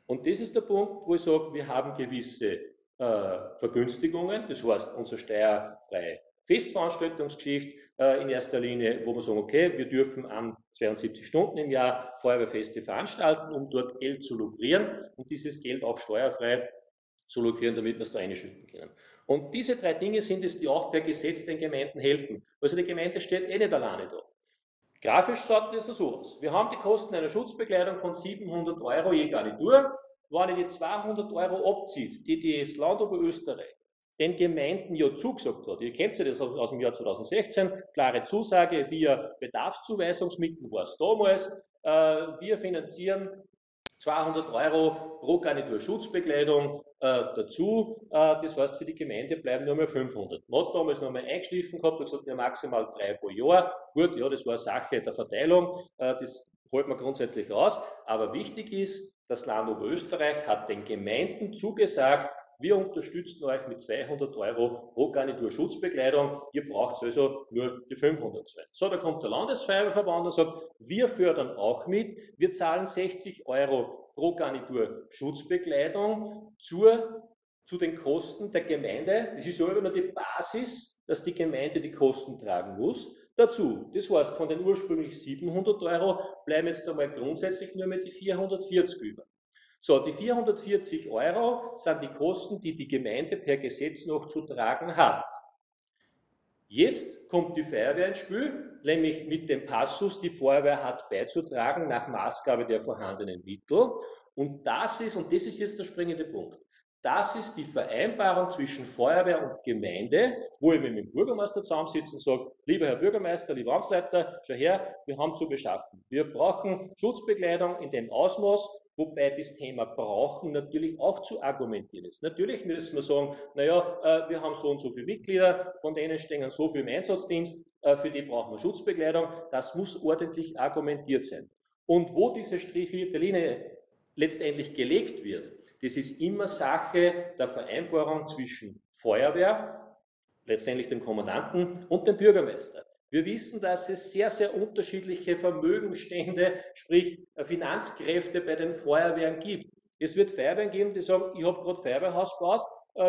Und das ist der Punkt, wo ich sage, wir haben gewisse äh, Vergünstigungen, das heißt, unser steuerfrei Festveranstaltungsgeschichte äh, in erster Linie, wo wir sagen, okay, wir dürfen an 72 Stunden im Jahr Feuerwehrfeste veranstalten, um dort Geld zu lukrieren und dieses Geld auch steuerfrei zu lukrieren, damit wir es da einschütten können. Und diese drei Dinge sind es, die auch per Gesetz den Gemeinden helfen. Also die Gemeinde steht eh nicht alleine da. Grafisch sagt es so aus. Wir haben die Kosten einer Schutzbekleidung von 700 Euro je Garnitur. Wenn ich die 200 Euro abzieht, die das Land Oberösterreich den Gemeinden ja zugesagt hat. Ihr kennt ja das aus dem Jahr 2016, klare Zusage via Bedarfszuweisungsmittel war es damals. Äh, wir finanzieren 200 Euro pro Garnitur Schutzbekleidung äh, dazu. Äh, das heißt, für die Gemeinde bleiben nur mehr 500. Man hat es damals noch mal eingeschliffen gehabt und gesagt, ja, maximal drei pro Jahr. Gut, ja, das war Sache der Verteilung. Äh, das holt man grundsätzlich aus. Aber wichtig ist, das Land Oberösterreich hat den Gemeinden zugesagt, wir unterstützen euch mit 200 Euro pro Garnitur Schutzbekleidung, ihr braucht also nur die 500 zahlen. So, da kommt der Landesfeuerwehrverband und sagt, wir fördern auch mit, wir zahlen 60 Euro pro Garnitur Schutzbekleidung zur, zu den Kosten der Gemeinde. Das ist ja immer nur die Basis, dass die Gemeinde die Kosten tragen muss. Dazu, das heißt, von den ursprünglich 700 Euro bleiben jetzt einmal grundsätzlich nur mehr die 440 über. So, die 440 Euro sind die Kosten, die die Gemeinde per Gesetz noch zu tragen hat. Jetzt kommt die Feuerwehr ins Spiel, nämlich mit dem Passus, die Feuerwehr hat beizutragen nach Maßgabe der vorhandenen Mittel. Und das ist, und das ist jetzt der springende Punkt, das ist die Vereinbarung zwischen Feuerwehr und Gemeinde, wo ich mit dem Bürgermeister zusammensitze und sage, lieber Herr Bürgermeister, lieber Amtsleiter, schau her, wir haben zu beschaffen. Wir brauchen Schutzbekleidung in dem Ausmaß, Wobei das Thema Brauchen natürlich auch zu argumentieren ist. Natürlich müssen wir sagen, naja, äh, wir haben so und so viele Mitglieder, von denen stehen so viel im Einsatzdienst, äh, für die brauchen wir Schutzbekleidung. Das muss ordentlich argumentiert sein. Und wo diese strichlierte Linie letztendlich gelegt wird, das ist immer Sache der Vereinbarung zwischen Feuerwehr, letztendlich dem Kommandanten und dem Bürgermeister. Wir wissen, dass es sehr, sehr unterschiedliche Vermögenstände, sprich äh, Finanzkräfte bei den Feuerwehren gibt. Es wird Feuerwehren geben, die sagen, ich habe gerade Feuerwehrhaus gebaut,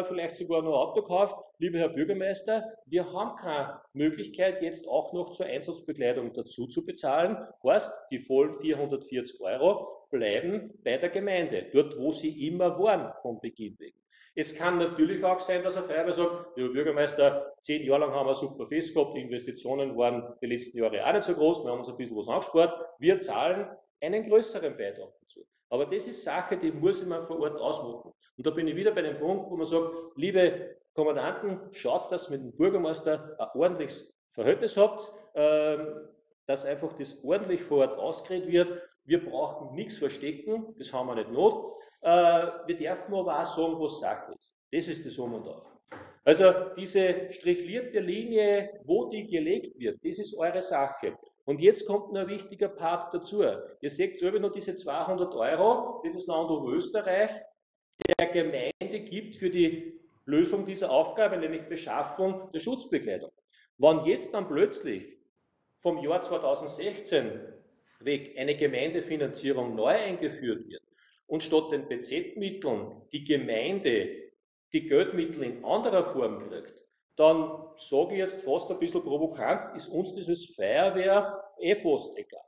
vielleicht sogar noch gekauft. Lieber Herr Bürgermeister, wir haben keine Möglichkeit, jetzt auch noch zur Einsatzbekleidung dazu zu bezahlen. Heißt, die vollen 440 Euro bleiben bei der Gemeinde, dort wo sie immer waren vom Beginn weg. Es kann natürlich auch sein, dass eine Feuerwehr sagt, lieber Bürgermeister, zehn Jahre lang haben wir super fest gehabt, die Investitionen waren die letzten Jahre auch nicht so groß, wir haben uns ein bisschen was angespart, wir zahlen einen größeren Beitrag dazu. Aber das ist Sache, die muss man vor Ort ausmachen. Und da bin ich wieder bei dem Punkt, wo man sagt, liebe Kommandanten, schaut, dass ihr mit dem Bürgermeister ein ordentliches Verhältnis habt, ähm, dass einfach das ordentlich vor Ort ausgeredet wird. Wir brauchen nichts verstecken, das haben wir nicht not. Äh, wir dürfen aber auch sagen, was Sache ist. Das ist das Um und Auf. Also diese strichlierte Linie, wo die gelegt wird, das ist eure Sache. Und jetzt kommt noch ein wichtiger Part dazu. Ihr seht selber noch diese 200 Euro, die das Land Österreich der Gemeinde gibt für die Lösung dieser Aufgabe, nämlich Beschaffung der Schutzbekleidung. Wann jetzt dann plötzlich vom Jahr 2016 weg eine Gemeindefinanzierung neu eingeführt wird, und statt den BZ-Mitteln die Gemeinde die Geldmittel in anderer Form kriegt, dann sage ich jetzt fast ein bisschen provokant, ist uns dieses Feuerwehr eh fast egal.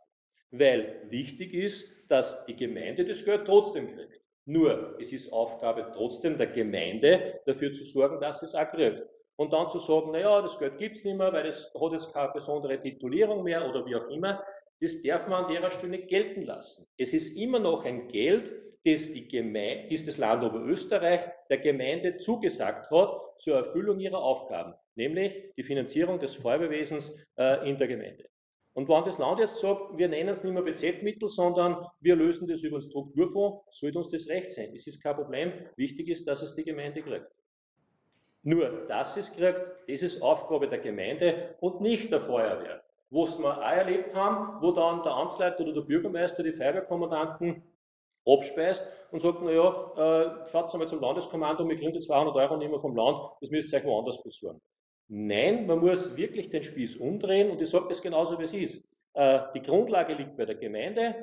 Weil wichtig ist, dass die Gemeinde das Geld trotzdem kriegt. Nur, es ist Aufgabe trotzdem der Gemeinde, dafür zu sorgen, dass es auch kriegt. Und dann zu sagen, naja, das Geld gibt es nicht mehr, weil es hat jetzt keine besondere Titulierung mehr oder wie auch immer, das darf man an der Stelle gelten lassen. Es ist immer noch ein Geld, das, die Gemeinde, das das Land Oberösterreich der Gemeinde zugesagt hat zur Erfüllung ihrer Aufgaben, nämlich die Finanzierung des Feuerwehrwesens äh, in der Gemeinde. Und wenn das Land jetzt sagt, wir nennen es nicht mehr BZ-Mittel, sondern wir lösen das über den Strukturfonds, sollte uns das recht sein. Es ist kein Problem. Wichtig ist, dass es die Gemeinde kriegt. Nur, dass es kriegt, das ist Aufgabe der Gemeinde und nicht der Feuerwehr. Wo es wir auch erlebt haben, wo dann der Amtsleiter oder der Bürgermeister die Feuerwehrkommandanten abspeist und sagt, naja, äh, schaut mal zum Landeskommando, wir kriegen die 200 Euro nicht mehr vom Land, das müsst ihr euch woanders besorgen. Nein, man muss wirklich den Spieß umdrehen und ich sage das genauso, wie es ist. Äh, die Grundlage liegt bei der Gemeinde.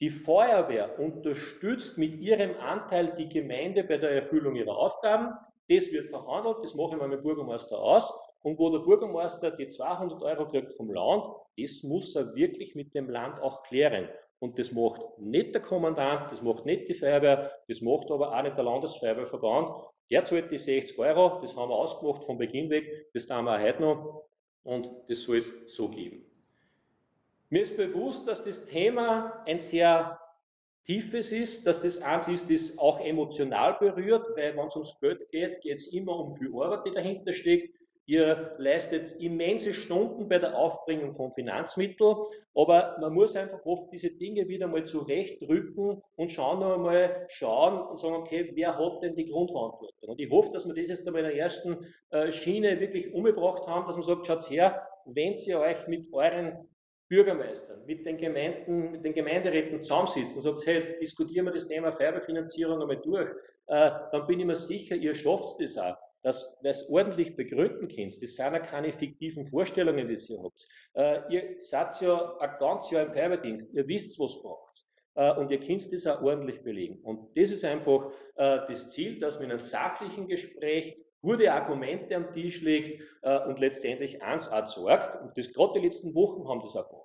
Die Feuerwehr unterstützt mit ihrem Anteil die Gemeinde bei der Erfüllung ihrer Aufgaben. Das wird verhandelt, das mache ich mal mit dem Bürgermeister aus. Und wo der Bürgermeister die 200 Euro kriegt vom Land, das muss er wirklich mit dem Land auch klären. Und das macht nicht der Kommandant, das macht nicht die Feuerwehr, das macht aber auch nicht der Landesfeuerwehrverband. Der zahlt die 60 Euro, das haben wir ausgemacht von Beginn weg, das tun wir auch heute noch und das soll es so geben. Mir ist bewusst, dass das Thema ein sehr tiefes ist, dass das eins ist, das auch emotional berührt, weil wenn es ums Geld geht, geht es immer um viel Arbeit, die dahinter steckt. Ihr leistet immense Stunden bei der Aufbringung von Finanzmitteln, aber man muss einfach oft diese Dinge wieder mal zurechtrücken und schauen noch einmal schauen und sagen, okay, wer hat denn die Grundverantwortung? Und ich hoffe, dass wir das jetzt einmal in der ersten äh, Schiene wirklich umgebracht haben, dass man sagt, schaut her, wenn ihr euch mit euren Bürgermeistern, mit den Gemeinden, mit den Gemeinderäten zusammensitzt und sagt, hey, jetzt diskutieren wir das Thema Feuerwehrfinanzierung einmal durch, äh, dann bin ich mir sicher, ihr schafft es auch, dass ihr es ordentlich begründen könnt. Das sind ja keine fiktiven Vorstellungen, die ihr habt. Äh, ihr seid ja ein ganzes Jahr im Feuerwehrdienst, ihr wisst, was braucht. Äh, und ihr könnt das auch ordentlich belegen. Und das ist einfach äh, das Ziel, dass man in einem sachlichen Gespräch gute Argumente am Tisch legt äh, und letztendlich eins auch sorgt. Und das gerade die letzten Wochen haben das auch gemacht.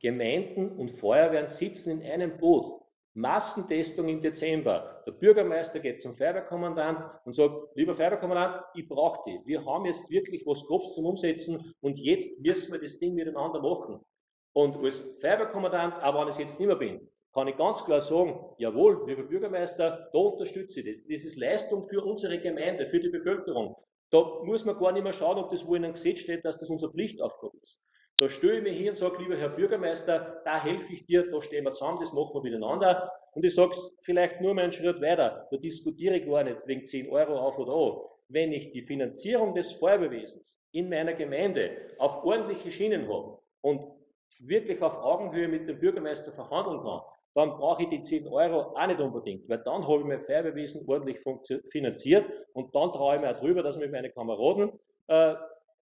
Gemeinden und Feuerwehren sitzen in einem Boot. Massentestung im Dezember. Der Bürgermeister geht zum Feuerwehrkommandant und sagt, lieber Feuerwehrkommandant, ich brauche die. Wir haben jetzt wirklich was Großes zum Umsetzen und jetzt müssen wir das Ding miteinander machen. Und als Feuerwehrkommandant, aber wenn ich es jetzt nicht mehr bin, kann ich ganz klar sagen, jawohl, lieber Bürgermeister, da unterstütze ich das. Das ist Leistung für unsere Gemeinde, für die Bevölkerung. Da muss man gar nicht mehr schauen, ob das wo in einem Gesetz steht, dass das unsere Pflichtaufgabe ist. Da stelle ich mich hier und sage, lieber Herr Bürgermeister, da helfe ich dir, da stehen wir zusammen, das machen wir miteinander. Und ich sage es vielleicht nur mal einen Schritt weiter, da diskutiere ich gar nicht wegen 10 Euro auf oder an. Wenn ich die Finanzierung des Feuerwehrwesens in meiner Gemeinde auf ordentliche Schienen habe und wirklich auf Augenhöhe mit dem Bürgermeister verhandeln kann, dann brauche ich die 10 Euro auch nicht unbedingt, weil dann habe ich mein Feuerwehrwesen ordentlich finanziert und dann traue ich mir auch drüber, dass ich mit meinen Kameraden äh,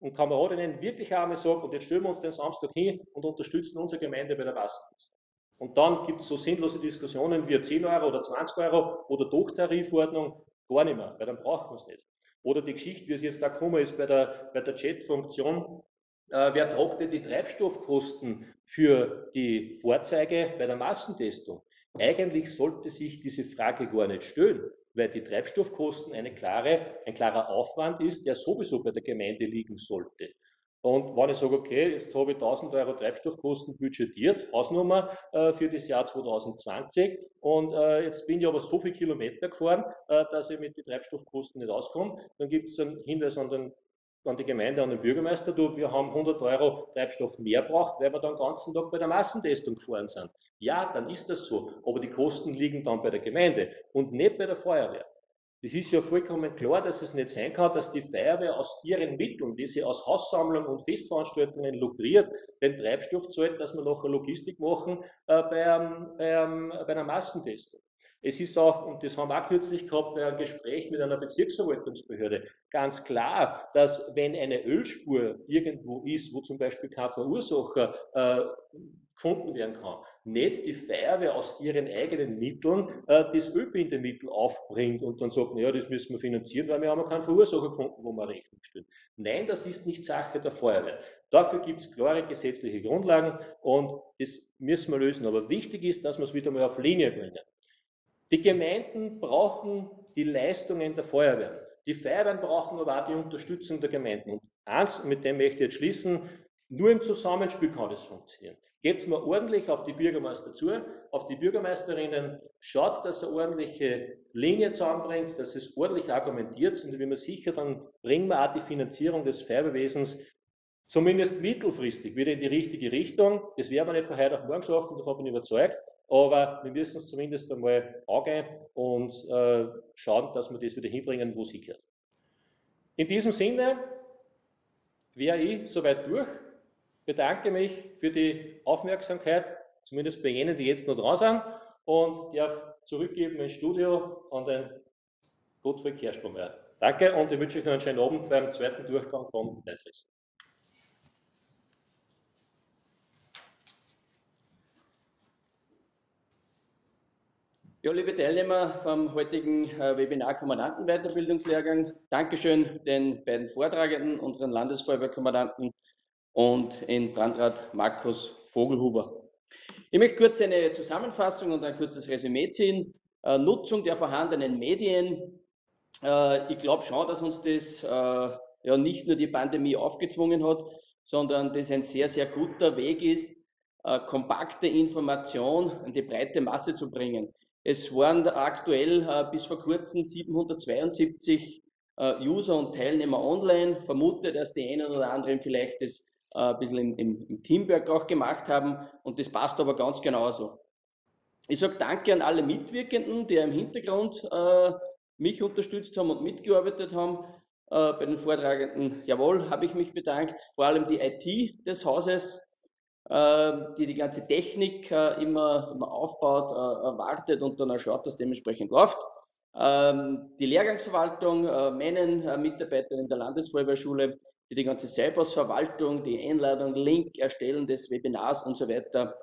und Kameradinnen wirklich einmal sage, und jetzt stellen wir uns den Samstag hin und unterstützen unsere Gemeinde bei der Wasserdienst. Und dann gibt es so sinnlose Diskussionen wie 10 Euro oder 20 Euro oder doch Tarifordnung, gar nicht mehr, weil dann braucht man es nicht. Oder die Geschichte, wie es jetzt da gekommen ist bei der, bei der Chat-Funktion, äh, wer tragt denn die Treibstoffkosten für die Fahrzeuge bei der Massentestung? Eigentlich sollte sich diese Frage gar nicht stellen, weil die Treibstoffkosten eine klare, ein klarer Aufwand ist, der sowieso bei der Gemeinde liegen sollte. Und wenn ich sage, okay, jetzt habe ich 1000 Euro Treibstoffkosten budgetiert, Hausnummer äh, für das Jahr 2020, und äh, jetzt bin ich aber so viele Kilometer gefahren, äh, dass ich mit den Treibstoffkosten nicht auskomme, dann gibt es einen Hinweis an den an die Gemeinde, an den Bürgermeister, du, wir haben 100 Euro Treibstoff mehr braucht, weil wir dann den ganzen Tag bei der Massentestung gefahren sind. Ja, dann ist das so, aber die Kosten liegen dann bei der Gemeinde und nicht bei der Feuerwehr. Es ist ja vollkommen klar, dass es nicht sein kann, dass die Feuerwehr aus ihren Mitteln, die sie aus Haussammlungen und Festveranstaltungen lukriert, den Treibstoff zahlt, dass wir nachher Logistik machen äh, bei, einem, bei, bei einer Massentestung. Es ist auch, und das haben wir auch kürzlich gehabt bei einem Gespräch mit einer Bezirksverwaltungsbehörde, ganz klar, dass wenn eine Ölspur irgendwo ist, wo zum Beispiel kein Verursacher äh, gefunden werden kann, nicht die Feuerwehr aus ihren eigenen Mitteln äh, das Ölbindemittel aufbringt und dann sagt, naja, das müssen wir finanzieren, weil wir haben keinen Verursacher gefunden, wo wir Rechnung stellen. Nein, das ist nicht Sache der Feuerwehr. Dafür gibt es klare gesetzliche Grundlagen und das müssen wir lösen. Aber wichtig ist, dass wir es wieder mal auf Linie bringen. Die Gemeinden brauchen die Leistungen der Feuerwehr. Die Feuerwehren brauchen aber auch die Unterstützung der Gemeinden. Und eins, mit dem möchte ich jetzt schließen, nur im Zusammenspiel kann das funktionieren. Geht's mal ordentlich auf die Bürgermeister zu, auf die Bürgermeisterinnen, schaut, dass ihr ordentliche Linie zusammenbringt, dass es ordentlich argumentiert und wie man sicher, dann bringen wir auch die Finanzierung des Feuerwehrwesens zumindest mittelfristig wieder in die richtige Richtung. Das werden wir nicht von heute auf morgen schaffen, davon bin ich überzeugt. Aber wir müssen es zumindest einmal angehen und äh, schauen, dass wir das wieder hinbringen, wo es hingehört. In diesem Sinne wäre ich soweit durch. Bedanke mich für die Aufmerksamkeit, zumindest bei jenen, die jetzt noch dran sind, und darf zurückgeben ins Studio an den Gottfried Kerschbaumeier. Danke und ich wünsche euch noch einen schönen Abend beim zweiten Durchgang von Netflix. Ja, liebe Teilnehmer vom heutigen äh, Webinar Kommandantenweiterbildungslehrgang, Dankeschön den beiden Vortragenden, unseren Landesfeuerwehrkommandanten und in Brandrat Markus Vogelhuber. Ich möchte kurz eine Zusammenfassung und ein kurzes Resümee ziehen. Äh, Nutzung der vorhandenen Medien. Äh, ich glaube schon, dass uns das ja nicht nur die Pandemie aufgezwungen hat, sondern das ein sehr, sehr guter Weg ist, kompakte Information an die breite Masse zu bringen. Es waren aktuell äh, bis vor kurzem 772 äh, User und Teilnehmer online. Vermute, dass die einen oder anderen vielleicht das äh, ein bisschen im, im, Teamwork auch gemacht haben und das passt aber ganz genauso. Ich sage danke an alle Mitwirkenden, die im Hintergrund mich unterstützt haben und mitgearbeitet haben. Bei den Vortragenden, jawohl, habe ich mich bedankt. Vor allem die IT des Hauses, die die ganze Technik äh, immer, immer aufbaut, äh, wartet und dann schaut, dass dementsprechend läuft. Ähm, die Lehrgangsverwaltung, äh, meinen Mitarbeitern in der Landesfeuerwehrschule, die die ganze Cybersverwaltung, die Einladung, Link erstellen des Webinars und so weiter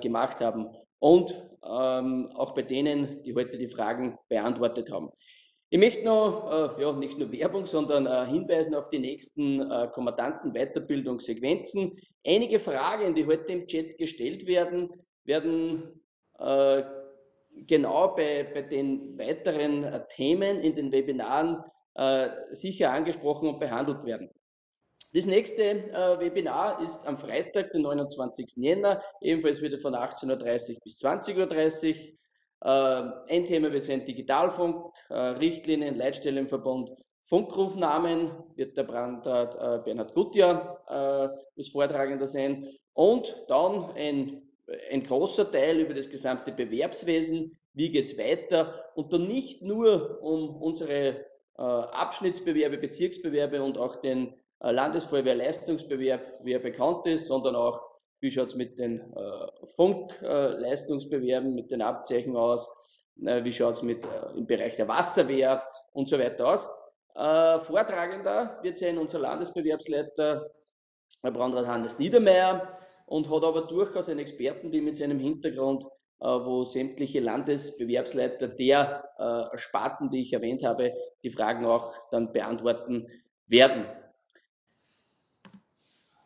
gemacht haben. Und ähm, auch bei denen, die heute die Fragen beantwortet haben. Ich möchte noch, äh, ja, nicht nur Werbung, sondern äh, hinweisen auf die nächsten äh, Kommandanten Weiterbildungssequenzen. Einige Fragen, die heute im Chat gestellt werden, werden äh, genau bei, bei den weiteren äh, Themen in den Webinaren äh, sicher angesprochen und behandelt werden. Das nächste äh, Webinar ist am Freitag, den 29. Jänner, ebenfalls wieder von 18.30 Uhr bis 20.30 Uhr. Äh, ein Thema wird sein Digitalfunk, äh, Richtlinien, Leitstellenverbund, Funkrufnamen, wird der Brandrat äh, Bernhard Gutjahr äh, als Vortragender sein. Und dann ein, ein großer Teil über das gesamte Bewerbswesen, wie geht es weiter und dann nicht nur um unsere äh, Abschnittsbewerbe, Bezirksbewerbe und auch den äh, Landesfeuerwehrleistungsbewerb, wie er bekannt ist, sondern auch, wie schaut es mit den äh, Funkleistungsbewerben, mit den Abzeichen aus, äh, wie schaut es mit äh, im Bereich der Wasserwehr und so weiter aus. Äh, Vortragender wird sein unser Landesbewerbsleiter, Herr Brandrat Hannes Niedermeyer, und hat aber durchaus ein Expertenteam mit seinem Hintergrund, äh, wo sämtliche Landesbewerbsleiter der äh, Sparten, die ich erwähnt habe, die Fragen auch dann beantworten werden.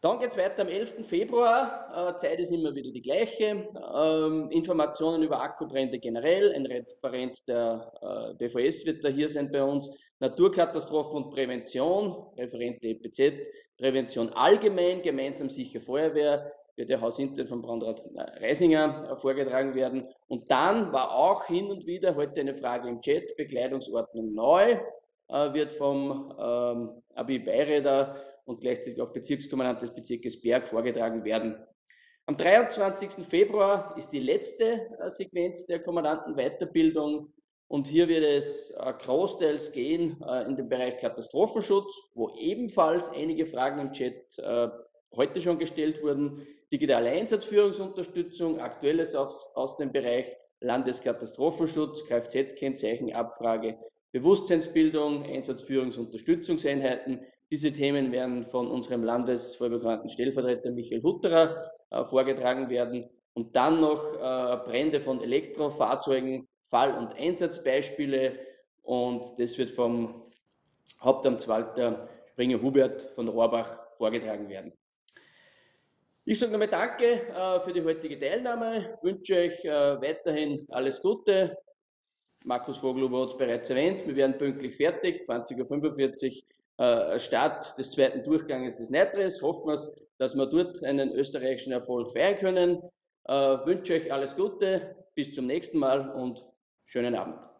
Dann geht es weiter am 11. Februar. Äh, Zeit ist immer wieder die gleiche. Ähm, Informationen über Akkubrände generell. Ein Referent der äh, BVS wird da hier sein bei uns. Naturkatastrophen und Prävention. Referent der EPZ. Prävention allgemein. Gemeinsam sicher Feuerwehr. Wird der Hausintern von Brandrat Reisinger vorgetragen werden. Und dann war auch hin und wieder heute eine Frage im Chat. Bekleidungsordnung neu. Äh, wird vom ähm, Abi Beiräder und gleichzeitig auch Bezirkskommandant des Bezirkes Berg vorgetragen werden. Am 23. Februar ist die letzte äh, Sequenz der Kommandantenweiterbildung und hier wird es äh, großteils gehen äh, in den Bereich Katastrophenschutz, wo ebenfalls einige Fragen im Chat heute schon gestellt wurden. Digitale Einsatzführungsunterstützung, aktuelles aus, aus dem Bereich Landeskatastrophenschutz, Kfz-Kennzeichenabfrage, Bewusstseinsbildung, Einsatzführungsunterstützungseinheiten, diese Themen werden von unserem landesvollbekannten Stellvertreter Michael Hutterer äh, vorgetragen werden. Und dann noch äh, Brände von Elektrofahrzeugen, Fall- und Einsatzbeispiele. Und das wird vom Hauptamtswalter Springer Hubert von Rohrbach vorgetragen werden. Ich sage nochmal Danke äh, für die heutige Teilnahme, wünsche euch äh, weiterhin alles Gute. Markus Vogelhuber hat es bereits erwähnt, wir werden pünktlich fertig, 20.45 Uhr äh, Start des zweiten Durchganges des Nitres. Hoffen wir, dass wir dort einen österreichischen Erfolg feiern können. Äh, wünsche euch alles Gute, bis zum nächsten Mal und schönen Abend.